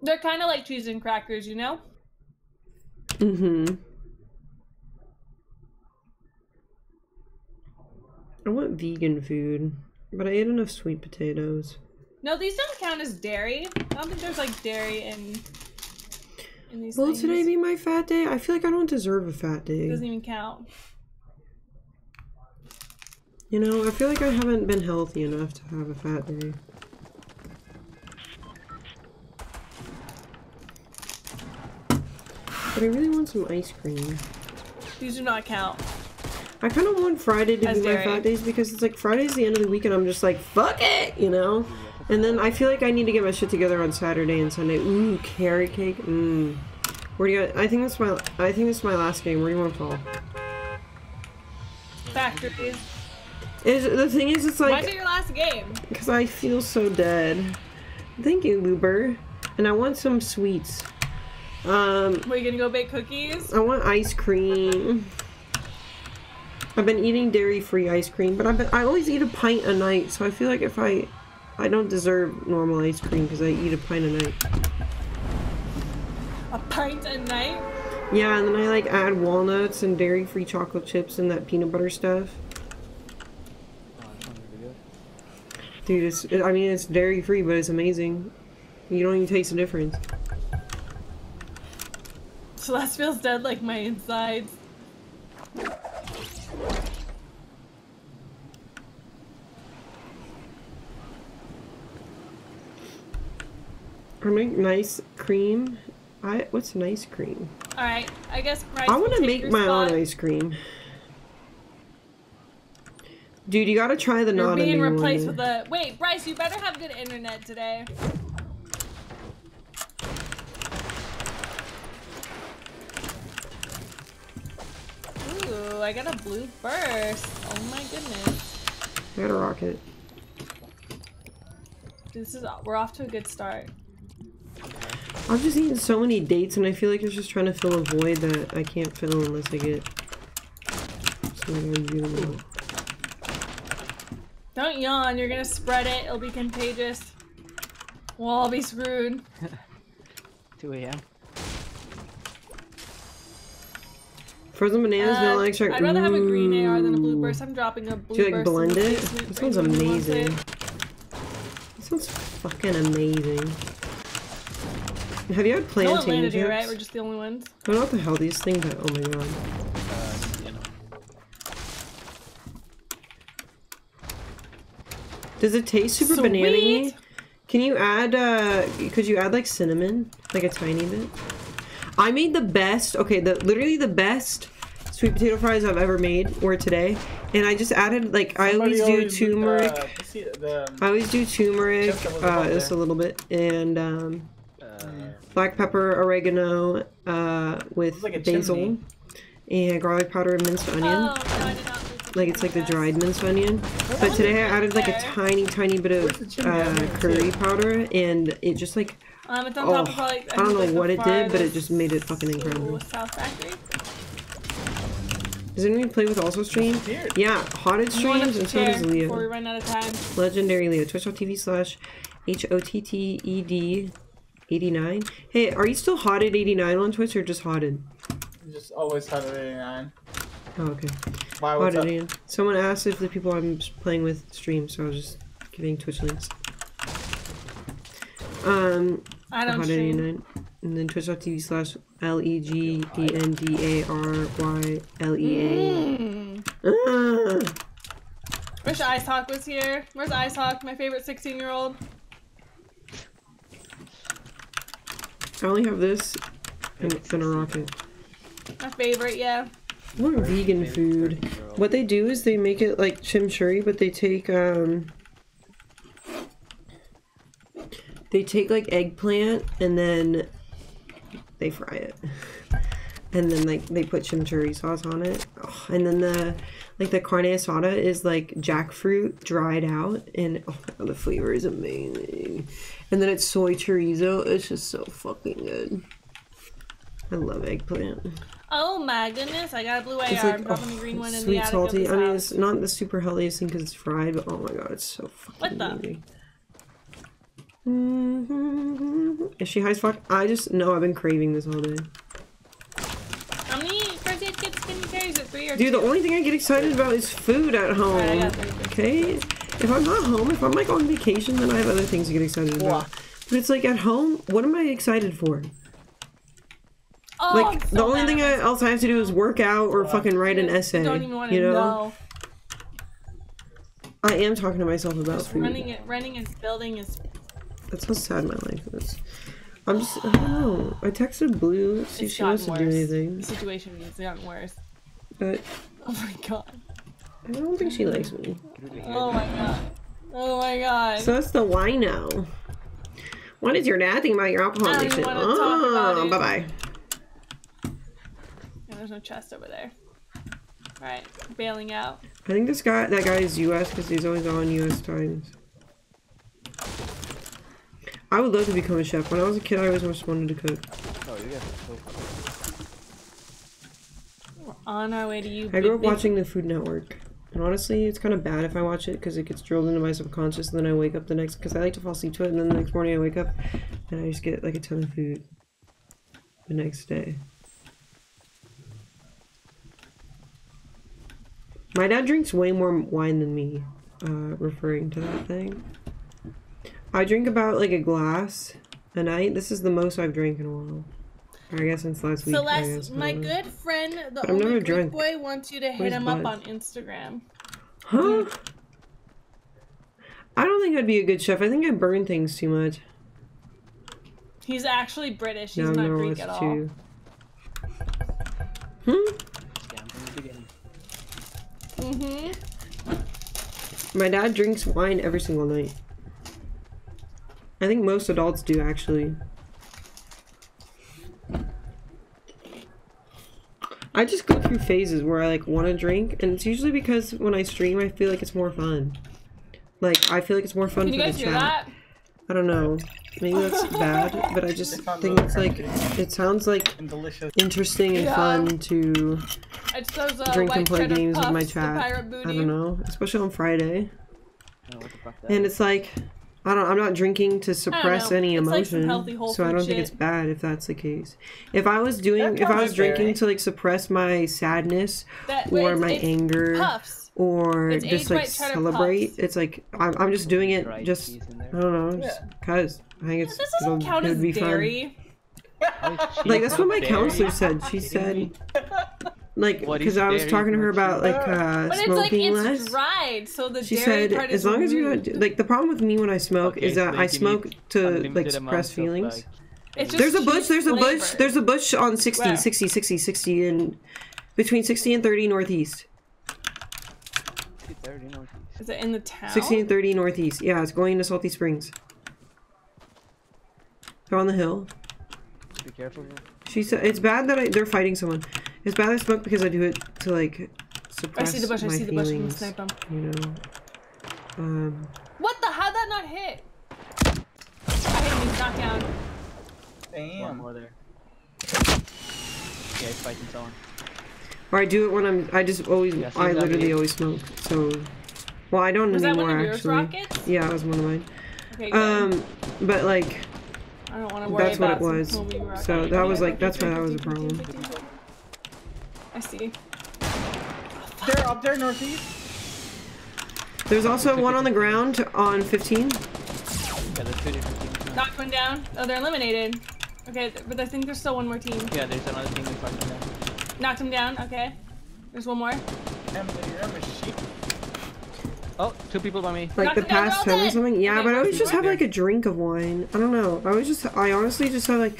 They're kind of like cheese and crackers, you know? Mm-hmm. I want vegan food, but I ate enough sweet potatoes. No, these don't count as dairy. I don't think there's like dairy in in these Will things. today be my fat day? I feel like I don't deserve a fat day. It doesn't even count. You know, I feel like I haven't been healthy enough to have a fat day. But I really want some ice cream. These do not count. I kind of want Friday to As be my fat days because it's like Friday's the end of the week and I'm just like, fuck it, you know? And then I feel like I need to get my shit together on Saturday and Sunday. Ooh, carrot cake. Mmm. Where do you? I think that's my. I think that's my last game. Where do you want to fall? Factories. Is the thing is, it's Why like is it your last game? because I feel so dead. Thank you, Luber. And I want some sweets. Um, Were you gonna go bake cookies? I want ice cream. I've been eating dairy-free ice cream, but I've been, I always eat a pint a night, so I feel like if I I don't deserve normal ice cream because I eat a pint a night. A pint a night? Yeah, and then I like add walnuts and dairy-free chocolate chips and that peanut butter stuff. That sounds really good. Dude, it's I mean it's dairy-free, but it's amazing. You don't even taste the difference. Celeste feels dead like my insides. I make nice cream. I what's nice cream? Alright, I guess Bryce I want to make my spot. own ice cream. Dude, you gotta try the You're being replaced one. with a. Wait, Bryce, you better have good internet today. Ooh, I got a blue burst. Oh my goodness. I got a rocket. This is we're off to a good start. I've just eaten so many dates, and I feel like it's just trying to fill a void that I can't fill unless I get. So I do them all. Don't yawn, you're gonna spread it, it'll be contagious. We'll all be screwed. 2 a.m. Frozen bananas, Uh, vanilla extract. I'd rather have a green AR than a blue Ooh. burst. I'm dropping a blue Do you like blend it? This That for sounds anyone who wants amazing. This That sounds fucking amazing. Have you had No plantain one landed here, right? We're just the only ones. They're not know what the healthiest thing, but oh my god. Uh, you know. Does it taste super banana Sweet. Can you add, uh, could you add like cinnamon? Like a tiny bit? I made the best, okay, the literally the best sweet potato fries I've ever made were today. And I just added, like, I always Somebody do turmeric. uh, the se- I always do turmeric, Just a little uh, bit just a little bit, and um, Uh, black pepper, oregano, uh, with like a basil, chimney. and garlic powder and minced onion. Oh, no, I did not Like it's like the dried minced onion. But today I added like a tiny, tiny bit of uh, curry powder, and it just like Um, it's on oh, top of probably. I don't know like, what it did, but it just made it fucking incredible. South Does anyone play with also stream? Yeah, Haunted You streams, and so does share before we Leo. run out of time. Legendary Leo. Twitch.tv slash H O T T E D 89. Hey, are you still hot at 89 on Twitch or just hot Hotted? Just always hot at 89. Oh, okay. Why what's Hotted up? 89. Someone asked if the people I'm playing with stream, so I was just giving Twitch links. Um, I don't Hot stream. 89. And then twitch.tv slash L E G E N D A R Y L E A. Mm. Ah. Wish Ice Hawk was here. Where's Ice Hawk, my favorite 16 year old? I only have this and, and a rocket. My favorite, yeah. More vegan food. What they do is they make it like chimichurri, but they take um they take like eggplant and then they fry it. And then like they put chimichurri sauce on it. Oh, and then the like the carne asada is like jackfruit dried out and oh the flavor is amazing. And then it's soy chorizo. It's just so fucking good. I love eggplant. Oh my goodness, I got a blue AR. It's I'm like oh, the green one in the sweet salty. I mean, it's not the super healthiest thing because it's fried, but oh my god, it's so fucking What the? Mhm. Is she high as fuck? I just know I've been craving this all day. How many first aid kits can you carry? Is it three or Dude, two? the only thing I get excited about is food at home. Alright, I got three first Okay? If I'm not home, if I'm like on vacation, then I have other things to get excited about. But it's like at home, what am I excited for? Oh, like so the only thing I, else I have to do is work out or fucking write an essay. Don't even want to you know? know. I am talking to myself about food. Running it, running and building is That's how sad my life is. I'm just, I don't know. I texted Blue, see if it's she wants to do anything, The situation has gotten worse. but Oh my god. I don't think she likes me. Oh my god. Oh my god. So that's the wino. What is your dad think about your alcohol I don't even addiction? wanna talk about Oh, bye bye. Yeah, there's no chest over there. Alright, bailing out. I think this guy, that guy is US because he's always on US times. I would love to become a chef. When I was a kid, I always just wanted to cook. Oh, you guys are so We're on our way to you. I grew up watching the Food Network. And honestly, it's kind of bad if I watch it because it gets drilled into my subconscious and then I wake up the next, because I like to fall asleep to it and then the next morning I wake up and I just get like a ton of food the next day. My dad drinks way more wine than me, uh, referring to that thing. I drink about like a glass a night. This is the most I've drank in a while. I guess since last week. Celeste, my don't good friend, the But only Greek boy, wants you to hit Where's him up on Instagram. Huh? I don't think I'd be a good chef. I think I burn things too much. He's actually British. He's Now not Greek at all. too. Hmm? scam from the beginning. Mm-hmm. My dad drinks wine every single night. I think most adults do actually. I just go through phases where I like want to drink, and it's usually because when I stream, I feel like it's more fun. Like I feel like it's more fun Can you for guys the hear chat. that? I don't know. Maybe that's bad, but I just think it's like it sounds like And delicious. interesting and Yeah. fun to It's those uh, drink and play cheddar games with my chat. I don't know, especially on Friday. I what the fuck And it's like I don't. I'm not drinking to suppress any It's like emotion, healthy, so I don't think shit. it's bad if that's the case. If I was doing, if I was drinking berry. to like suppress my sadness That, or it's- my it's anger Puffs. or It's just like celebrate, puffs. it's like I'm, I'm just doing it just cheese in there. I don't know, just Yeah. cause I think it's This doesn't count it as be fun. dairy. How is cheese Like that's what my counselor said. She said, me? like, because I was talking to her about like uh, But it's like smoking it's less. dried, so the She dairy said, part as is long as you're not like the problem with me when I smoke Okay, is that they I smoke to like unlimited suppress feelings. like, It's just There's a bush, cheese there's a bush, there's a bush on 60, Where? 60, 60, 60, and between 60 and 30 northeast. 30 northeast. Is it in the town? 60 and 30 northeast. Yeah, it's going to Salty Springs. They're on the hill. Be careful. She said it's bad that I they're fighting someone. It's bad I smoke because I do it to like I suppress see the bush. I my see the bush. I'm gonna feelings. snipe him. You know. Um. What the? How'd that not hit? I hit him. He's knocked down. One Damn. more there. Yeah, he's fighting someone. Or I do it when I'm. I just always. Yeah, I that literally always smoke. So. Well, I don't Was that one of yours, actually. rockets? Yeah, it was one of mine. Okay, good. Um, but like I don't want to worry that's what it was. some homie rocket. So that was, like, that's why that was a 15, 15, problem. 15, 15. I see. They're up there northeast. there's also one on the ground on 15. Yeah, there's two different teams now. Knocked one down. Oh, they're eliminated. Okay, but I think there's still one more team. Yeah, there's another team in front of them. Knocked him down. Okay. There's one more. Emily, you're a machine. Oh, two people by me. Like Knock the it down, past roll ten or something. Yeah, Okay, but I roll always just have like a drink of wine. I don't know. I always just, I honestly just have like,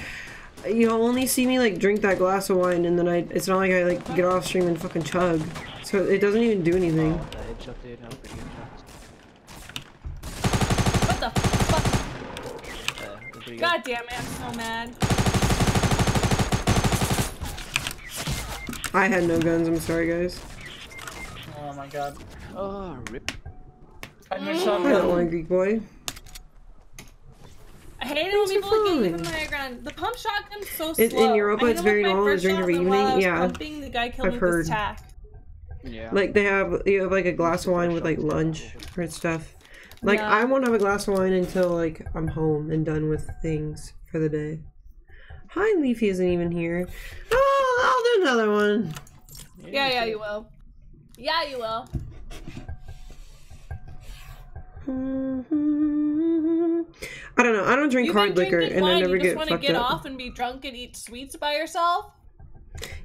you only see me like drink that glass of wine, and then I. It's not like I like get off stream and fucking chug. So it doesn't even do anything. Oh, headshot dude. That was pretty good What the fuck? Uh, that was pretty good. God damn it! I'm so mad. I had no guns. I'm sorry, guys. Oh my god. Oh, rip. Find I don't shotgun. want Greek boy. I hate it when people get fine. even higher ground. The pump shotgun's so It- slow. in Europa, it's very with my normal to first drink shot, every but evening. I was Yeah. Pumping, the guy killed I've me heard. with tack. Yeah. Like they have, you have like a glass of wine with like lunch or stuff. Like Yeah. I won't have a glass of wine until like I'm home and done with things for the day. Hi, Leafy isn't even here. Oh, I'll do another one. Yeah, yeah, you will. Yeah, you will. Mm-hmm. I don't know. I don't drink You've hard liquor, and I wine, never you just get want to fucked get up. off and be drunk and eat sweets by yourself.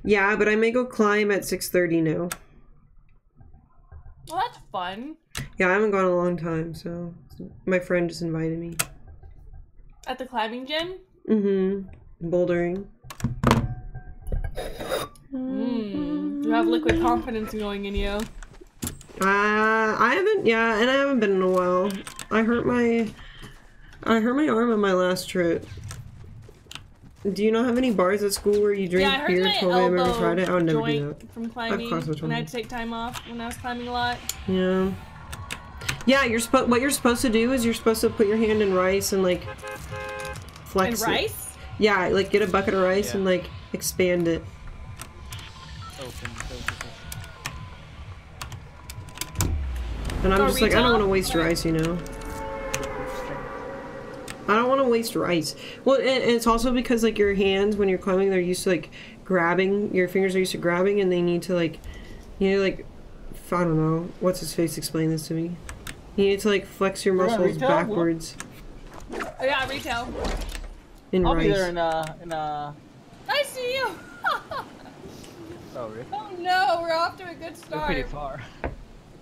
Yeah, but I may go climb at six thirty now. Well, that's fun. Yeah, I haven't gone in a long time, so my friend just invited me. At the climbing gym. Mm-hmm. Bouldering. Mm, you have liquid confidence going in you. Uh, I haven't. Yeah, and I haven't been in a while. I hurt my. I hurt my arm on my last trip. Do you not have any bars at school where you drink yeah, I hurt beer my 12 a.m. every Friday? I would never do that. from climbing, course which and I one. had to take time off when I was climbing a lot. Yeah. Yeah, you're supposed. What you're supposed to do is you're supposed to put your hand in rice and like And flex it. rice? Yeah, like get a bucket of rice Yeah. and like expand it. Open. And I'm For just like, I don't want to waste Or- rice, you know. I don't want to waste rice. Well, and, and it's also because like your hands when you're climbing, they're used to like grabbing. Your fingers are used to grabbing, and they need to like, you know, like, I don't know. What's his face? Explain this to me. You need to like flex your muscles retail? backwards Oh, yeah, retail. in I'll rice. be there in a in uh, a. I see you. Oh, rip. oh no, we're off to a good We're pretty start. far.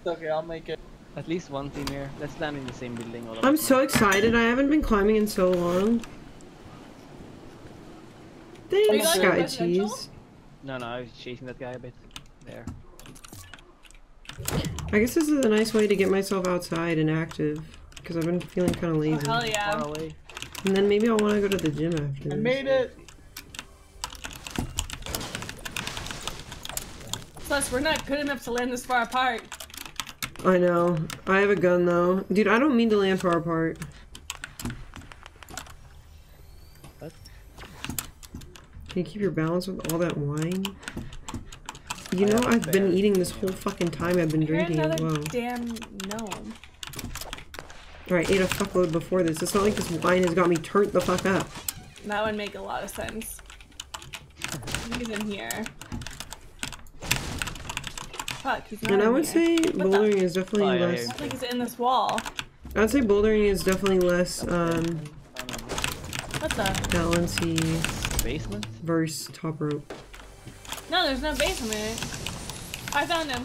It's okay, I'll make it. At least one team here. Let's land in the same building. All I'm so now. excited. I haven't been climbing in so long. Thanks, like Sky? Cheese. No, no, I was chasing that guy a bit. There. I guess this is a nice way to get myself outside and active because I've been feeling kind of Oh, lazy. hell yeah. And then maybe I'll want to go to the gym after. I made it. Plus, we're not good enough to land this far apart. I know. I have a gun though. Dude, I don't mean to land far apart. What? Can you keep your balance with all that wine? You I know I've been eating this whole fucking time I've been You're drinking as well. damn gnome. Alright, ate a fuckload before this. It's not like this wine has got me turned the fuck up. That would make a lot of sense. He's in here. Fuck, he's not And I would here. say the- bouldering is definitely Oh, yeah, less. I think he's in this wall. I'd say bouldering is definitely less um no. What the? balancy Basement? verse top rope. No, there's no basement. I found him.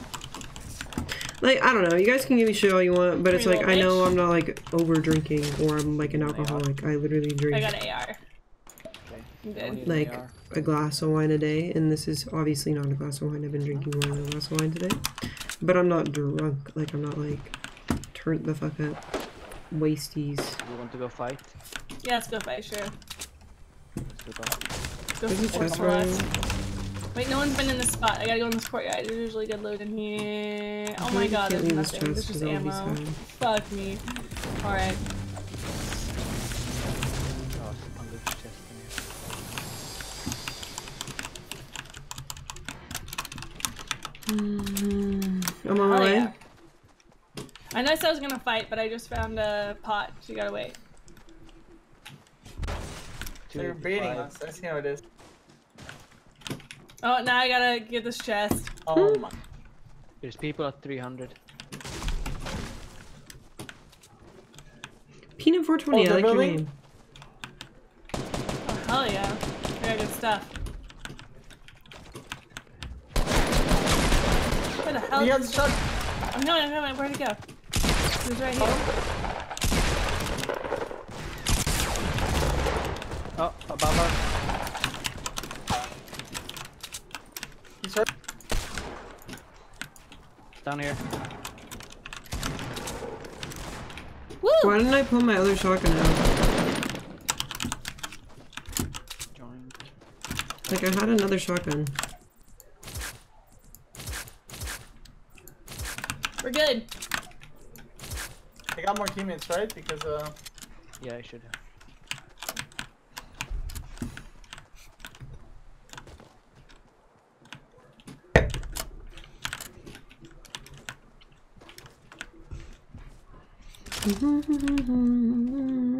Like I don't know, you guys can give me shit all you want, but it's like I know bitch. I'm not like over drinking or I'm like an alcoholic. I literally drink I got an AR. Okay. I'm I good. need an like a glass of wine a day, and this is obviously not a glass of wine. I've been drinking more than a glass of wine today, but I'm not drunk. Like I'm not like turned the fuck up, wasties. You want to go fight? Yeah, let's go fight, sure. Let's go fight. Go for chest couple Wait, no one's been in this spot. I gotta go in this courtyard. There's usually good loot in here. Oh my god, can't there's leave this nothing. There's chest just 'cause I'll be ammo. Fuck me. Alright. I'm on my way. yeah. I know I said I was gonna fight, but I just found a pot, so you gotta wait. They're 285. baiting us. I see how it is. Oh, now I gotta get this chest. Oh Hmm. my. There's people at 300. Peanut 420. Oh, I like they're your name. Oh, hell Hell yeah. Very good stuff. The hell He has a shot. I'm coming, I'm coming. Where'd he go? He was right here. Oh, above us. He's hurt. Down here. Woo! Why didn't I pull my other shotgun out? Like I had another shotgun. We're good. I got more teammates, right? Because uh, Yeah, I should have.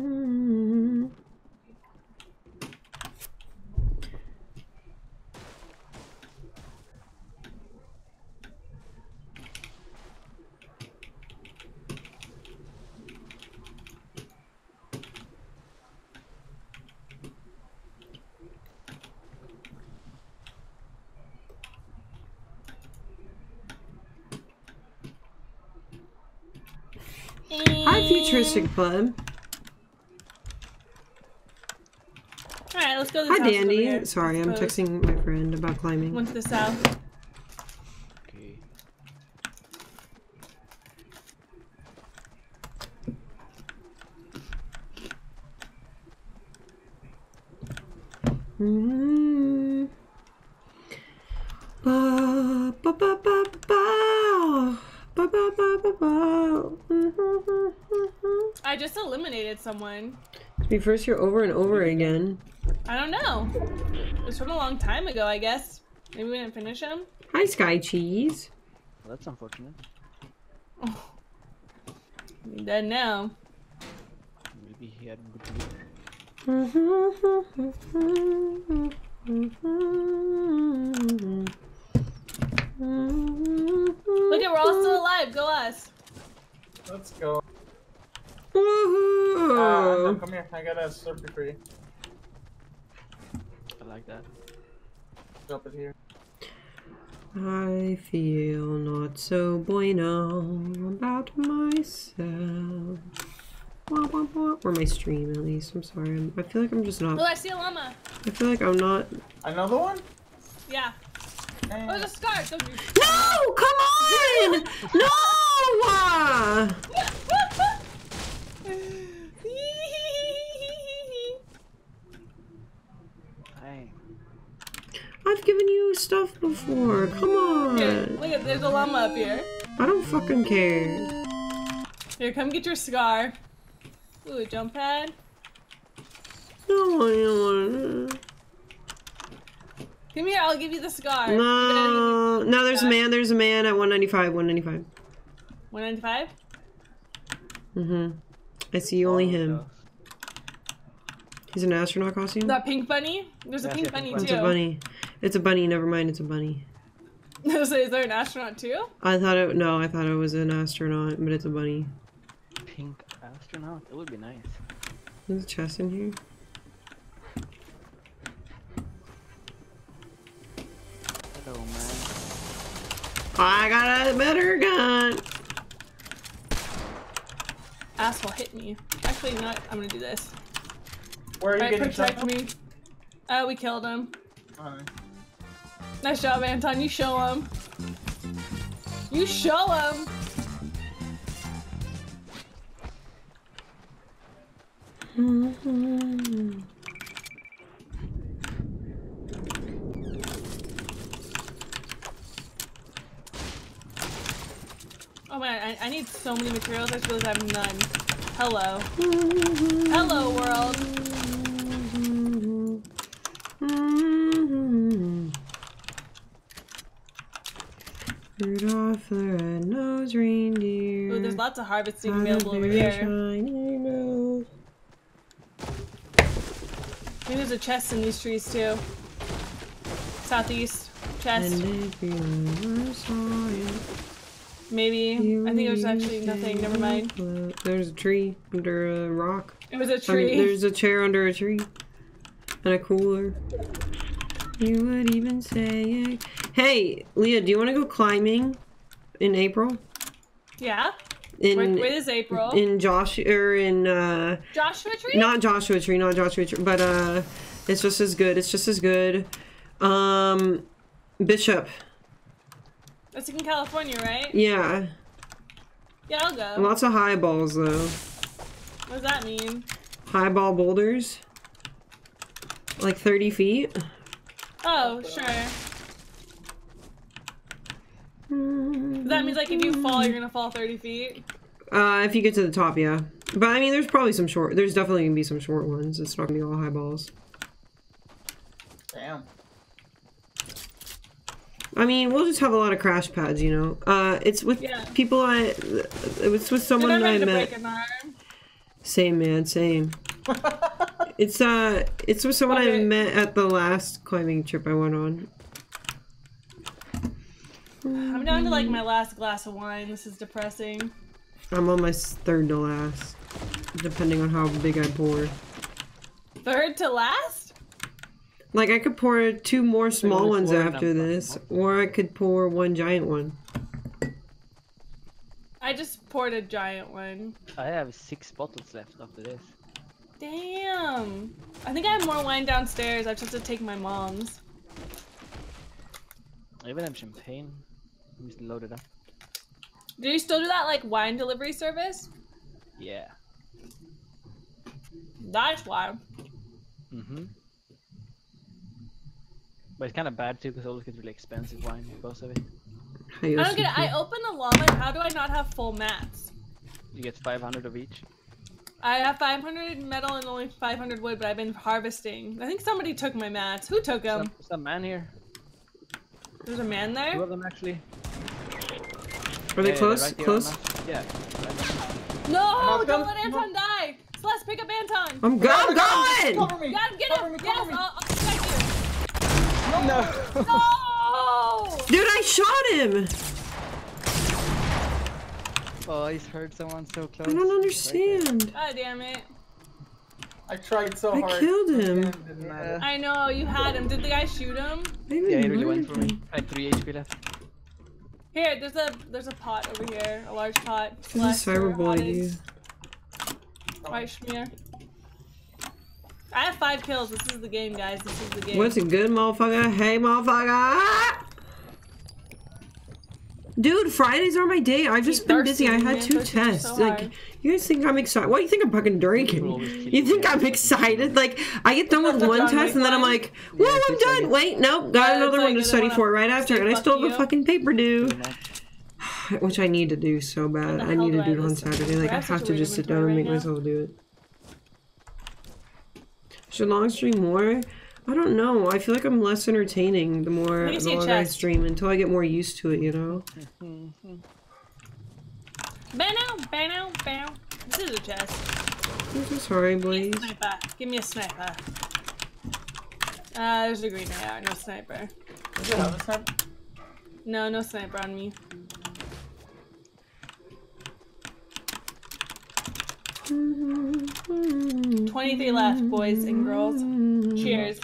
Hi, futuristic. Alright, let's go to the Hi, Dandy. Sorry, I'm texting my friend about climbing. Went to the south. Okay. Mm. Ba, ba, ba, ba, ba. Ba, ba, ba, ba, ba. I just eliminated someone. To be first year over and over again. I don't know. It was from a long time ago, I guess. Maybe we didn't finish him. Hi, Sky Cheese. Well, that's unfortunate. He's dead now. Maybe he had good loot. Look at, we're all still alive. Go us. let's go. Uh, Woohoo! no, come here. I got a slurpee for you. I like that. Drop it here. I feel not so bueno about myself. Wah, wah, wah. Or my stream, at least. I'm sorry. I'm, I feel like I'm just not. Oh, not. I see a llama. I feel like I'm not. Another one? Yeah. Eh, Oh, there's a scar. Go No! Come on! No! Ah! Dang. I've given you stuff before. Come Here, on. look at there's a llama up here. I don't fucking care. Here, come get your scar. Ooh, a jump pad. No, I don't want Come here, I'll give you the scar. to. You No, no, there's a man. There's a man at 195. 195. 195? Mm-hmm. I see only Oh, him. no. He's an astronaut costume? That pink bunny? There's a Yeah, pink yeah, bunny pink It's too. a bunny. It's a bunny. Never mind. It's a bunny. so is there an astronaut too? I thought it. No, I thought it was an astronaut, but it's a bunny. Pink astronaut? It would be nice. There's a chest in here. Hello, man. I got a better gun. Asshole hit me. Actually, you know what? I'm gonna do this. Where are you Alright, getting shot? protect me. Uh, we killed him. Uh, Nice job, Anton. You show him. You show him. Mm-hmm. Oh man, I, I need so many materials. I suppose I have none. Hello. Hello, world. Of harvesting available over here. Maybe there's a chest in these trees too. Southeast chest. And if you ever saw it, Maybe. I think there's actually nothing. Never mind. There's a tree under a rock. It was a I tree. mean, there's a chair under a tree. and a cooler. You would even say it. Hey, Leah, do you want to go climbing in April? Yeah. In Where, where is April? in Josh or in uh Joshua Tree? not Joshua Tree, not Joshua Tree, but uh it's just as good. It's just as good. Um Bishop. That's in California, right? Yeah. Yeah, I'll go. Lots of high balls though. What does that mean? High ball boulders. Like 30 feet. Oh, sure. That means like if you fall, you're gonna fall 30 feet. Uh, if you get to the top, yeah. But I mean, there's probably some short. There's definitely gonna be some short ones. It's not gonna be all high balls. Damn. I mean, we'll just have a lot of crash pads, you know. Uh, it's with Yeah. people I. It was with someone not that I ready to met. break an. Same man, same. It's uh, it's with someone I met at the last climbing trip I went on. I'm down to like my last glass of wine. This is depressing. I'm on my third to last, depending on how big I pour. Third to last? Like I could pour two more small ones after this, or I could pour one giant one. I just poured a giant one. I have six bottles left after this. Damn. I think I have more wine downstairs. I just have to take my mom's. I even have champagne. I'm just loaded up. Do you still do that like wine delivery service? Yeah. That's why. Mm-hmm. But it's kind of bad too, because it always gets really expensive wine because of it. I don't get it. I open the llama and how do I not have full mats? You get 500 of each. I have 500 metal and only 500 wood, but I've been harvesting. I think somebody took my mats. Who took them? Some, some man here. There's a man Two there? of them actually. Are they Yeah, close? right close? us. Yeah. right No! Don't them. let Anton die! Celeste, pick up Anton! I'm, go- I'm going! Cover me. Got him, get Cover him! me, Yes, cover me. I'll, I'll protect you! No. No! Dude, I shot him! oh, he's hurt someone so close. I don't understand. God damn it. I tried so I hard. killed him. It didn't. I know, you had him. Did the guy shoot him? I Yeah, he really went for me. I had 3 HP left. Here, there's a there's a pot over here. A large pot. This is Celeste or cyberbully, Hades. dude. White Schmear. I have five kills. This is the game, guys. This is the game. What's a good, motherfucker? Hey, motherfucker! Dude, Fridays are my day. I've just Keep been busy. I had two tests. so like, hard. You guys think I'm excited? Why do you think I'm fucking drinking? You think. I'm excited? Like, I get done with one test and then I'm like, well, Yeah, I'm it's like done. Wait, nope, got Yeah, another it's one to study for right after, and I still have a fucking paper due. Which I need to do so bad. I need to do it on? Saturday. Like, I have to just sit down and make myself do it. Should long stream more? I don't know. I feel like I'm less entertaining the more the longer I stream until I get more used to it, you know? Bow, bow, bow. This is a chest. I'm so sorry, Give me a sniper. Give me a sniper. Uh, there's a green AR. No sniper. Does it have a sniper? No, no sniper on me. Twenty-three left, boys and girls. Cheers.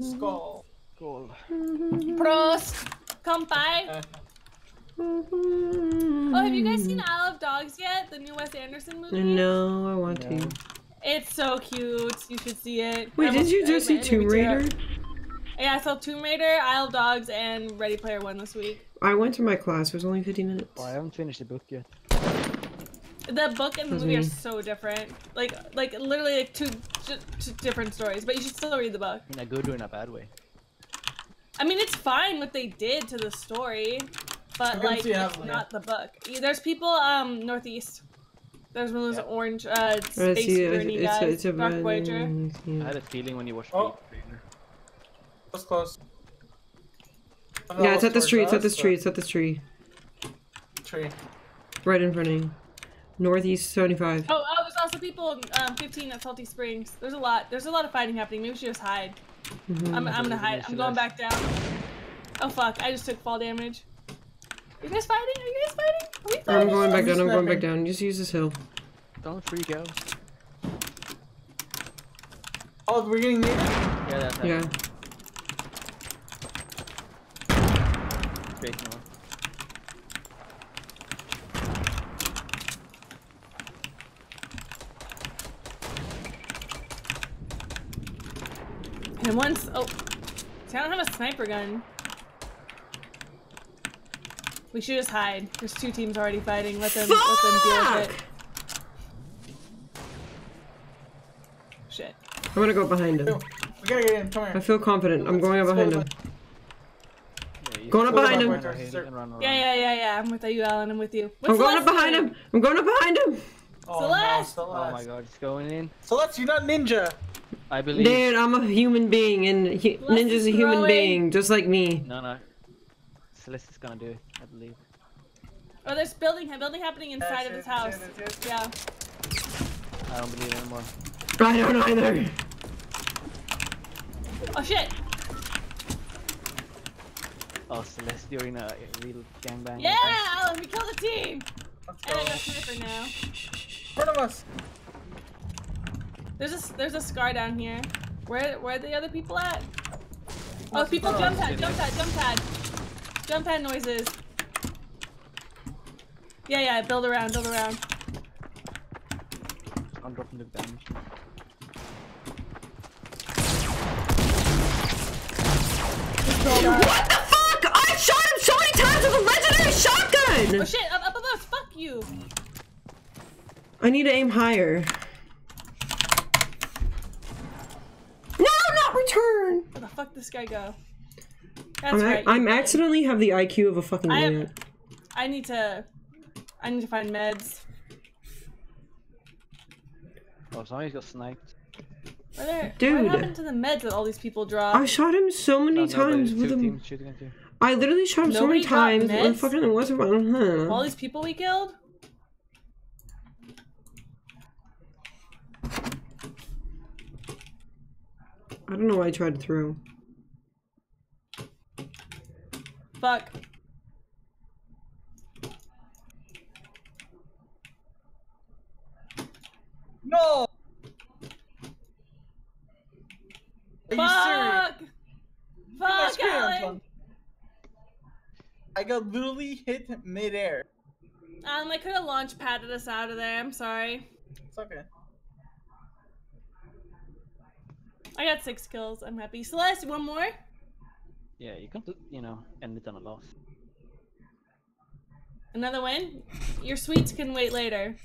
Skull. Cool. Prost. Come by. Oh, have you guys seen Isle of Dogs yet? The new Wes Anderson movie? No, I want No. to. It's so cute. You should see it. Wait, did you just see Tomb Raider? Yeah, I saw Tomb Raider, Isle of Dogs, and Ready Player One this week. I went to my class. It was only 50 minutes. Oh, I haven't finished the book yet. The book and the That's movie are so different. Like, like literally like two, two different stories. But you should still read the book. In a good or in a bad way. I mean, it's fine what they did to the story, but like see how- it's not the book. There's people um northeast. There's one of those Yeah. orange uh space see, journey it's, guys. it's, it's a Dark bad- Voyager. I had a feeling when you watched Oh. the trailer. That's close. Yeah, it's at this Towards tree. It's at us, this but- tree. It's at this tree. Tree. Right in front of you. Northeast 75. Oh, oh, there's also people um 15 at Salty Springs. There's a lot. There's a lot of fighting happening. Maybe we should just hide. Mhm. I'm, I'm gonna hide. I'm going back down. Oh fuck! I just took fall damage. You guys fighting? Are you guys fighting? Are we I'm going back I'm down. I'm going back snapping. down. Just use this hill. Don't freak out. Oh, we're getting near. Yeah, that's Yeah. straight north. And once, oh, see, I don't have a sniper gun. We should just hide. There's two teams already fighting. Let them, let them deal with it. Shit. I'm gonna go behind him. We gotta get in. Come here. I feel confident. I'm going up behind him. Yeah, Going up behind him. my run Sir, ahead sir. and run around. Yeah, yeah, yeah, yeah. I'm with you, Alan. I'm with you. I'm What's going up behind doing? him. I'm going up behind him. Oh, Celeste! No, Oh my god, it's going in. Celeste, you're not ninja. I believe. Dude, I'm a human being, and he, Celeste Ninja's is a human throwing. being, just like me. No, no. Celeste is gonna do it, I believe. Oh, there's building, building happening inside Yes, of this yes, house. yes, yes, Yeah. I don't believe anymore. I don't either. Oh shit! Oh, Celeste, you're in a real gangbang. Yeah, Alan, we killed a team. Let's And I got sniper now. In front of us. There's a there's a scar down here. Where where are the other people at? Oh, people jump pad, jump pad, jump pad, jump pad noises. Yeah, yeah. Build around, build around. I'm dropping the bench. What the fuck? I shot him so many times with a legendary shotgun! Oh shit! Up, up above! Fuck you! I need to aim higher. No, not return! Where the fuck this guy go? That's I'm, right. I'm accidentally have the IQ of a fucking I idiot. I need to. I need to find meds. Oh, somebody got sniped. Where there, Dude. What happened to the meds that all these people drop? I shot him so many Oh, no, times there's with two him. teams shooting at you. I literally shot him so many times. What meds? fucking what's about huh? all these people we killed? I don't know why I tried to throw. Fuck. No. Are you serious? Fuck! Look at screen, I'm Alan! I got literally hit midair. Um, I could have launch padded us out of there. I'm sorry. It's okay. I got six kills. I'm happy. Celeste, one more? Yeah, you can, you know, end it on a loss. Another win? Your sweets can wait later.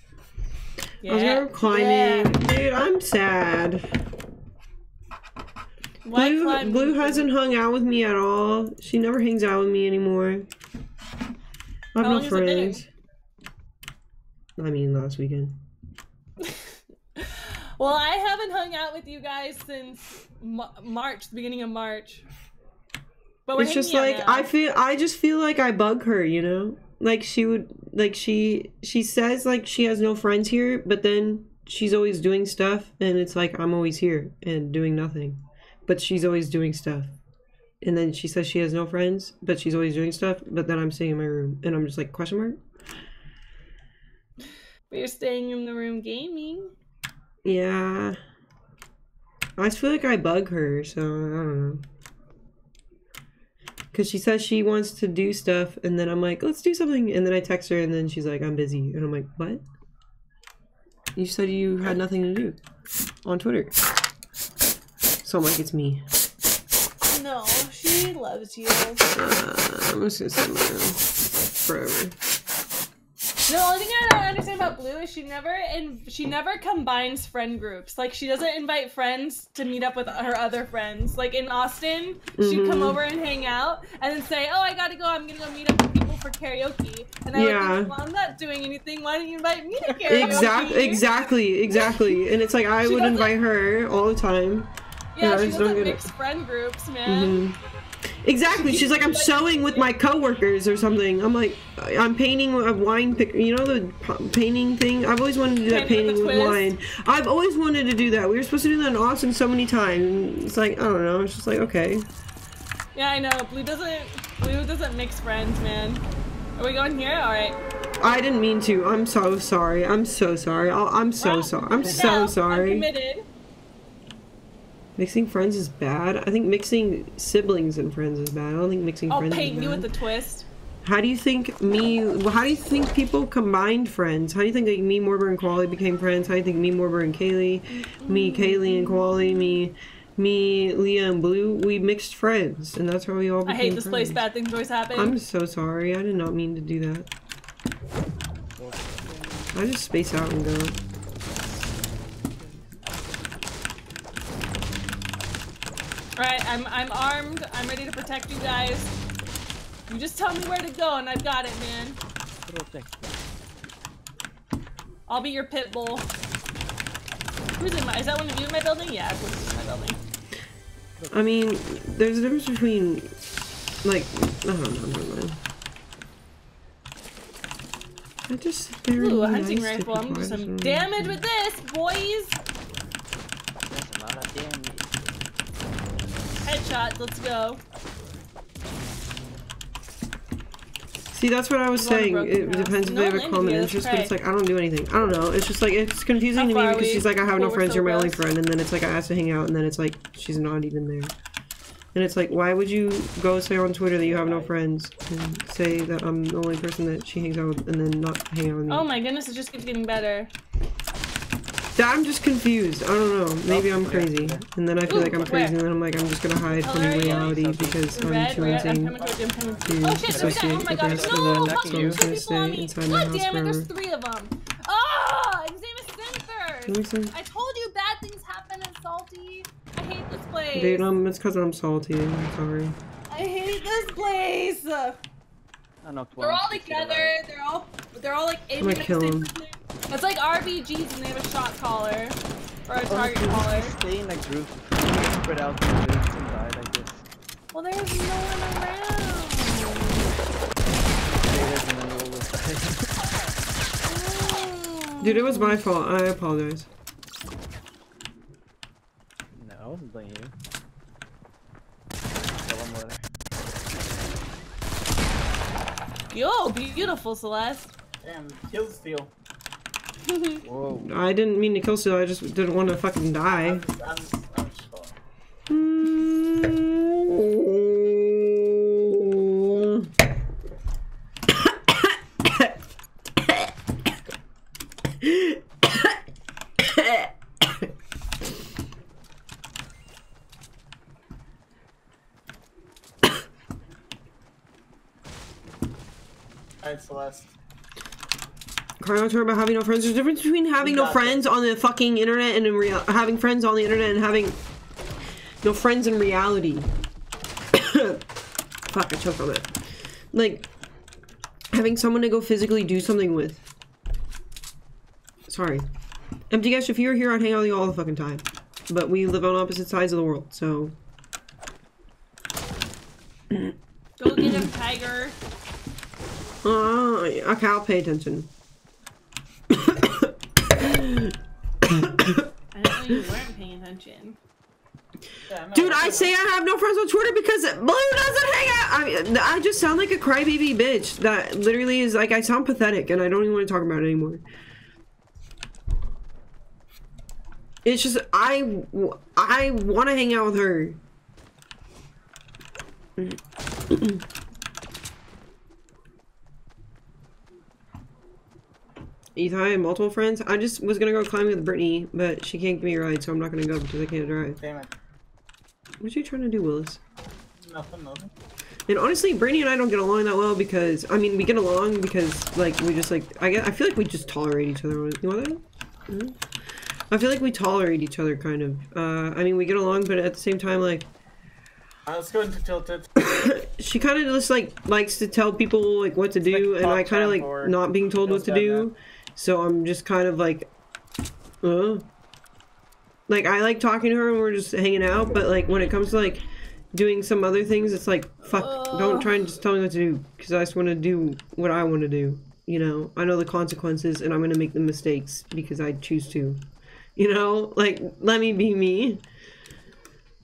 I was gonna climbing. Dude, I'm sad. Why Blue, climb? Blue hasn't hung out with me at all. She never hangs out with me anymore. I have How no long has it been? friends. I mean, last weekend. Well, I haven't hung out with you guys since Ma- March, the beginning of March. But we're it's just like. I feel. I just feel like I bug her. You know, like she would. Like she. She says like she has no friends here, but then she's always doing stuff, and it's like I'm always here and doing nothing, but she's always doing stuff. And then she says she has no friends, but she's always doing stuff. But then I'm sitting in my room, and I'm just like question mark. But you're staying in the room gaming. Yeah. I just feel like I bug her, so I don't know. Cause she says she wants to do stuff, and then I'm like, let's do something, and then I text her, and then she's like, I'm busy, and I'm like, what? You said you had nothing to do on Twitter. So I'm like, it's me. No, she loves you. Uh, I'm just gonna sit in my room forever. No, the only thing I don't understand about Blue is she never and she never combines friend groups. Like she doesn't invite friends to meet up with her other friends. Like in Austin, she'd come Mhm. over and hang out, and then say, "Oh, I gotta go. I'm gonna go meet up with people for karaoke." And I Yeah. would think, "Well, I'm not doing anything. Why don't you invite me to karaoke?" Exactly, exactly, exactly. And it's like I She would invite her all the time. Yeah, she just don't doesn't get it. mix friend groups, man. Mhm. Exactly. She's like, I'm sewing with my coworkers or something. I'm like, I'm painting a wine pic. You know the painting thing. I've always wanted to do that Painting painting with with wine. I've always wanted to do that. We were supposed to do that in Austin so many times. It's like I don't know. It's just like okay. Yeah, I know. Blue doesn't. Blue doesn't mix friends, man. Are we going here? All right. I didn't mean to. I'm so sorry. I'm so sorry. I'll, I'm so Wow. sorry. I'm No, so I'm sorry. committed. Mixing friends is bad. I think mixing siblings and friends is bad. I don't think mixing I'll friends paint is you with a twist. How do you think me? How do you think people combined friends? How do you think like me, Morber, and Quali became friends? How do you think me, Morber, and Kaylee, me, Kaylee, and Quali, me, me, Leah, and Blue, we mixed friends, and that's how we all I hate this place. Bad things always happen. I'm so sorry. I did not mean to do that. I just space out and go. Alright, I'm I'm armed. I'm ready to protect you guys. You just tell me where to go and I've got it, man. Protect. I'll be your pit bull. Who's in my is that one of you in my building? Yeah, in my building. I mean, there's a difference between, like, I don't know, never mind. I just Ooh, a hunting nice rifle. I'm people. gonna do some damage with this, boys! That's a lot of damage. Headshot, let's go. See, that's what I was saying. It depends if No they have a common interest, but it's like I don't do anything. I don't know. It's just like it's confusing to me because we? she's like, I have no Well, friends. so You're my only friend, and then it's like I ask to hang out, and then it's like she's not even there. And it's like, why would you go say on Twitter that you have no friends and say that I'm the only person that she hangs out with, and then not hang out with me? Oh my goodness, it just keeps getting better. That- I'm just confused. I don't know. Maybe I'm crazy, and then I feel Ooh, like I'm crazy, and then I'm like, I'm just gonna hide from Color are you? reality because I'm Red, too red, I'm insane. coming towards you, I'm coming to. Oh shit, associate Oh my with god, the rest of no, them, fucking so I'm two gonna people on stay me. inside my God house damn it, there's three of them. Ah, his name is That Cynthers. makes sense. I told you bad things happen in Salty. I hate this place. Dude, um, it's because I'm salty. I'm sorry. I hate this place. I. They're all together. They're all they're all like aiming gonna at kill the 'em. same place. It's like RBGs and they have a shot caller or a Oh, target we caller. just Stay in like groups, spread out in groups and die like this. Well, there's no one around. Stay there and then you always die. Dude, it was my fault. I apologize. no, I wasn't blaming you. One more. Yo, beautiful Celeste. Damn, kill steal. Whoa. I didn't mean to kill Steal. I just didn't want to fucking die. I'm, I'm, I'm. Alright, Celeste. Carl, talking about having no friends. There's a difference between having no got friends on the fucking internet and in real having friends on the internet and having no friends in reality. Fuck, I choked on that. Like having someone to go physically do something with. Sorry. Empty guest, if you were here, I'd hang out with you all the fucking time. But we live on opposite sides of the world, so Go get him, Tiger. uh, okay, I'll pay attention. I didn't know you weren't paying attention. Yeah, Dude, I say I have no friends on Twitter because Blue doesn't hang out. I, mean, I just sound like a crybaby bitch. That literally is like I sound pathetic, and I don't even want to talk about it anymore. It's just I I want to hang out with her. I have multiple friends. I just was gonna go climbing with Brittany, but she can't give me a ride, so I'm not gonna go because I can't drive. Damn it. What are you trying to do, Willis? Nothing, nothing. And honestly, Brittany and I don't get along that well because I mean we get along because like we just like I get I feel like we just tolerate each other. You want that? Mhm. I feel like we tolerate each other kind of. Uh, I mean we get along, but at the same time like I was going to tilt it. she kind of just like likes to tell people like what to do, like and I kind of like not being told what to do. So I'm just kind of like, uh. Like I like talking to her and we're just hanging out, but like when it comes to like doing some other things, it's like fuck. Don't try and just tell me what to do because I just want to do what I want to do. You know, I know the consequences and I'm gonna make the mistakes because I choose to. You know, like let me be me.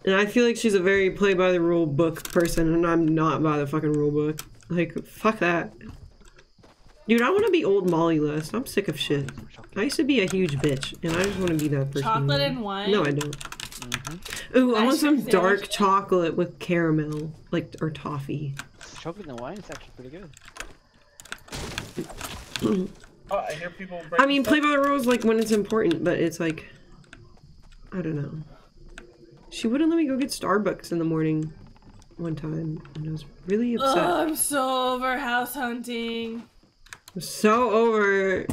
And I feel like she's a very play by the rule book person, and I'm not by the fucking rule book. Like, fuck that. Dude, I want to be old Molly list. I'm sick of shit. I used to be a huge bitch, and I just want to be that person. Chocolate and wine? No, I don't. Mm-hmm. Ooh, I want some dark sandwich. chocolate with caramel, like or toffee. Chocolate and wine is actually pretty good. Oh, I hear people. I mean, play by the rules like when it's important, but it's like, I don't know. She wouldn't let me go get Starbucks in the morning one time, and I was really upset. Ugh, I'm so over house hunting. I'm so over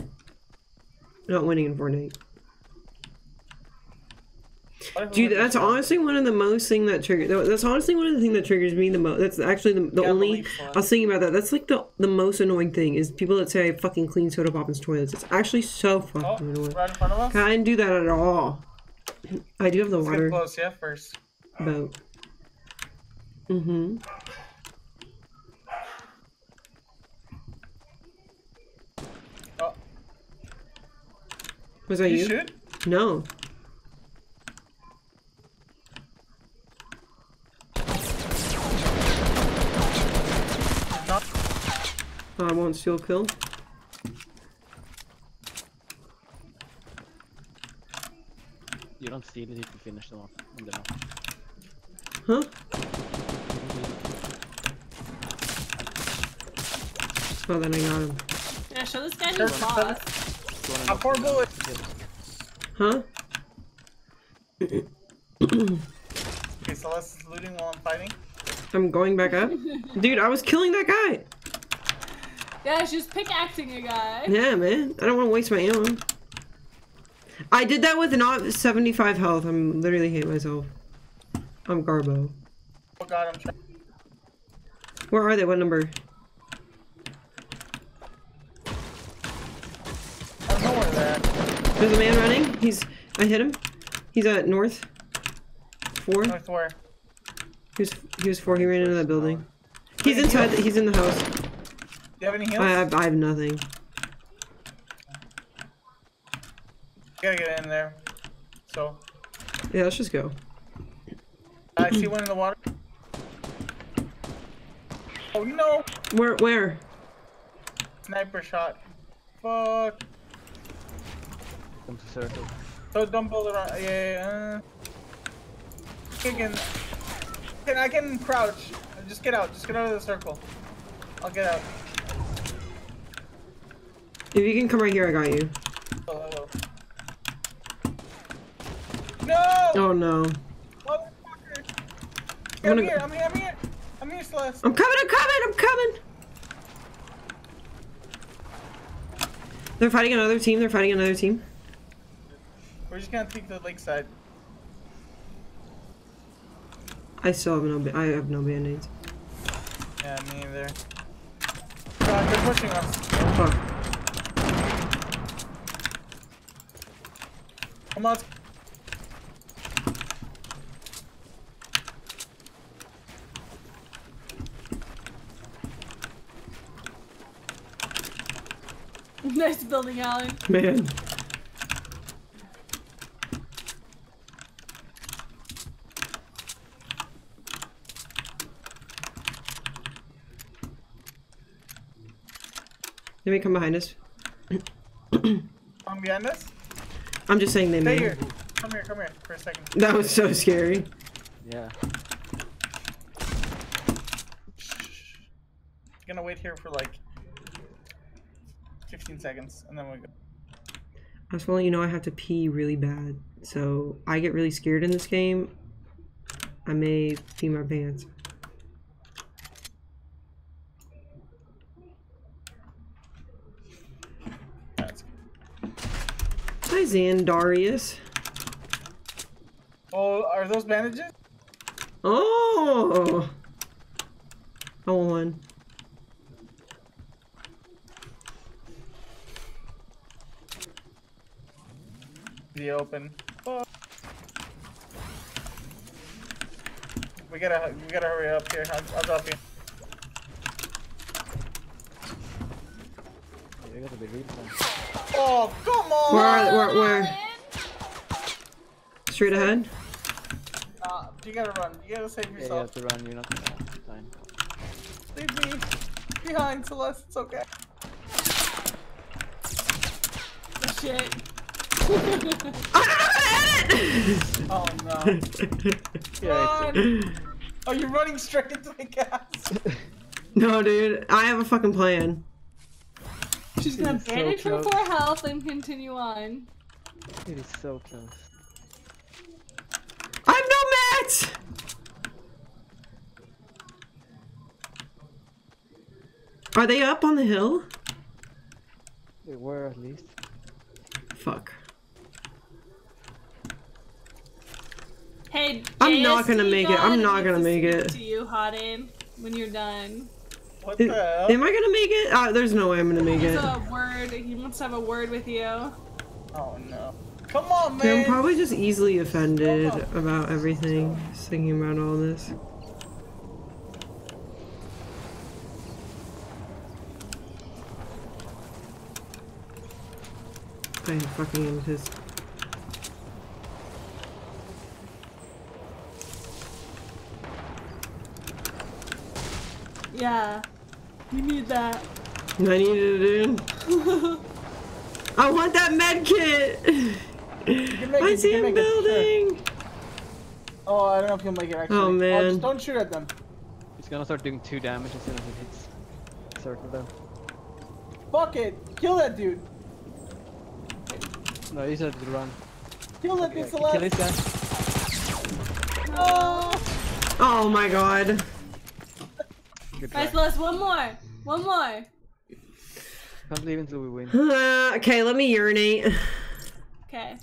not winning in Fortnite. What if we Dude, that's honestly one of the most thing that triggers. That's honestly one of the thing that triggers me the most. That's actually the, the only. I was thinking about that. That's like the the most annoying thing is people that say I fucking clean soda pop in toilets. It's actually so fucking Oh, annoying. right in front of us. I didn't do that at all. I do have the Let's get water close, yeah, first. boat. Mm-hmm. Was that you, you? shoot? No. Not. Oh, I won't steal kill. You don't steal it if you finish them off on the map. Huh? Oh, then I got him. Yeah, show this guy Sure, who's boss. You wanna A know- four bullet. Huh? Okay, Celeste is looting while I'm fighting. I'm going back up. Dude, I was killing that guy. Yeah, she's pickaxing a guy. Yeah, man. I don't want to waste my ammo. I did that with not 75 health. I'm literally hate myself. I'm Garbo. Oh god, I'm trying. Where are they? What number? There's a man running. He's. I hit him. He's at north. Four. North where? He was. He was four. He ran into that building. He's inside. The, he's in the house. Do you have any heals? I have. I have nothing. You gotta get in there. So, Yeah, let's just go. I see one in the water. Oh no! Where? Where? Sniper shot. Fuck. Come to circle. So don't build around. Yeah, yeah, yeah. Uh, I can, can I can crouch. Just get out. Just get out of the circle. I'll get out. If you can come right here, I got you. Oh, hello. No! Oh no. Motherfucker! I'm I'm gonna here, I'm here, I'm here! I'm here, Celeste! I'm coming. I'm coming. I'm coming. They're fighting another team. They're fighting another team. We're just gonna take the lakeside. I still have no. ba- I have no band-aids. Yeah, me either. God, they're pushing us. Fuck. Come on. nice building, Alan. Man. They me come behind us. Come behind us. I'm just saying they Stay may. here. Come here, come here for a second. That was so scary. Yeah. I'm Gonna wait here for like 15 seconds and then we go. I just want to let you know I have to pee really bad. So I get really scared in this game. I may pee my pants. Hi Xandarius. Oh, are those bandages? Oh! I want one. The open. Fuck. We gotta, we gotta hurry up here. I'll, I'll drop you. You gotta be real fast. Oh, come on! Where are where where? Straight ahead? Nah, you gotta run. You gotta save Yeah, you yourself. have to run. You're not gonna have time. Leave me behind, Celeste. It's okay. Oh, shit. Oh no. Yeah, it's, Run! Oh, you're running straight into the gas. no, dude. I have a fucking plan. She's gonna It's so her for health and continue on. it is so close. I'm no mats! Are they up on the hill? They were at least. Fuck. Hey, I'm not gonna make it. I'm not gonna needs to make it. To you, Hodden, when you're done. What the Am? I gonna make it? Uh, there's no way I'm gonna make He it. a word. He wants to have a word with you. Oh no. Come on, man. I'm probably just easily offended about everything, just thinking about all this. I fucking am pissed. Yeah, you need that. I need it, dude. I want that med kit! You can make I it, see can him make it, sure. building! Oh, I don't know if he'll make it actually. Oh, oh, man. just don't shoot at them. He's gonna start doing two damage as soon as it hits circle though. Fuck it. Kill that dude. No, he's said to run. Kill that Yeah, dude, kill Celeste. this guy. Oh. Oh my god. Good try. Nice, Celeste. One more. One more. Can't leave until we win. Uh, okay, let me urinate. Okay,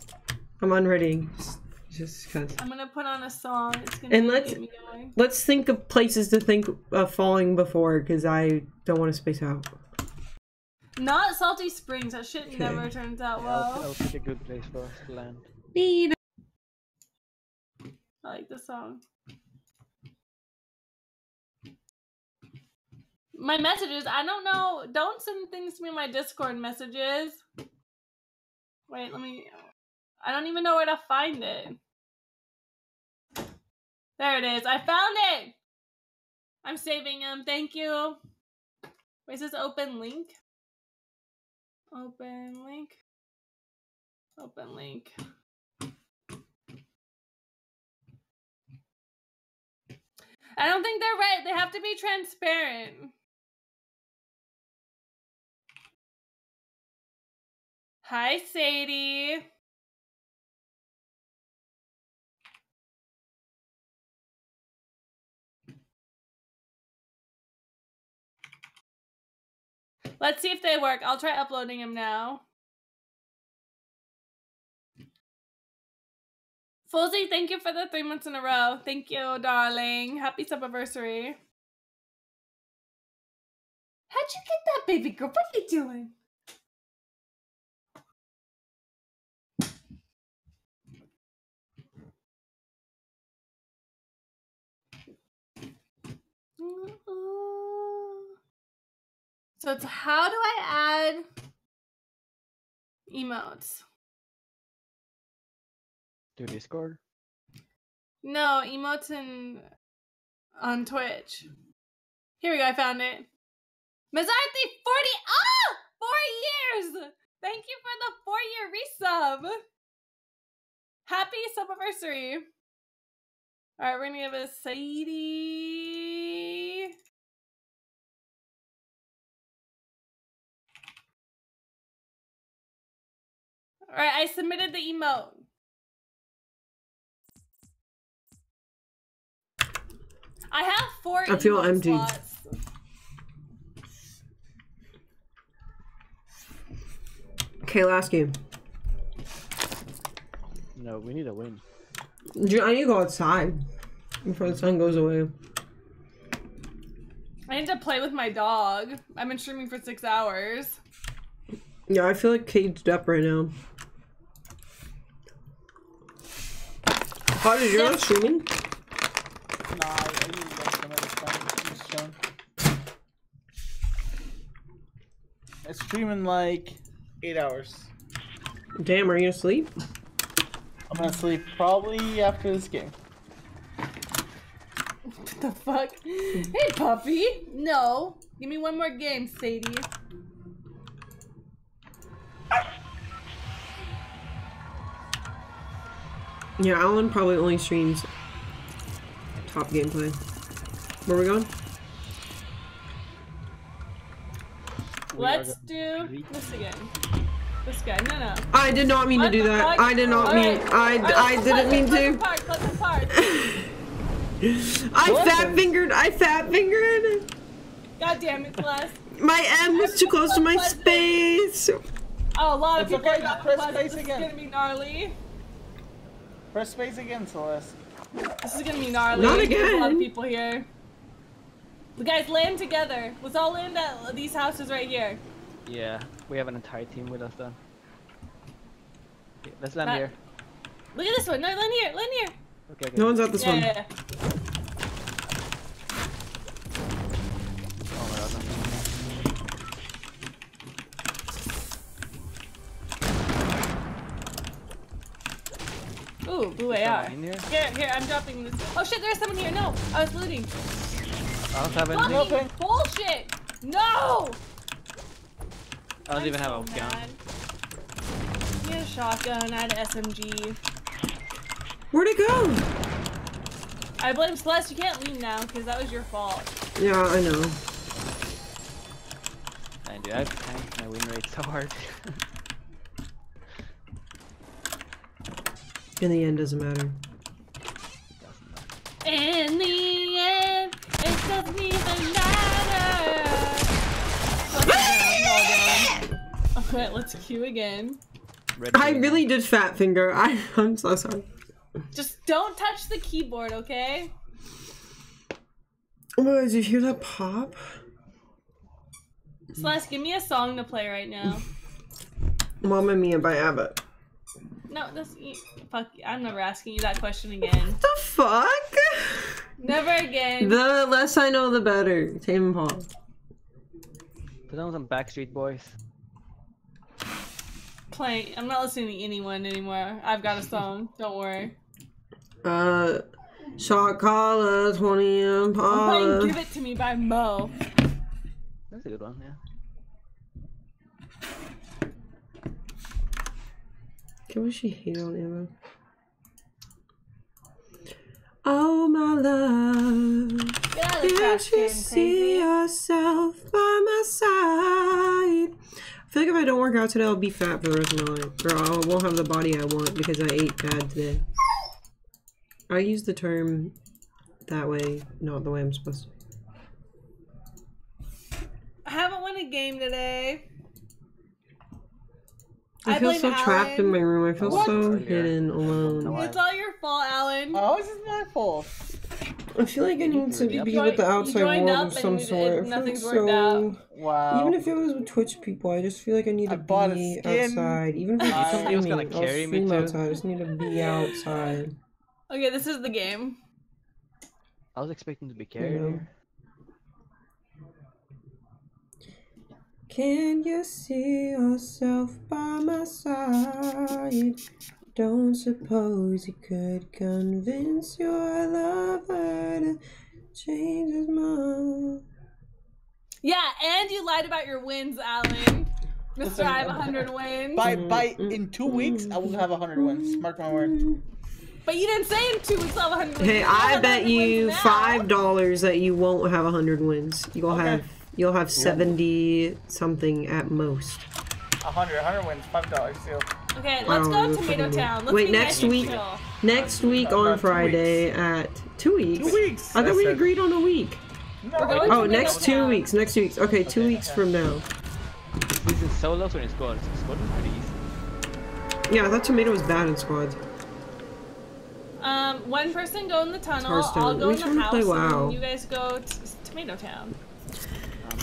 I'm unready. Just, just cause. I'm gonna put on a song. It's gonna And let's- me going. Let's think of places to think of falling before, because I don't want to space out. Not Salty Springs. That shit Okay. never turns out Yeah, I'll, well. I'll pick a good place for us to land. Need. I like the song. My messages, I don't know. Don't send things to me in my Discord messages. Wait, let me. I don't even know where to find it. There it is. I found it! I'm saving them. Thank you. Is this open link? Open link. Open link. I don't think they're right. They have to be transparent. Hi, Sadie. Let's see if they work. I'll try uploading them now. Fulzy, thank you for the three months in a row. Thank you, darling. Happy anniversary. How'd you get that, baby girl? What are you doing? So it's how do I add emotes? Do Discord. No, emotes in on Twitch. Here we go, I found it. Mazarthi 40 Ah! Four years! Thank you for the four year resub! Happy subiversary! Alright, we're gonna give a Sadie. Alright, I submitted the emote. I have four I feel empty. slots. Okay, last game. No, we need a win. Ju- I need to go outside before the sun goes away. I need to play with my dog. I've been streaming for six hours. Yeah, I feel like caged up right now. How did you not streaming? Nah, I, I usually don't some other stuff. I'm just chilling. I stream in like eight hours. Damn, are you asleep? I'm gonna sleep probably after this game. What the fuck? Hey, puppy. No. Give me one more game, Sadie. Ah! Yeah, Alan probably only streams top gameplay. Where are we going? Let's do this again. This guy. No, no. I did not mean to do that. fuck? I did not Alright. mean. I, Alright, I didn't mean let's to. apart, Let's. I fat fingered. I fat fingered. God damn it, Celeste. My M was too close to my space. Oh, a lot of It's people okay, got press Celeste. space This again. is gonna be gnarly. Press space again, Celeste. This is gonna be gnarly. Not There's a lot of people here. The guys land together. Let's all land at these houses right here. Yeah, we have an entire team with us then. Okay, let's land That- here. Look at this one. No, land here. Land here. Okay, okay. No one's at this yeah, one. yeah, yeah. Ooh, blue Is AR. here? Here, here, I'm dropping this. Oh shit, there's someone here. No, I was looting. I don't have anything. Fucking Okay. bullshit. No. I don't I'm even have so a gun. mad. He had a shotgun. I had an SMG. Where'd it go? I blame Celeste. You can't leave now because that was your fault. Yeah, I know. And dude, I've tanked my win rate so hard. In the end, doesn't matter. In the end, it doesn't even matter. Okay. Okay, let's cue again. Red I team. really did fat finger. I, I'm so sorry. Just don't touch the keyboard, okay? Oh my god, did you hear that pop? Celeste, give me a song to play right now. Mamma Mia by ABBA. No, that's fuck. I'm never asking you that question again. The fuck? Never again. The less I know, the better. Tame Impala. Put on some Backstreet Boys. Playing. I'm not listening to anyone anymore. I've got a song. Don't worry. Uh, shot caller, 20 I'm playing "Give It to Me" by Mo. That's a good one, yeah. Can we she hate on Emma? Oh my love, Get out of the can't you see yourself by my side? I feel like if I don't work out today, I'll be fat for the rest of my life. Or I won't have the body I want because I ate bad today. I use the term that way, not the way I'm supposed to. I haven't won a game today. I, I feel blame so trapped in my room. I feel What? so Earlier. hidden, alone. No, It's all your fault, Alan. Oh, How is this my fault? I feel like I need to be joined- with the outside world of some sort. it- I feel nothing's so. worked out. Wow. Even if it was with Twitch people, I just feel like I need to bought a be outside. Even if I- it's Somebody was gonna streaming, I'll carry me outside. I just need to be outside. Okay, this is the game. I was expecting to be carried know. Can you see yourself by my side? Don't suppose you could convince your lover to change his mind. Yeah, and you lied about your wins, Alan. Mister, I have Listen, 100 wins. By mm-hmm. by mm-hmm. in two weeks I will have hundred wins. Mm-hmm. Mark my word. But you didn't say in two weeks I'll have 100 wins. Hey, I bet you five dollars that you won't have a hundred wins. You'll Okay. have you'll have seventy something at most. A hundred, hundred wins, five dollars deal. Okay, let's go you're Tomato Town. Let's Wait, be next nice and week- chill. Next week No, on not two Friday at two weeks. Two weeks. I thought we said. agreed on a week. No, We're I going didn't. Oh, next two Town. weeks. Next two weeks. Okay, two Okay, weeks okay. from now. This is solos or in squads? Squad is pretty easy. Yeah, I thought tomato was bad in squads. Um, one person go in the tunnel. I'll go We in the house, play WoW. then you guys go to Tomato Town.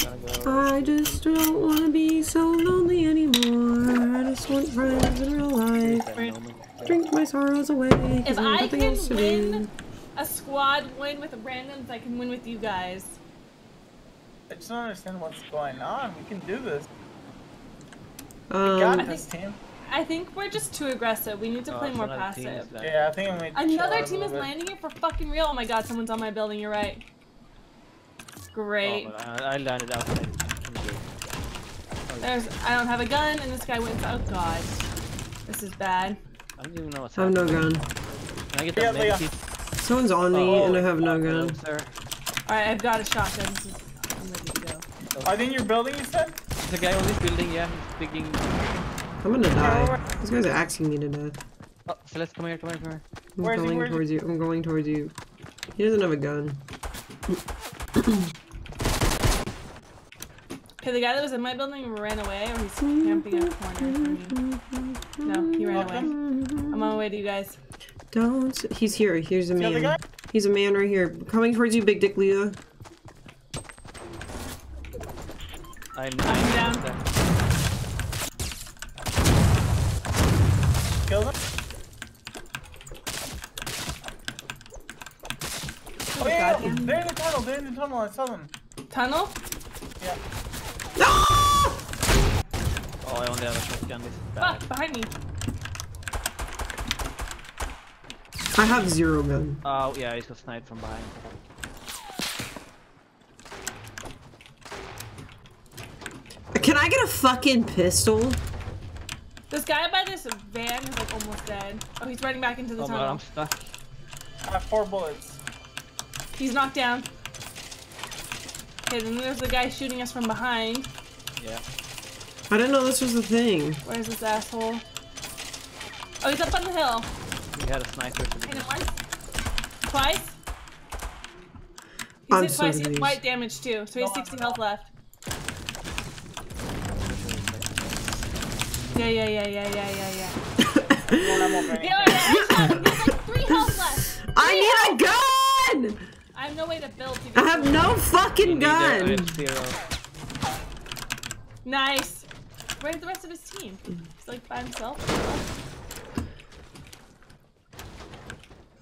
I'm gonna go. I just don't want to be so lonely anymore. I just want friends in real life. At the moment. Drink my sorrows away. If I I can else to win do. a squad win with randoms, I can win with you guys. I just don't understand what's going on. We can do this. Um, Got this team. I think we're just too aggressive. We need to Oh, play more passive. Yeah, I think I'm gonna Another team is bit. landing it for fucking real. Oh my god, someone's on my building. You're right. Oh, Great. Oh, I, I landed outside. There's. I don't have a gun, and this guy went. Oh god. This is bad. I don't even know what's I have no gun. Can I get Yeah, that Leah. medkit? Someone's on me Oh, and I have no Hello, gun. sir. Alright, I've got a shotgun. This is, I'm ready to go. Are they in your building, you said? There's a guy on this building, yeah, he's digging. I'm gonna die. These guys are axing me to death. Oh, Celeste, come here, come here, come here. I'm Where is going he? towards you. I'm going towards you. He doesn't have a gun. Okay, the guy that was in my building ran away, or he's camping in a corner from me. No, he ran away. I'm on my way to you guys. Don't. He's here. Here's a The guy? man. He's a man right here. Coming towards you, Big Dick Leah. I'm, I'm down. Kill them? Oh yeah, yeah, they're in the tunnel, they're in the tunnel, I saw them. Tunnel? Yeah. Ah! Oh, I only have a shotgun. This is bad. Fuck, behind me. I have zero gun. Oh, yeah, he's got sniped from behind. Can I get a fucking pistol? This guy by this van is like almost dead. Oh, he's running back into the Oh my god, tunnel. I'm stuck. I have four bullets. He's knocked down. Okay, then there's the guy shooting us from behind. Yeah. I didn't know this was a thing. Where's this asshole? Oh, he's up on the hill. He had a sniper to Hit him once. Twice. He's I'm hit so twice. He white damage too, so he has 60 health left. Yeah, yeah, yeah, yeah, yeah, yeah, yeah. You don't have more for anything. Yeah, yeah, headshot. He has like three health left. I need a gun! I have no way to build to I have to no fucking gun! Nice. Where's the rest of his team? He's like by himself.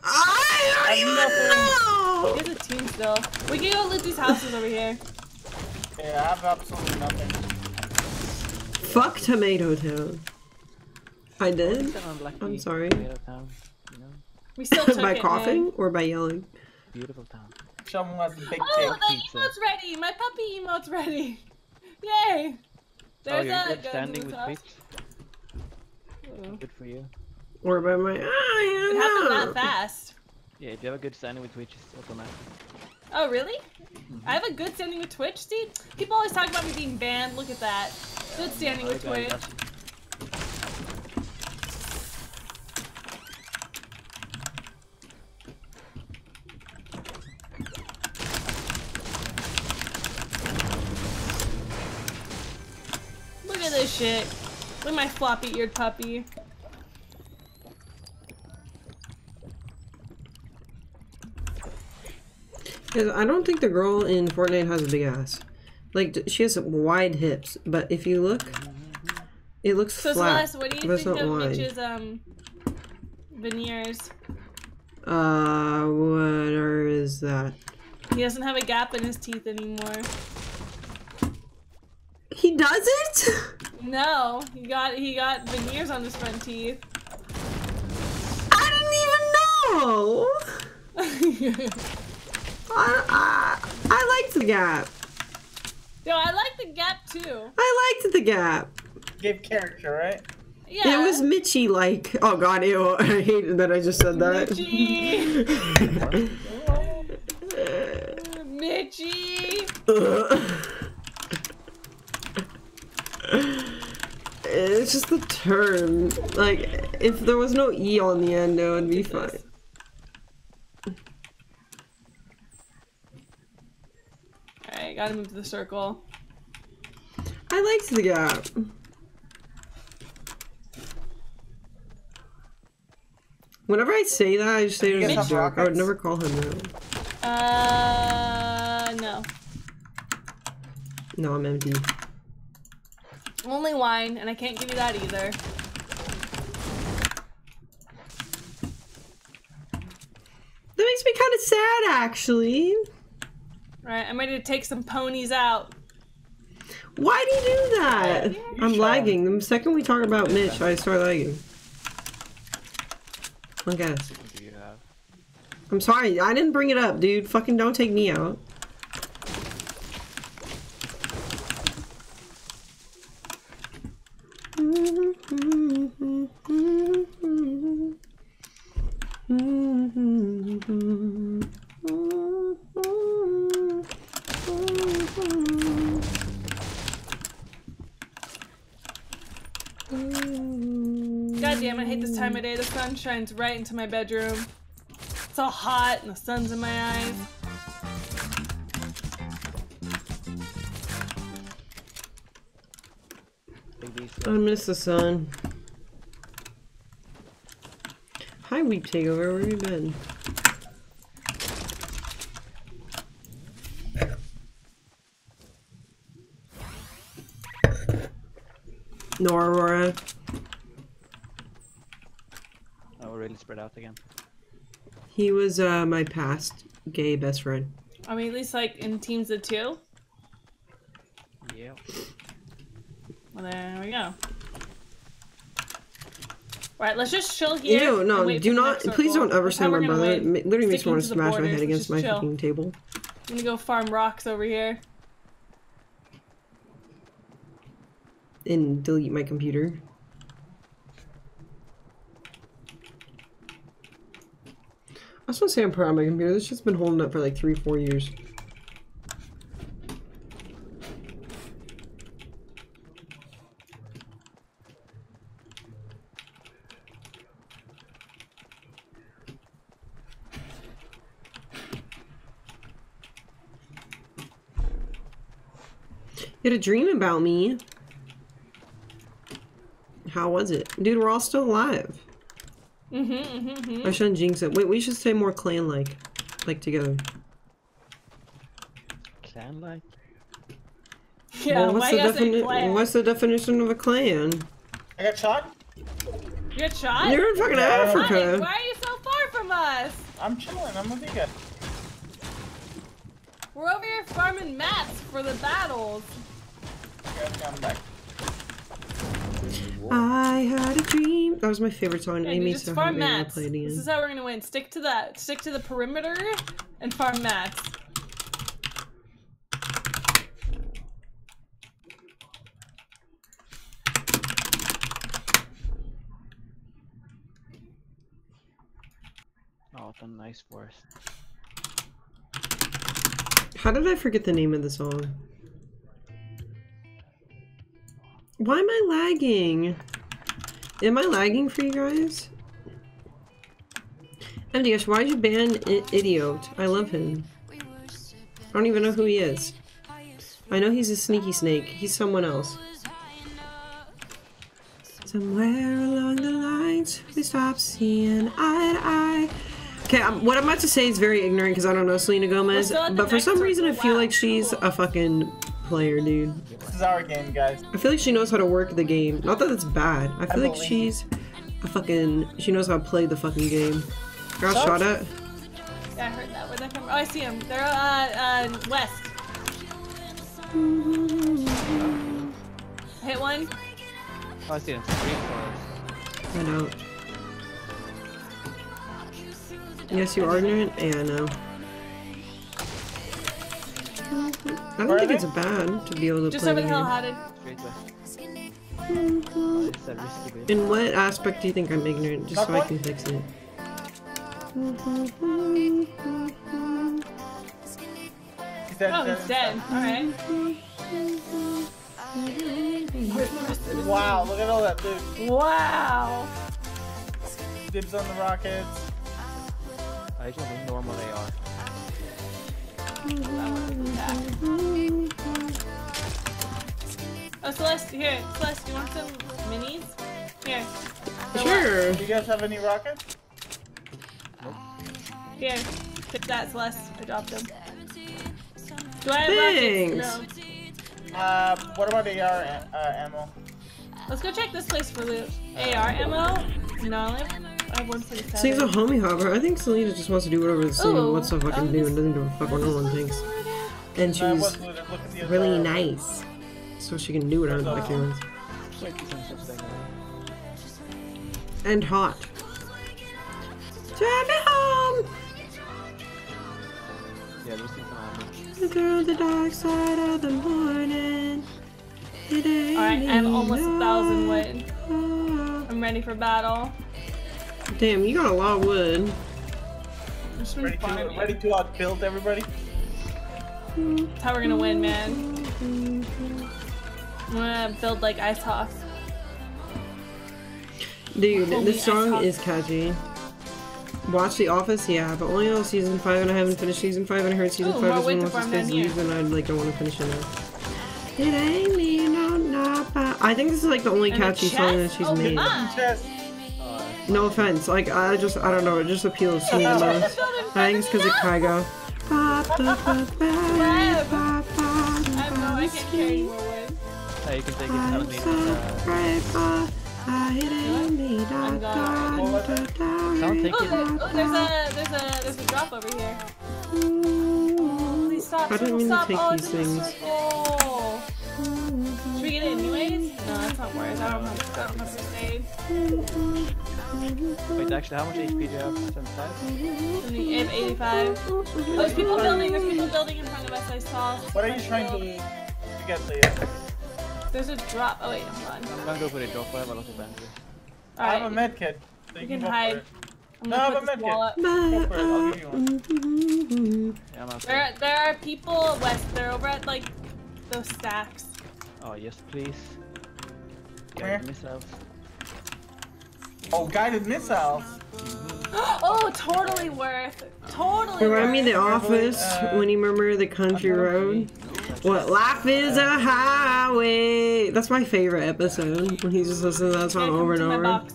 I don't nothing. even He has a team still. We can go loot these houses over here. Yeah, I have absolutely nothing. Fuck Tomato Town. I did? It's an unlucky I'm sorry. Town, you know? We still took by it, coughing man. or by yelling? Beautiful town. Someone has a big Oh, dick. the pizza. emote's ready! My puppy emote's ready! Yay! oh, There's you're a good standing with this house. Twitch. Good for you. Or by my. It Ah, happened that fast. Yeah, if you have a good standing with Twitch, it's automatic. Oh, really? I have a good standing with Twitch, see? People always talk about me being banned. Look at that. Good standing with Other guy Twitch. This shit. Look at my floppy eared puppy. I don't think the girl in Fortnite has a big ass. Like she has wide hips, but if you look, it looks So flat. Celeste, what do you think of wide. Mitch's um veneers? Uh, what is that? He doesn't have a gap in his teeth anymore. He doesn't? No, he got he got veneers on his front teeth. I didn't even know. I, I, I liked the gap. Yo, I liked the gap too. I liked the gap. Give character, right? Yeah. It was Mitchy like. Oh god, ew. I hated that I just said that. Mitchie. Mitchie. It's just the term. Like, if there was no E on the end, it would be fine. Alright, gotta move to the circle. I liked the gap. Whenever I say that, I just say it as a joke. I would never call him that. Uh, no. No, I'm empty. Only wine, and I can't give you that either. That makes me kind of sad, actually. Right, I'm ready to take some ponies out. Why do you do that? I'm Sean. lagging. The second we talk about Mitch, I start lagging. I guess. What do you have? I'm sorry. I didn't bring it up, dude. Fucking don't take me out. God damn, I hate this time of day. The sun shines right into my bedroom. It's all hot and the sun's in my eyes. I miss the sun. Hi, Weep Takeover. Where have you been? No, Aurora. Oh, we're really spread out again. He was uh, my past gay best friend. I mean, at least like in teams of two? Yeah. Well, there we go. Alright, let's just chill here. Ew, and no, do not. Please don't ever That's how say my brother. It literally makes me want to to the smash my head against my chill. fucking table. I'm gonna go farm rocks over here. And delete my computer. Just want to say I'm proud of my computer. This shit's been holding up for like three, four years. You had a dream about me. How was it? Dude, we're all still alive. Mm-hmm, mm-hmm, mm-hmm. I shouldn't jinx it. Wait, we should stay more clan-like. Like together. Clan like? Yeah, well, what's why the, you defini- clan? what's the definition of a clan? I got shot. You got shot? You're in fucking Yeah, I. Why? Africa. Why are you so far from us? I'm chilling. I'm with you guys. We're over here farming mats for the battles. You guys come back. I had a dream. That was my favorite song. Yeah, It you just so farm happy when I mats. it This again. is how we're gonna win. Stick to that. Stick to the perimeter and farm mats. Oh, it's a nice forest. How did I forget the name of the song? Why am I lagging? Am I lagging for you guys? MDS, why'd you ban I- Idiot? I love him. I don't even know who he is. I know he's a sneaky snake. He's someone else. Somewhere along the lines, we stopped seeing eye to eye. Okay, um, what I'm about to say is very ignorant because I don't know Selena Gomez, still at the but for some reason I feel like she's a fucking player, dude. This is our game, guys. I feel like she knows how to work the game. Not that it's bad. I feel like she's a fucking. She knows how to play the fucking game. Got Sucks. shot at. Yeah, I heard that. Where they from? Oh, I see them. They're uh, uh west. Hit one. Oh, I see them. Green forest. I know. Yes, you are ignorant. Yeah, I know. I don't Where think it's bad to be able to Just play over the the hill, game. Hatted. Straight west. Oh, it's a risky bit. In what aspect do you think I'm ignorant? Just so I can fix it. He's dead. Oh, he's dead. Alright. Wow, look at all that loot. Wow. Dibs on the rockets. I just want a normal AR. Oh, Celeste, here. Celeste, you want some minis? Here. Sure. Do you guys have any rockets? Here. Take that, Celeste. I dropped them. Do I have rockets? Thanks. No. Uh, what about AR uh, ammo? Let's go check this place for loot. AR ammo? No, I have, 147. Selena's a homie hopper. I think Selena just wants to do whatever Selena Ooh, wants to fucking do and doesn't give a fuck what no one thinks. And she's was looted. Look at the other really nice. So she can do whatever the fuck she wants. Wait, some such thing. And hot. Drive me home! Yeah, there's some ammo. Through the dark side of the morning. Alright, I'm almost a thousand wood. enough. I'm ready for battle. Damn, you got a lot of wood. I'm just been Ready to, farming. ready to outbuild everybody? That's how we're gonna win, man. I'm gonna build like Ice Hawk. Dude, Homie this song is catchy. Watch The Office, yeah, but only on season five, and I haven't finished season five, and I heard season Ooh, five more is when winter what's his farm face down here. leaves, and I like don't want to finish it now. It ain't me, no, not by- I think this is like the only And a catchy song that she's Oh, made. my. Chest. No offense, like I just I don't know, it just appeals to me the most. I think it's because of Kygo. I don't know, I can't carry more. Oh, you can take it. I don't need it. Grateful. I it ain't me, da, I'm da, gone. da, da, Don't take Oh, it. oh, there's a there's a there's a drop over here. Ooh. Please stop. I didn't circle, mean to take oh, these it's in things. Circle. Should we get it anyways? No, that's not worth. I don't have I don't have first aid. Wait, actually, how much HP do you have? 75? I have 85. Oh, there's people building. There's people building in front of us. I saw. What are you trying to, to get, Leah? Uh, there's a drop. Oh wait, hold on. I'm gonna go for the drop. I have a lot of bandages. I have a Alright, med kit. So you you can go for hide. it. I'm No, gonna but put this medkit. Go for it, I'll give you one. Yeah, There, there are people west. They're over at like those stacks. Oh, yes, please. Where? Guided missiles. Oh, guided missiles. oh, totally worth. Totally. Remind me of. The Office Uh, when you remember the country road. What life is a highway. That's my favorite episode when he's just listening to that song come over and to my over. box.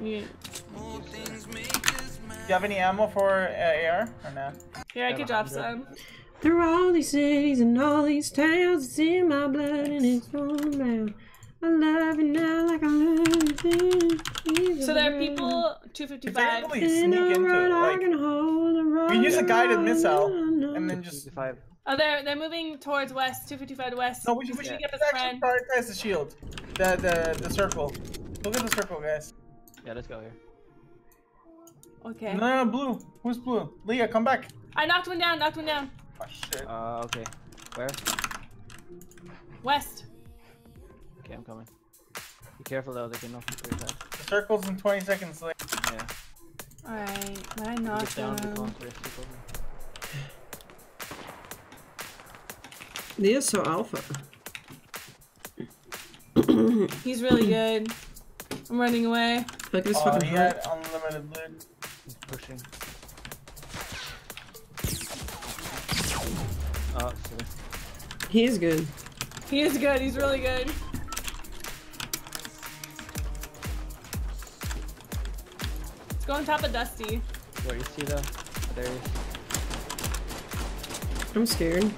You- Do you have any ammo for uh, AR or not? Here, I could drop some. Through all these cities and all these towns, it's in my blood and it's on around. I love you now like I love you. So there are people 255. technically In sneak into it. Like, can hold a road we use a guided missile and then just. 65. Oh, they're they're moving towards west, 255 to west. No, we should, we should, get let's this actually friend. prioritize the shield. The, the, the circle. Look at the circle, guys. Yeah, let's go here. Okay. No, no, no, blue. Who's blue? Leah, come back. I knocked one down. Knocked one down. Oh, shit. Uh, okay. Where? West. Okay, I'm coming. Be careful though, they can knock you pretty fast. The circle's in 20 seconds. Leah. Yeah. All right. I You knocked down the him. counter, it's Leah's so alpha. He's really good. I'm running away. Look at his Oh, fucking he heart. had unlimited loot. He's pushing. Oh, silly. He is good. He is good. He's really good. Let's go on top of Dusty. Where you see though? Oh, there he is. I'm scared.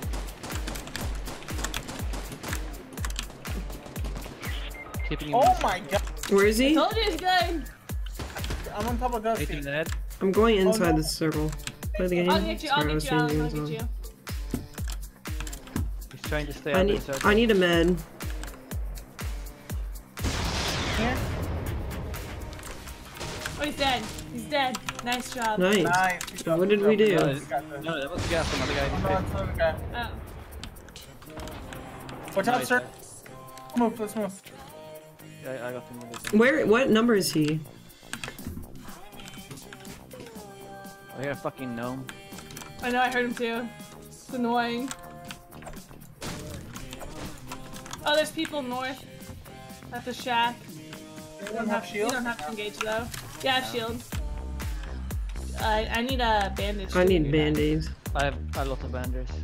Keeping Oh my god. Where is he? I Told you he's good. I'm on top of Hitting Dusty. the head. I'm going inside no. the circle. Play the game. I'll get you. Sorry, I was get you. Alex. changing I'll as get well. you. He's trying to stay I need of the circle. I need a med. Here. Oh, he's dead. He's dead. Nice job. Nice. Nice. What did we do? No, We it- got this. no, that was the guy from the guy. Oh, no, face. it's another guy. Oh. Watch out, sir. Let's move, let's move. Yeah, I got him. Where? What number is he? I hear a fucking gnome. I know. I heard him too. It's annoying. Oh, there's people north at the shack. You You don't have You shield? don't have to engage though. Yeah, I have shield. I I need a bandage. I need band-aids. I have a lot of bandages.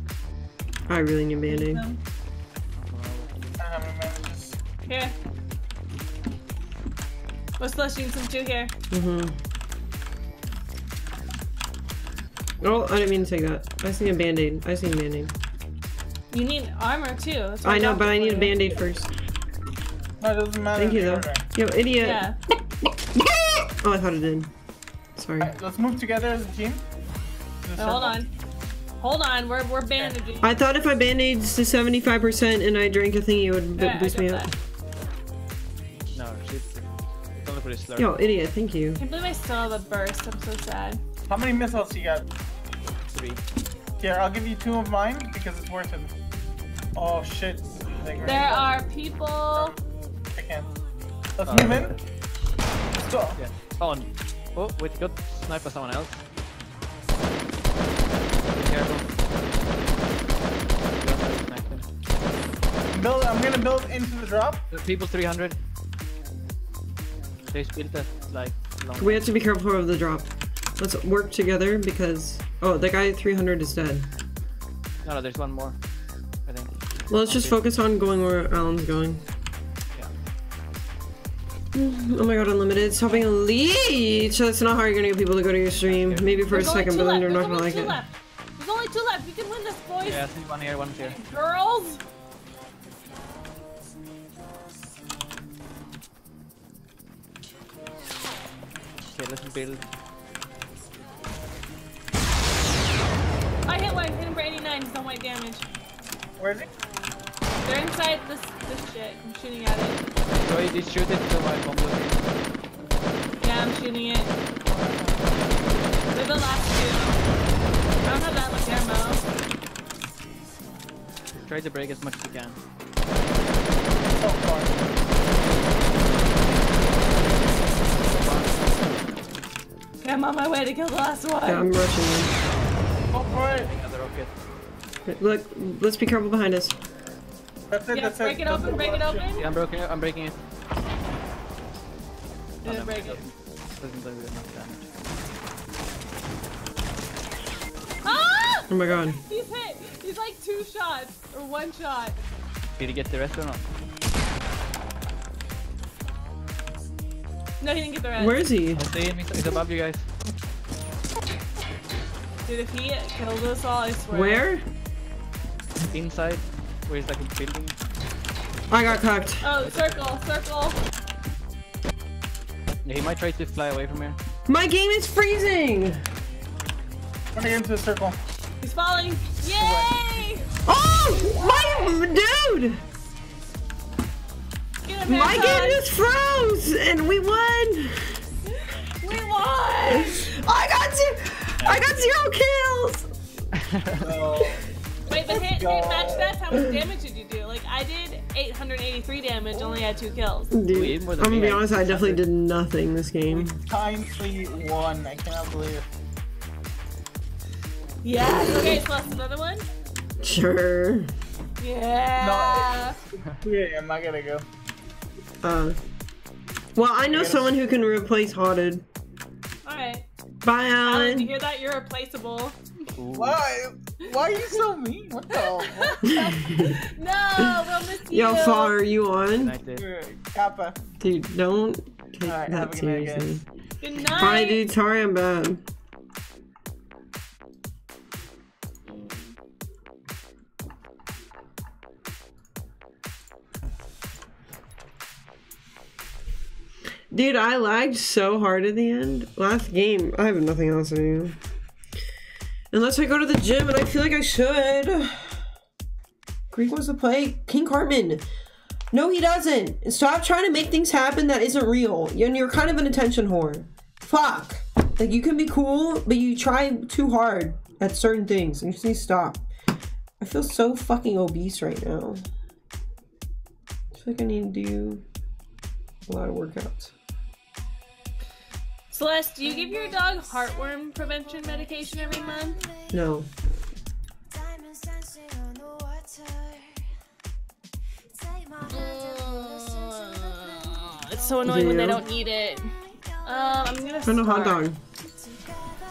I really need band-aids. Um, I don't have any manages. Here. What's slushing some too here? Mm-hmm. Oh, I didn't mean to take that. I just need a band-aid. I just need a band-aid. You need armor too. That's I know, but I for need a you. band-aid first. No, it doesn't matter. Thank you, though. order. Yo, idiot. Yeah. Oh, I thought it did. Sorry. Alright, let's move together as a team. To No, hold on. Hold on. We're we're bandaging. I thought if I band-aids to 75% and I drank a thing, it would b- Yeah, boost got me up. that. No, shit. It's only for the slurp. Yo, idiot, thank you. I can't believe I still have a burst. I'm so sad. How many missiles you got? Three. Here, I'll give you two of mine because it's worth it. Oh shit. There now. are people. I can't. Let's Uh, move in. Let's go. Yeah. Oh, and- oh, wait, got sniped by someone else. Be careful. You don't have to snipe them. build. I'm gonna build into the drop. The people 300. They built that like long. We have to be careful of the drop. Let's work together because oh, the guy at 300 is dead. No, no, there's one more. I think. Well, let's just focus on going where Alan's going. Yeah. Oh my god, unlimited. Stopping a leech! That's not how you're gonna get people to go to your stream. Okay. Maybe for a There's only second, two but then left. they're not There's gonna only like two it. left. There's only two left. We can win this, boys. Yeah, I see one here, one here. Girls. Okay, let's build. Hit him for 89. He's on white damage. Where is he? They're inside this this shit. I'm shooting at it. So you just shoot it to the white bomb with me. Yeah, I'm shooting it. They're the last two. I don't have that much ammo. Try to break as much as you can. So far. Okay, I'm on my way to kill the last one. Yeah, I'm rushing them. Go for it. Another rocket. Look, let's be careful behind us. That's it. yeah, that's break it. it open, break it open. Yeah, I'm breaking it. I'm breaking it. Yeah, break it. Doesn't do enough damage. Ah! Oh my god. He's hit. He's like two shots or one shot. Did he get the rest or not? No, he didn't get the rest. Where is he? I see him. He's, he's above you guys. Dude, if he kills us all, I swear. Where? Inside, where he's like a building. I got cocked. Oh, circle, circle. Yeah, he might try to fly away from here. My game is freezing! Running into the circle. He's falling. Yay! Oh! My dude! My Anton. game just froze! And we won! We won! I got zero! I got zero kills! So, Wait, but hit, go. hit match stats. How much damage did you do? Like I did 883 damage, only had two kills. Dude, Way I'm gonna be honest, I definitely did nothing this game. kindly won. I cannot believe it. Yeah. Okay, so that's another one. Sure. Yeah. Yeah, I'm not gonna go. Uh. Well, I know someone who can replace Haunted. All right. Bye, Alan, did you hear that? You're replaceable. Ooh. Why? Why are you so mean? What the? What? No, we'll miss you. Yo, far are you on? United. Kappa. Dude, don't take Alright, have that a good night, seriously. Good night. Bye, dude. Sorry I'm bad. Dude, I lagged so hard at the end. Last game, I have nothing else to do. Unless I go to the gym, and I feel like I should. Greek wants to play King Cartman. No, he doesn't. Stop trying to make things happen that isn't real. And you're kind of an attention whore. Fuck. Like, you can be cool, but you try too hard at certain things. And you just need to stop. I feel so fucking obese right now. I feel like I need to do a lot of workouts. Celeste, do you give your dog heartworm prevention medication every month? No. Diamonds dancing on the water. Take my hand and pull us into the blue. It's so annoying when they don't eat it. Um, I'm gonna. I know hot dog.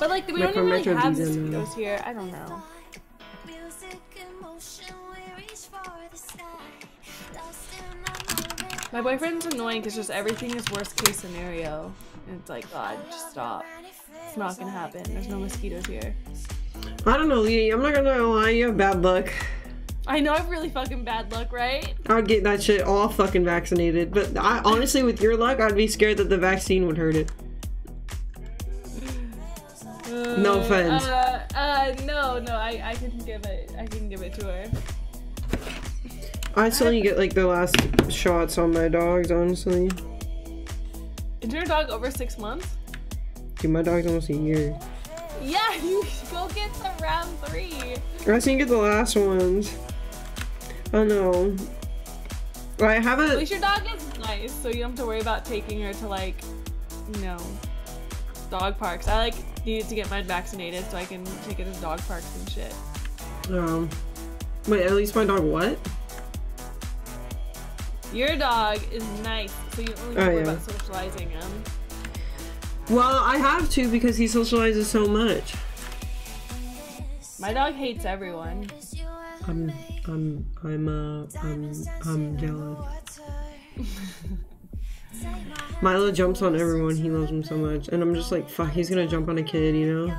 But like, we Like don't even really Metro have uh, mosquitoes here. I don't know. Music in motion, we reach for the sky. Lost in the moment. My boyfriend's annoying because just everything is worst case scenario. And it's like, God, just stop. It's not gonna happen. There's no mosquitoes here. I don't know, Lee. I'm not gonna lie, you have bad luck. I know I have really fucking bad luck, right? I would get that shit all fucking vaccinated. But I honestly, with your luck, I'd be scared that the vaccine would hurt it. No offense. Uh, uh, no, no, I, I can give it. I can give it to her. I still need to get like the last shots on my dogs, honestly. Is your dog over six months? Dude, my dog's almost a year. Yeah, you go get the round three. I need get the last ones. Oh no. Well I have At a. least your dog is nice, so you don't have to worry about taking her to like, you know, dog parks. I like needed to get mine vaccinated so I can take it to dog parks and shit. Um. Wait, at least my dog what? Your dog is nice, so you don't really Oh, worry yeah. about socializing him. Well, I have to because he socializes so much. My dog hates everyone. I'm, I'm, I'm, uh, I'm, I'm jealous. Milo jumps on everyone. He loves him so much, and I'm just like, fuck. He's gonna jump on a kid, you know.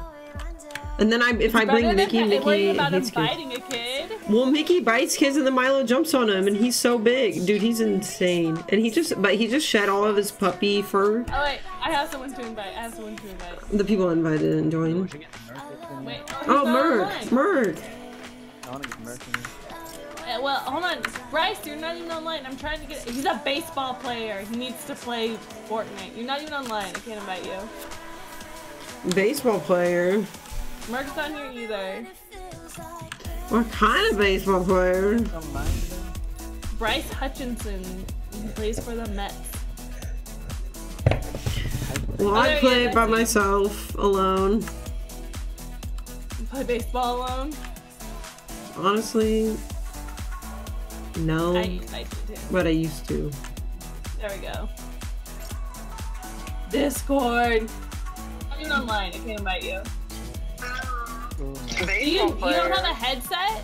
And then I, if I bring than Mickey, Mickey worrying about him hates kids. biting a kid. Well, Mickey bites kids, and then Milo jumps on him, and he's so big, dude. He's insane, and he just, but he just shed all of his puppy fur. Oh wait, I have someone to invite. I have someone to invite. The people invited and joined. Should get Merc in Wait. there. Oh, he's Oh, not Merc. Merc. I wanna get Merc in there. Uh, well, hold on, Bryce. You're not even online. I'm trying to get. He's a baseball player. He needs to play Fortnite. You're not even online. I can't invite you. Baseball player. Merc's not here either. What kind of baseball player? Some mine then. Bryce Hutchinson. He plays for the Mets. Well, Oh, I play by myself, alone. You play baseball alone. Honestly, no. I, I. But I used to. There we go. Discord. I'm online. I can't invite you. Do you, you don't have a headset?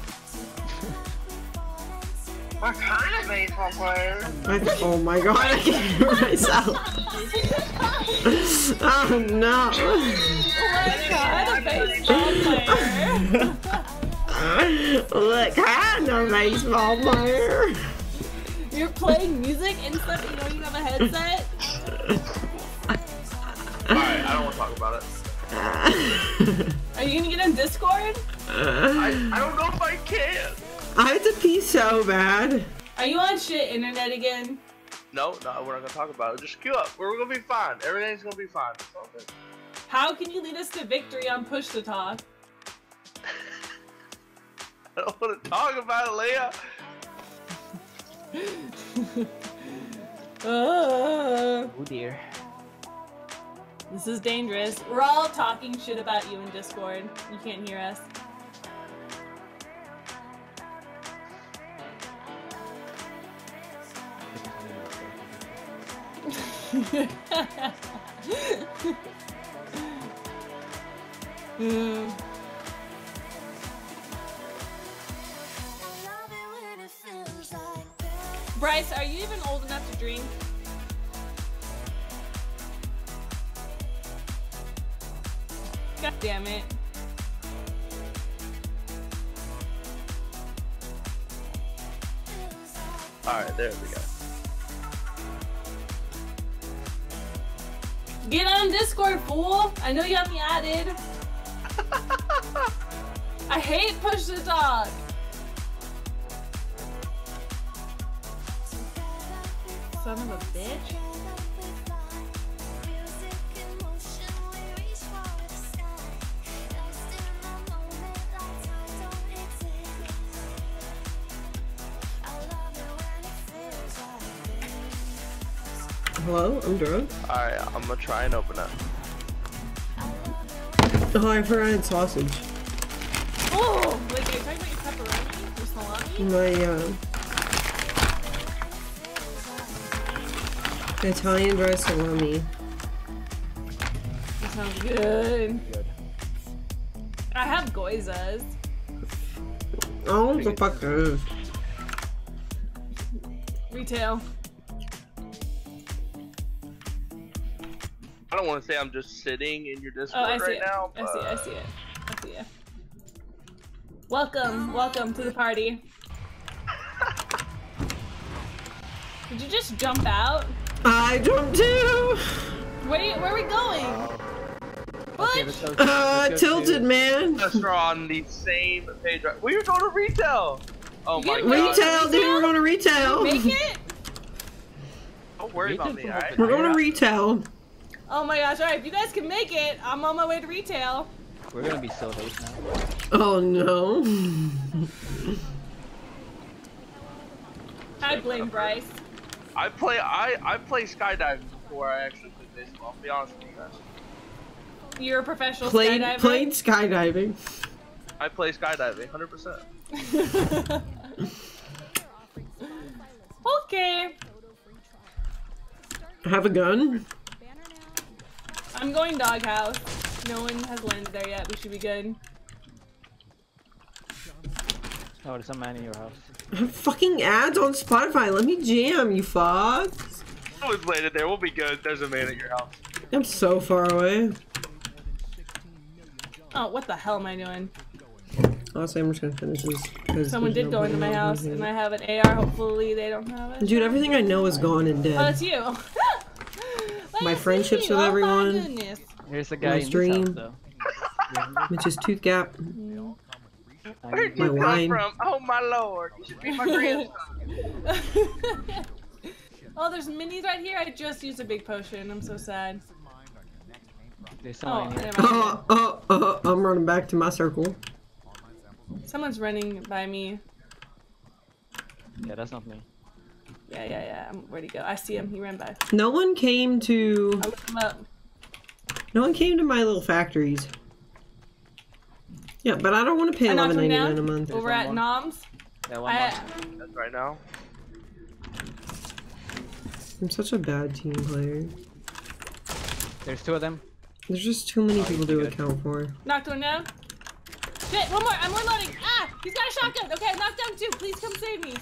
What kind of baseball player? I, oh my god, I can hear myself. oh no. Oh my god, a baseball player. What kind of baseball player? You're playing music and stuff, you don't even have a headset? Alright, I don't want to talk about it. Are you gonna get on Discord? I, I don't know if I can. I have to pee so bad. Are you on shit internet again? No, no, we're not gonna talk about it. Just queue up. We're gonna be fine. Everything's gonna be fine. It's all good. How can you lead us to victory on push to talk? I don't want to talk about it, Leah. Uh, Oh dear. This is dangerous. We're all talking shit about you in Discord. You can't hear us. Hmm. Bryce, are you even old enough to drink? God damn it. Alright, there we go. Get on Discord, fool! I know you have me added. I hate push the dog. Son of a bitch. Hello, I'm drunk. Alright, I'm gonna try and open it. Oh, I forgot I had sausage. Oh! Wait, are you talking about your pepperoni? Your salami? My uh, Italian dry salami. That sounds good. Good. I have gyozas. Oh, the fuck is. Retail. I don't want to say I'm just sitting in your Oh, Discord I see right it. now, I see it. I see it. I see it. Welcome, welcome to the party. Did you just jump out? I jumped too. Where, where are we going? Okay, let's go. Uh, let's go tilted to- man. us are on the same page. We were going to retail. Oh You my god. Retail, dude. We're going to retail. Make it? Don't worry about me, alright? We're going to retail. Oh my gosh, alright, if you guys can make it, I'm on my way to retail. We're gonna be so late now. Oh no. I blame Bryce. I play I I play skydiving before I actually play baseball. I'll be honest with you guys. You're a professional Played, skydiver. played skydiving. I play skydiving, hundred percent. okay. Have a gun? I'm going doghouse. No one has landed there yet. We should be good. Oh, there's a man in your house. Fucking ads on Spotify. Let me jam, you fucks. I was landed there. We'll be good. There's a man at your house. I'm so far away. Oh, what the hell am I doing? Honestly, I'm just gonna finish this. Someone did no go into my house, and I have an AR. Hopefully, they don't have it. Dude, everything I know is gone and dead. Oh, dead. that's you. My friendships with Oh my everyone. goodness. Here's a guy in this stream. house though. Which is Tooth Gap. I Where'd My you come wine. from? Oh my lord! You should be my grandson. oh, there's minis right here. I just used a big potion. I'm so sad. Oh, here. Oh, oh, oh, I'm running back to my circle. Someone's running by me. Yeah, that's not me. Yeah, yeah, yeah. I'm- Where'd he go? I see him. He ran by. No one came to. I looked him up. No one came to my little factories. Yeah, but I don't want to pay I knocked eleven him ninety down. a month. Over at. Noms. That one. I. That's right now. I'm such a bad team player. There's two of them. There's just too many Oh, people to good. account for. knocked one down. Shit, one more. I'm reloading. Ah, he's got a shotgun. Okay, I knocked down two. Please come save me.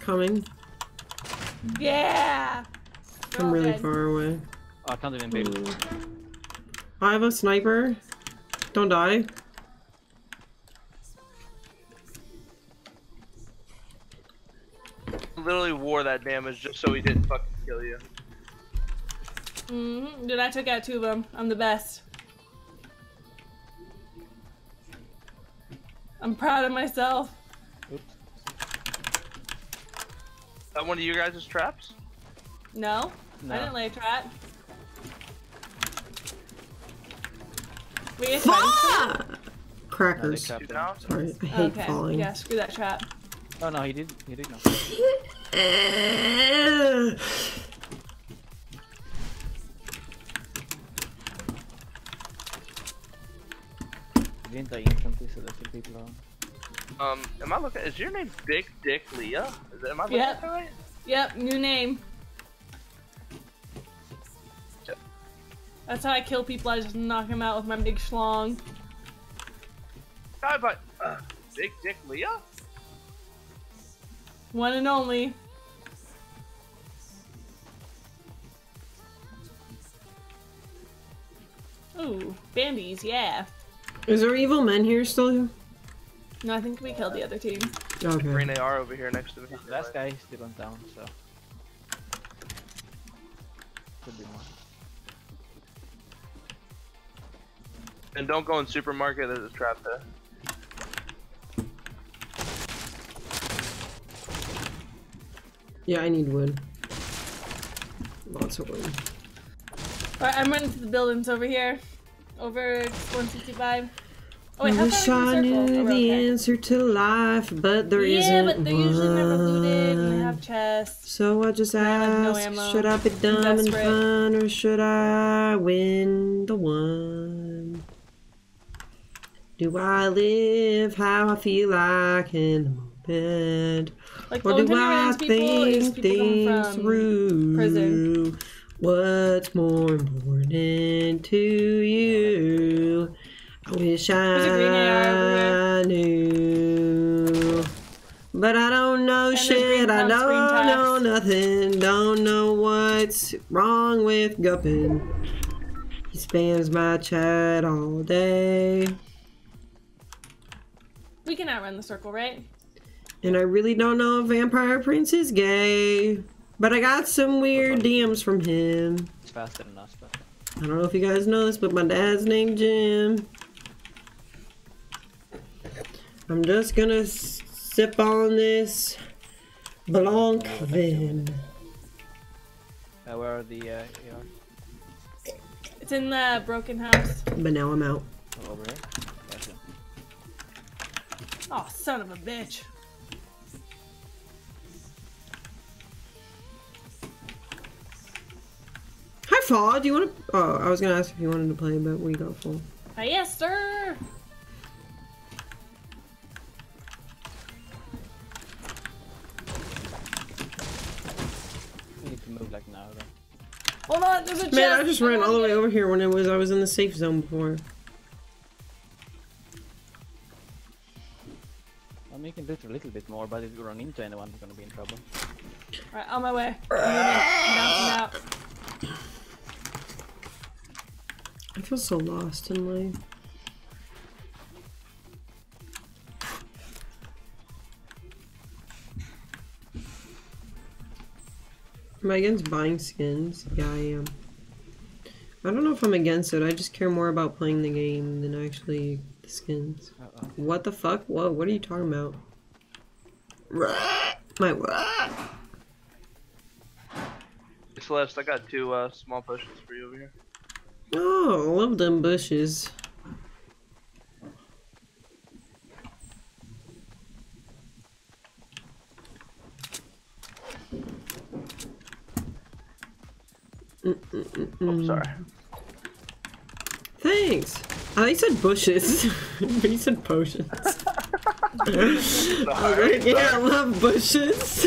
Coming. Yeah. They're I'm really dead. far away. Oh, I can't even beat it. I have a sniper. Don't die. Literally wore that damage just so he didn't fucking kill you. Mm-hmm. Dude, I took out two of them. I'm the best. I'm proud of myself. Oops. That one of you guys' traps? No, No. I didn't lay a trap. Wait, it's? Ah! Crackers. trapped You him. down? Sorry, I hate Okay, falling. yeah, screw that trap. Oh no, he did. He did not. He didn't die instantly, so that's a big long. Um, am I looking? Is your name Big Dick Leah? Is that, am I looking Yep. at that right? Yep, new name. Yep. That's how I kill people. I just knock them out with my big schlong. Guy, but uh, Big Dick Leah? One and only. Ooh, Bambies, yeah. Is there evil men here still? No, I think we killed the other team. Okay. Green AR over here next to me. Last guy is still on down, so. Could be more. And don't go in supermarket. There's a trap there. Yeah, I need wood. Lots of wood. Alright, I'm running to the buildings over here. Over 165. Oh wait, I wish I is the circle? knew the okay. answer to life, but there Yeah, not but they're usually never looted and they one. have chests. So I just have no ask, should I be dumb and fun, or should I win the one? Do I live how I feel like in the moment? Like Or do time you run I into people is think things through? prison. What's more important to you? I wish a green I knew. But I don't know there's green shit, I pumps, don't know nothing, don't know what's wrong with Guppin. He spams my chat all day. We can outrun the circle, right? And I really don't know if Vampire Prince is gay. But I got some weird DMs from him. It's faster than us, but. I don't know if you guys know this, but my dad's named Jim. I'm just gonna sip on this Blanc Vin. Uh, where are the uh, AR? It's in the broken house. But now I'm out. Oh, over here? Gotcha. Oh, son of a bitch. Hi, Fall. Do you want to? Oh, I was gonna ask if you wanted to play, but we got full. Ah, yes, sir. We need to move like now, though. Hold on, there's a chest. Man, I just ran all the way over. over here when it was I was in the safe zone before. I'm making loot a little bit more, but if you run into anyone, we're gonna be in trouble. Alright, on my way. I'm moving. I'm bouncing out. I feel so lost in life. Am I against buying skins? Yeah, I am. I don't know if I'm against it. I just care more about playing the game than actually the skins. Uh-oh. What the fuck? Whoa, what are you talking about? My what? Celeste, I got two uh, small potions for you over here. Oh, I love them bushes. Oh, sorry. Thanks. I thought you said bushes, but you said potions. sorry. yeah, I love bushes.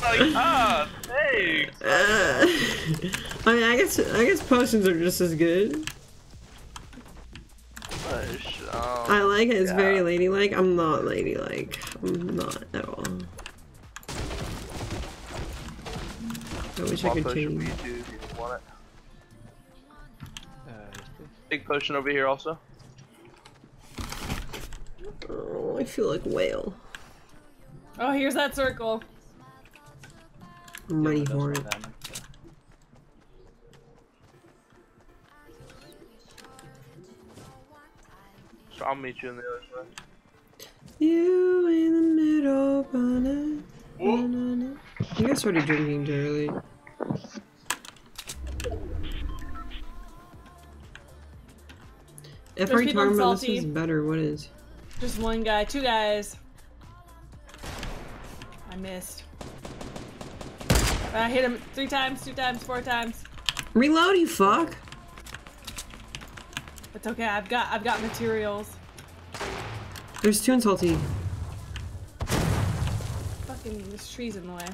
Like, ah, thanks. Uh, I, mean, I guess I guess potions are just as good. Um, I like it. It's very ladylike. I'm not ladylike. I'm not at all. I wish I small could change. you if you want it. Uh. Big potion over here also. Oh, I feel like whale. Oh, here's that circle. I'm ready Yeah, but for it. so. So I'll meet you on the other side. You in the middle, banana. Banana. You guys started drinking too early. If There's we're talking about this is better, what is? Just one guy, two guys. I missed. I hit him three times, two times, four times. Reload, you fuck! It's okay. I've got I've got materials. There's two and salty. Fucking this tree's in the way.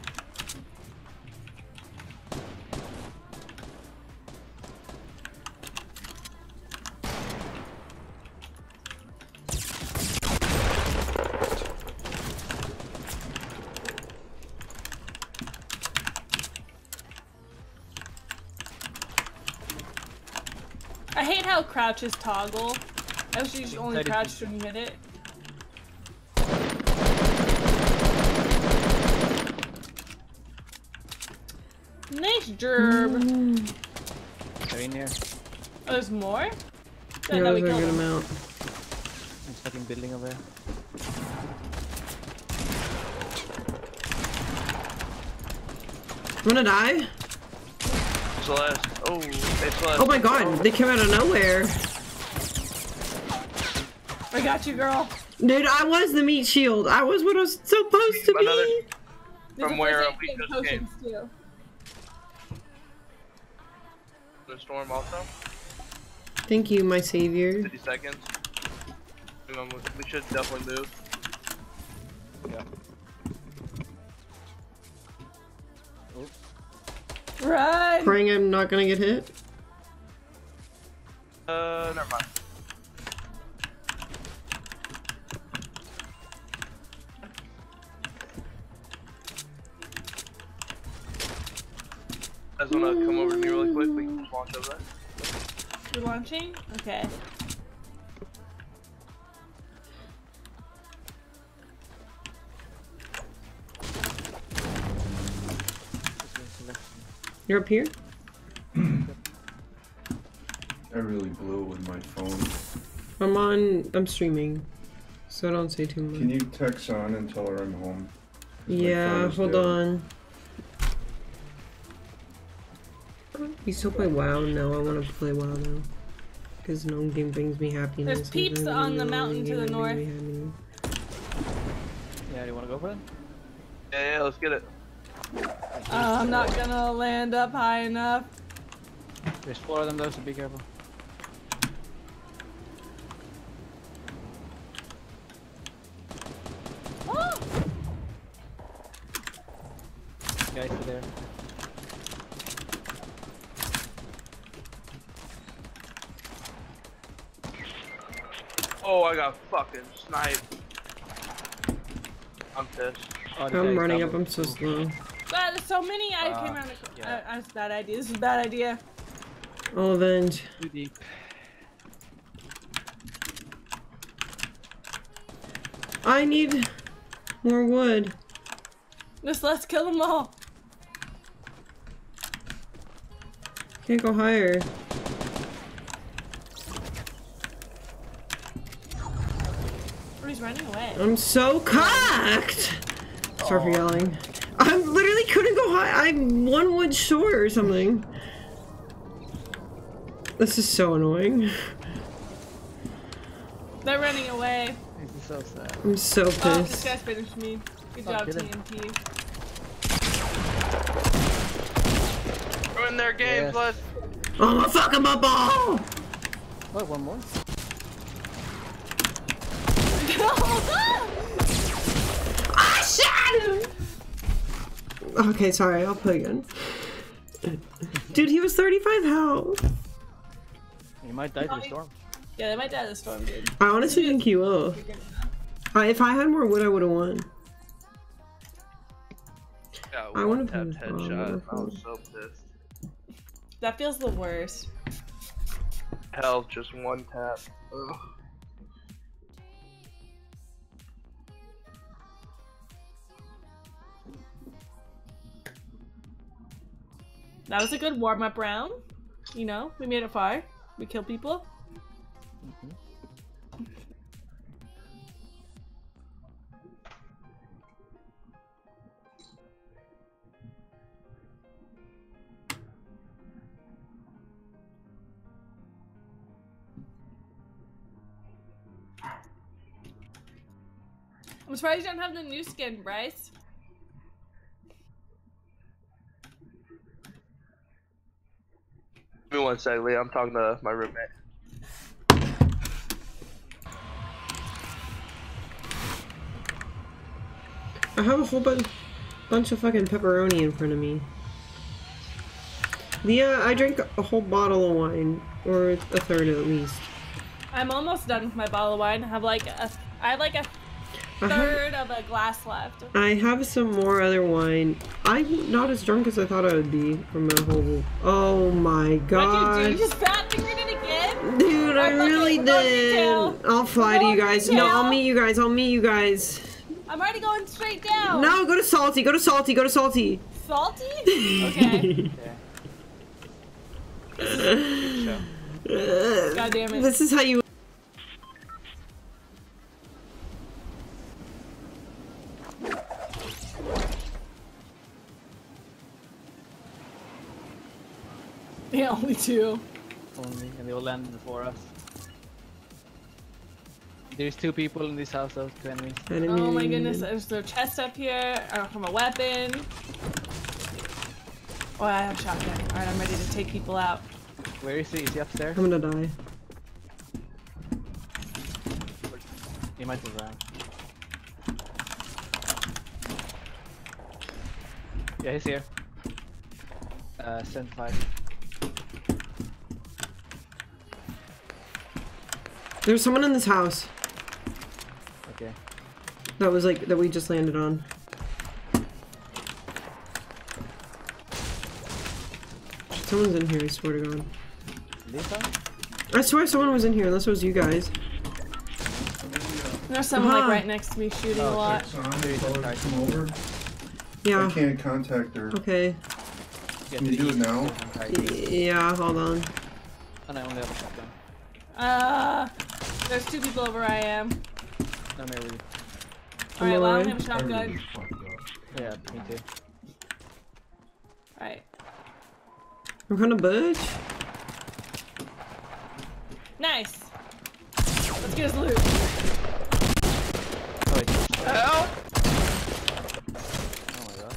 I hate how crouches toggle. I wish you only crouched when you hit it. Nice gerb. They're in here. Oh, there's more? Yeah, that we those are a killed good them. amount. I'm stuck building over there. I'm gonna die? Celeste. Oh, hey Celeste. Oh my god, they came out of nowhere. I got you, girl. Dude, I was the meat shield. I was what I was supposed to be. There's From where first we aid just potions too. Storm also. Thank you, my savior. 50 seconds. We should definitely move. Yeah. Run! Praying I'm not gonna get hit. Uh, never mind. I just wanna come over to me really quick. We can just launch over there. You're launching? Okay. This one's left. You're up here? I really blew with my phone. I'm on. I'm streaming, so don't say too much. Can you text on and tell her I'm home? yeah, hold dead. on. You still play WoW? No, I want to play WoW now. Because no game brings me happiness. There's peeps There's on the mountain to the north. brings me happiness. Yeah, do you wanna go for it? Yeah, yeah, let's get it. Uh, I'm not gonna land up high enough. There's four of them though, so be careful. Fucking sniped. I'm pissed. Oh, the guy I'm is running up. I'm so slow. Ah, there's so many. I Uh, came around. The, yeah. uh, that's a bad idea. This is a bad idea. I'll avenge. Too deep. I need more wood. Just let's kill them all. Can't go higher. Oh, he's running away. I'm so cocked! Sorry for yelling. I literally couldn't go high. I'm one wood short or something. This is so annoying. They're running away. This is so sad. I'm so Oh, this pissed. guy's finished me. Good Oh, job, get him. TNT. Ruin their games, Yes. Les. I'm gonna fuck him up all! Oh, one more. I shot him! Okay, sorry, I'll play again. Dude, he was 35 health. You might die to the storm. yeah, they might die in the storm, dude. I honestly think he will. Uh, if I had more wood, I would have won. Yeah, I wanna one play tapped headshot. I was so pissed. That feels the worst. Hell, just one tap. Ugh. That was a good warm up round. You know, we made it far. We killed people. I'm surprised you don't have the new skin, Bryce. Me one sec, Lee. I'm talking to my roommate. I have a whole bunch, bunch of fucking pepperoni in front of me. Leah, I drank a whole bottle of wine, or a third at least. I'm almost done with my bottle of wine. I have like a, I have like a I have, third of a glass left. I have some more other wine. I'm not as drunk as I thought I would be from a whole. Oh my god! What did you do? god. You just fat fingered it again? Dude, I I'm looking really did. I'll fly to you More guys. No, I'll meet you guys. I'll meet you guys. I'm already going straight down. No, go to Salty. Go to Salty. Go to Salty. Salty? Okay. Show. God damn it. This is how you. Yeah, only two. Only, and they all landed before us. There's two people in this house, though, two enemies. Oh my goodness, there's their chest up here. I don't have a weapon. Oh, I have a shotgun. Alright, I'm ready to take people out. Where is he? Is he upstairs? I'm gonna die. He might have ran. Yeah, he's here. Uh, 75. There's someone in this house Okay. that was like that we just landed on. Someone's in here. I swear to God. Lisa? I swear someone was in here. Unless it was you guys. There's someone Uh-huh. like right next to me shooting a lot. It's on, tell her to come over. Yeah. I can't contact her. Okay. Can you do it now? Yeah. Hold on. Oh, no, I only have a shotgun. Uh, there's two people over where I am. No, maybe. I'm Alright, well, I alive. don't have a shotgun. Everybody's fucked up. Yeah, me too. Alright. I'm gonna budge. Nice. Let's get his loot. Oh, wait. Help! Oh my god.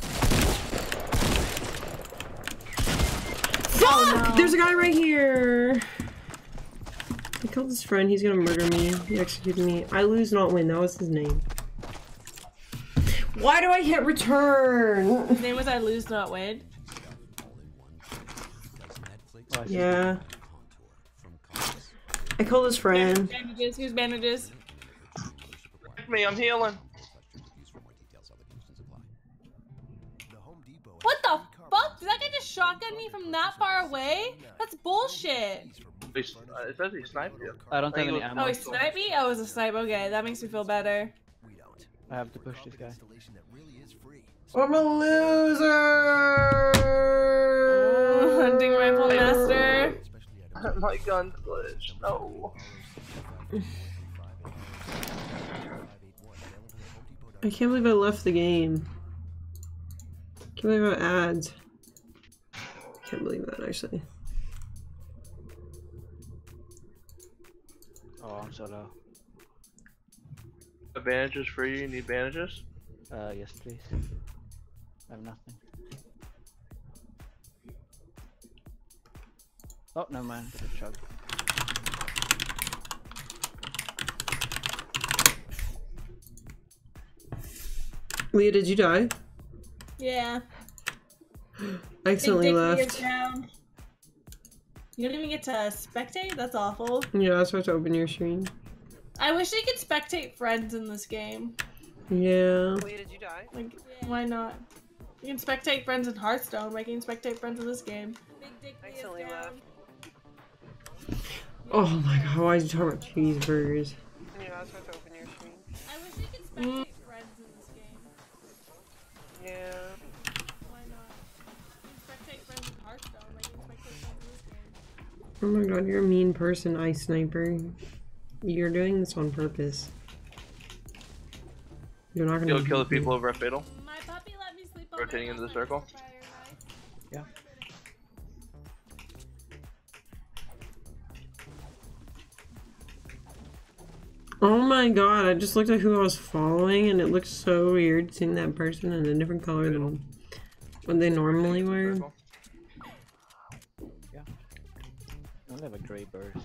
Fuck! There's a guy right here. He killed his friend. He's gonna murder me. He executed me. I lose, not win. That was his name. Why do I hit return? His name was I Lose Not Win. I see. Yeah. I called his friend. Bandages. Here's bandages. Me, I'm healing. What the fuck? Did that guy just shotgun me from that far away? That's bullshit. He's- uh, It says he sniped you. I don't have any Angle- ammo. Oh, he sniped me? Oh, it was a snipe. Okay, that makes me feel better. I have to push this guy. I'm a loser. Hunting rifle master. My gun glitched. No. I can't believe I left the game. Can't believe I ads. Can't believe that actually. Oh, I'm so low. Bandages for you. You need bandages? Uh, yes, please. I have nothing. Oh, never mind. Get a chug. Leah, did you die? Yeah. I accidentally Big dick left. Is down. You don't even get to spectate? That's awful. Yeah, I was supposed to open your screen. I wish they could spectate friends in this game. Yeah. Wait, did you die? Like, why not? You can spectate friends in Hearthstone, but you can spectate friends in this game. Big dick I accidentally left. Oh my god, why are you talking about cheeseburgers? Yeah, I was supposed to open your screen. I wish they could spectate friends Oh my god, you're a mean person, Ice Sniper. You're doing this on purpose. You're not gonna You'll kill the people over at Fatal. My puppy let me sleep Rotating into the circle. Yeah. Oh my god, I just looked at who I was following and it looked so weird seeing that person in a different color than what they normally wear. I only have a gray burst.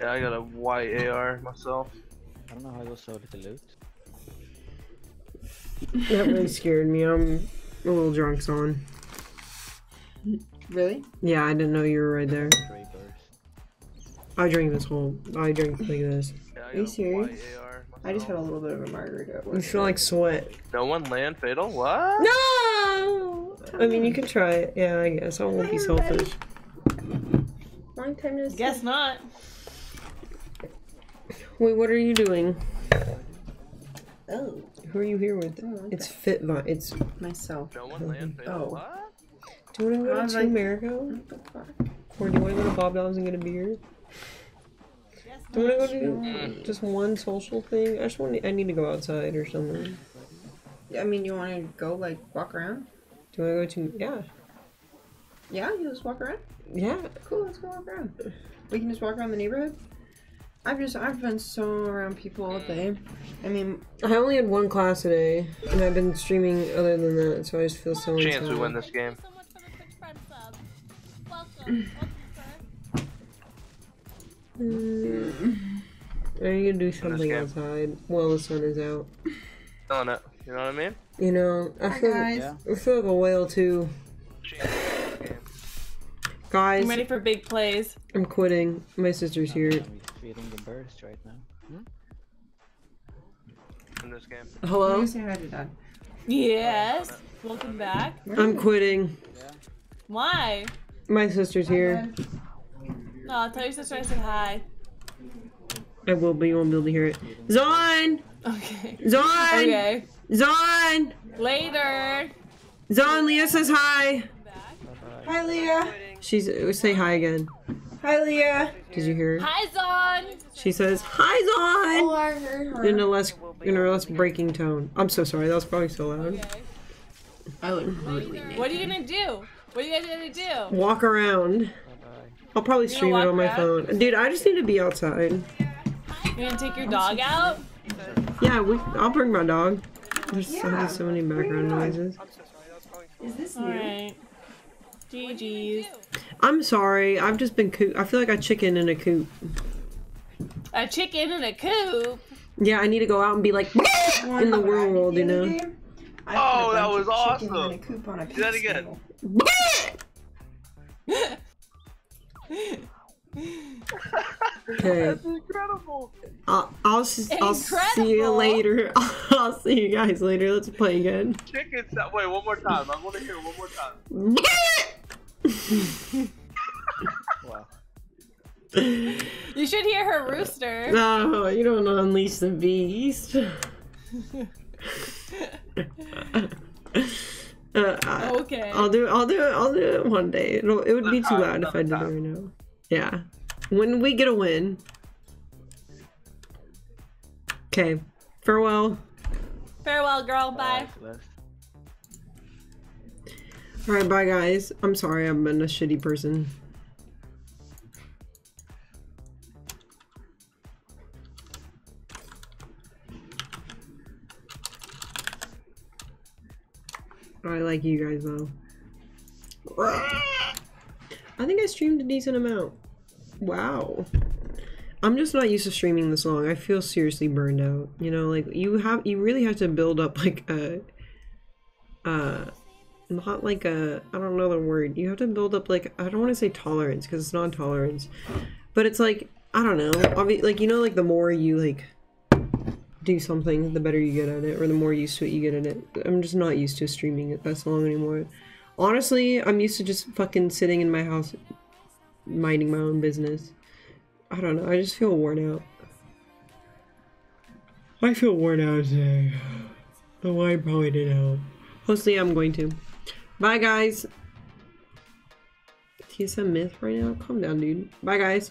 Yeah, I got a white AR myself. I don't know how I got so little loot. That really scared me. I'm a little drunk, son. Really? Yeah, I didn't know you were right there. I drank this whole. I drank like this. Yeah, I you serious? I just had a little bit of a margarita. You feel like sweat. No one land Fatal? What? No! I mean, you can try it. Yeah, I guess. I won't be selfish. Long time no see. Guess not. Wait, what are you doing? Oh, Who are you here with? Oh, okay. It's Fitbot. It's. myself. No one land Fatal? Oh. Do you want to go was to like- America? What the fuck? Or do you want to go to Bob Dobbs and get a beer? Do you want to go to just one social thing? I just want. To, I need to go outside or something. I mean, you want to go like walk around? Do you want to go to? Yeah. Yeah, you just walk around. Yeah. Cool, let's go walk around. We can just walk around the neighborhood. I've just I've been so around people all day. I mean, I only had one class today, and I've been streaming other than that, so I just feel so Chance we win this game. so much for the Twitch friend sub. Welcome. Welcome, sir. Mm. I need to do something outside while the sun is out. Killing it. You know what I mean? You know, I Hi, feel guys. I feel like a whale too. Chance we win this game. Guys, I'm ready for big plays. I'm quitting. My sister's here. I'm feeling the burst right now. Hmm? In this game. let Hello? me say hi to dad. Yes. Welcome back. I'm quitting. Why? My sister's here. No, I'll tell your sister I said hi. I will, but you won't be able to hear it. Zon! Okay. Zon! Okay. Zon! Later. Zon, Leah says hi. Hi, Leah. She's uh, say hi again. Hi, Leah. Did you hear her? Hi, Zon. She says hi, Oh, Zon. I heard her. In a less in a less breaking tone. I'm so sorry. That was probably so loud. Okay. I look really naked. What are you gonna do? What are you guys gonna do? Walk around. I'll probably stream it walk on my around? phone. Dude, I just need to be outside. You're gonna take your dog out? Yeah, we, I'll bring my dog. There's so, Yeah, there's so many background noises. I'm so sorry. That was probably. Is this new? Alright. GG's. I'm sorry. I've just been coop. I feel like a chicken in a coop. A chicken in a coop. Yeah, I need to go out and be like in the world, you know. Oh, that was Chicken in a awesome. coop on a Do that pizza again. table. Okay. That's incredible. I'll, I'll, s- I'll see you later. I'll see you guys later. Let's play again. Chicken sa- Wait, one more time. I want to hear it one more time. Wow. You should hear her rooster. No, you don't unleash the beast. Uh, I- Okay. I'll do. I'll do it. I'll do it one day. It'll, it would be too loud if I did it right now. Yeah. When we get a win. Okay. Farewell. Farewell, girl. Bye. Celeste. All right. Bye, guys. I'm sorry. I've been a shitty person. I like you guys though. I think I streamed a decent amount. Wow. I'm just not used to streaming this long. I feel seriously burned out. You know, like you have you really have to build up like a uh not like a I don't know the word. You have to build up like I don't want to say tolerance because it's not tolerance. But it's like I don't know. Like you know like the more you like do something, the better you get at it, or the more used to it you get at it. I'm just not used to streaming it that long anymore. Honestly, I'm used to just fucking sitting in my house, minding my own business. I don't know. I just feel worn out. I feel worn out today. The wine probably didn't help. Hopefully I'm going to. Bye, guys. TSM myth right now. Calm down, dude. Bye, guys.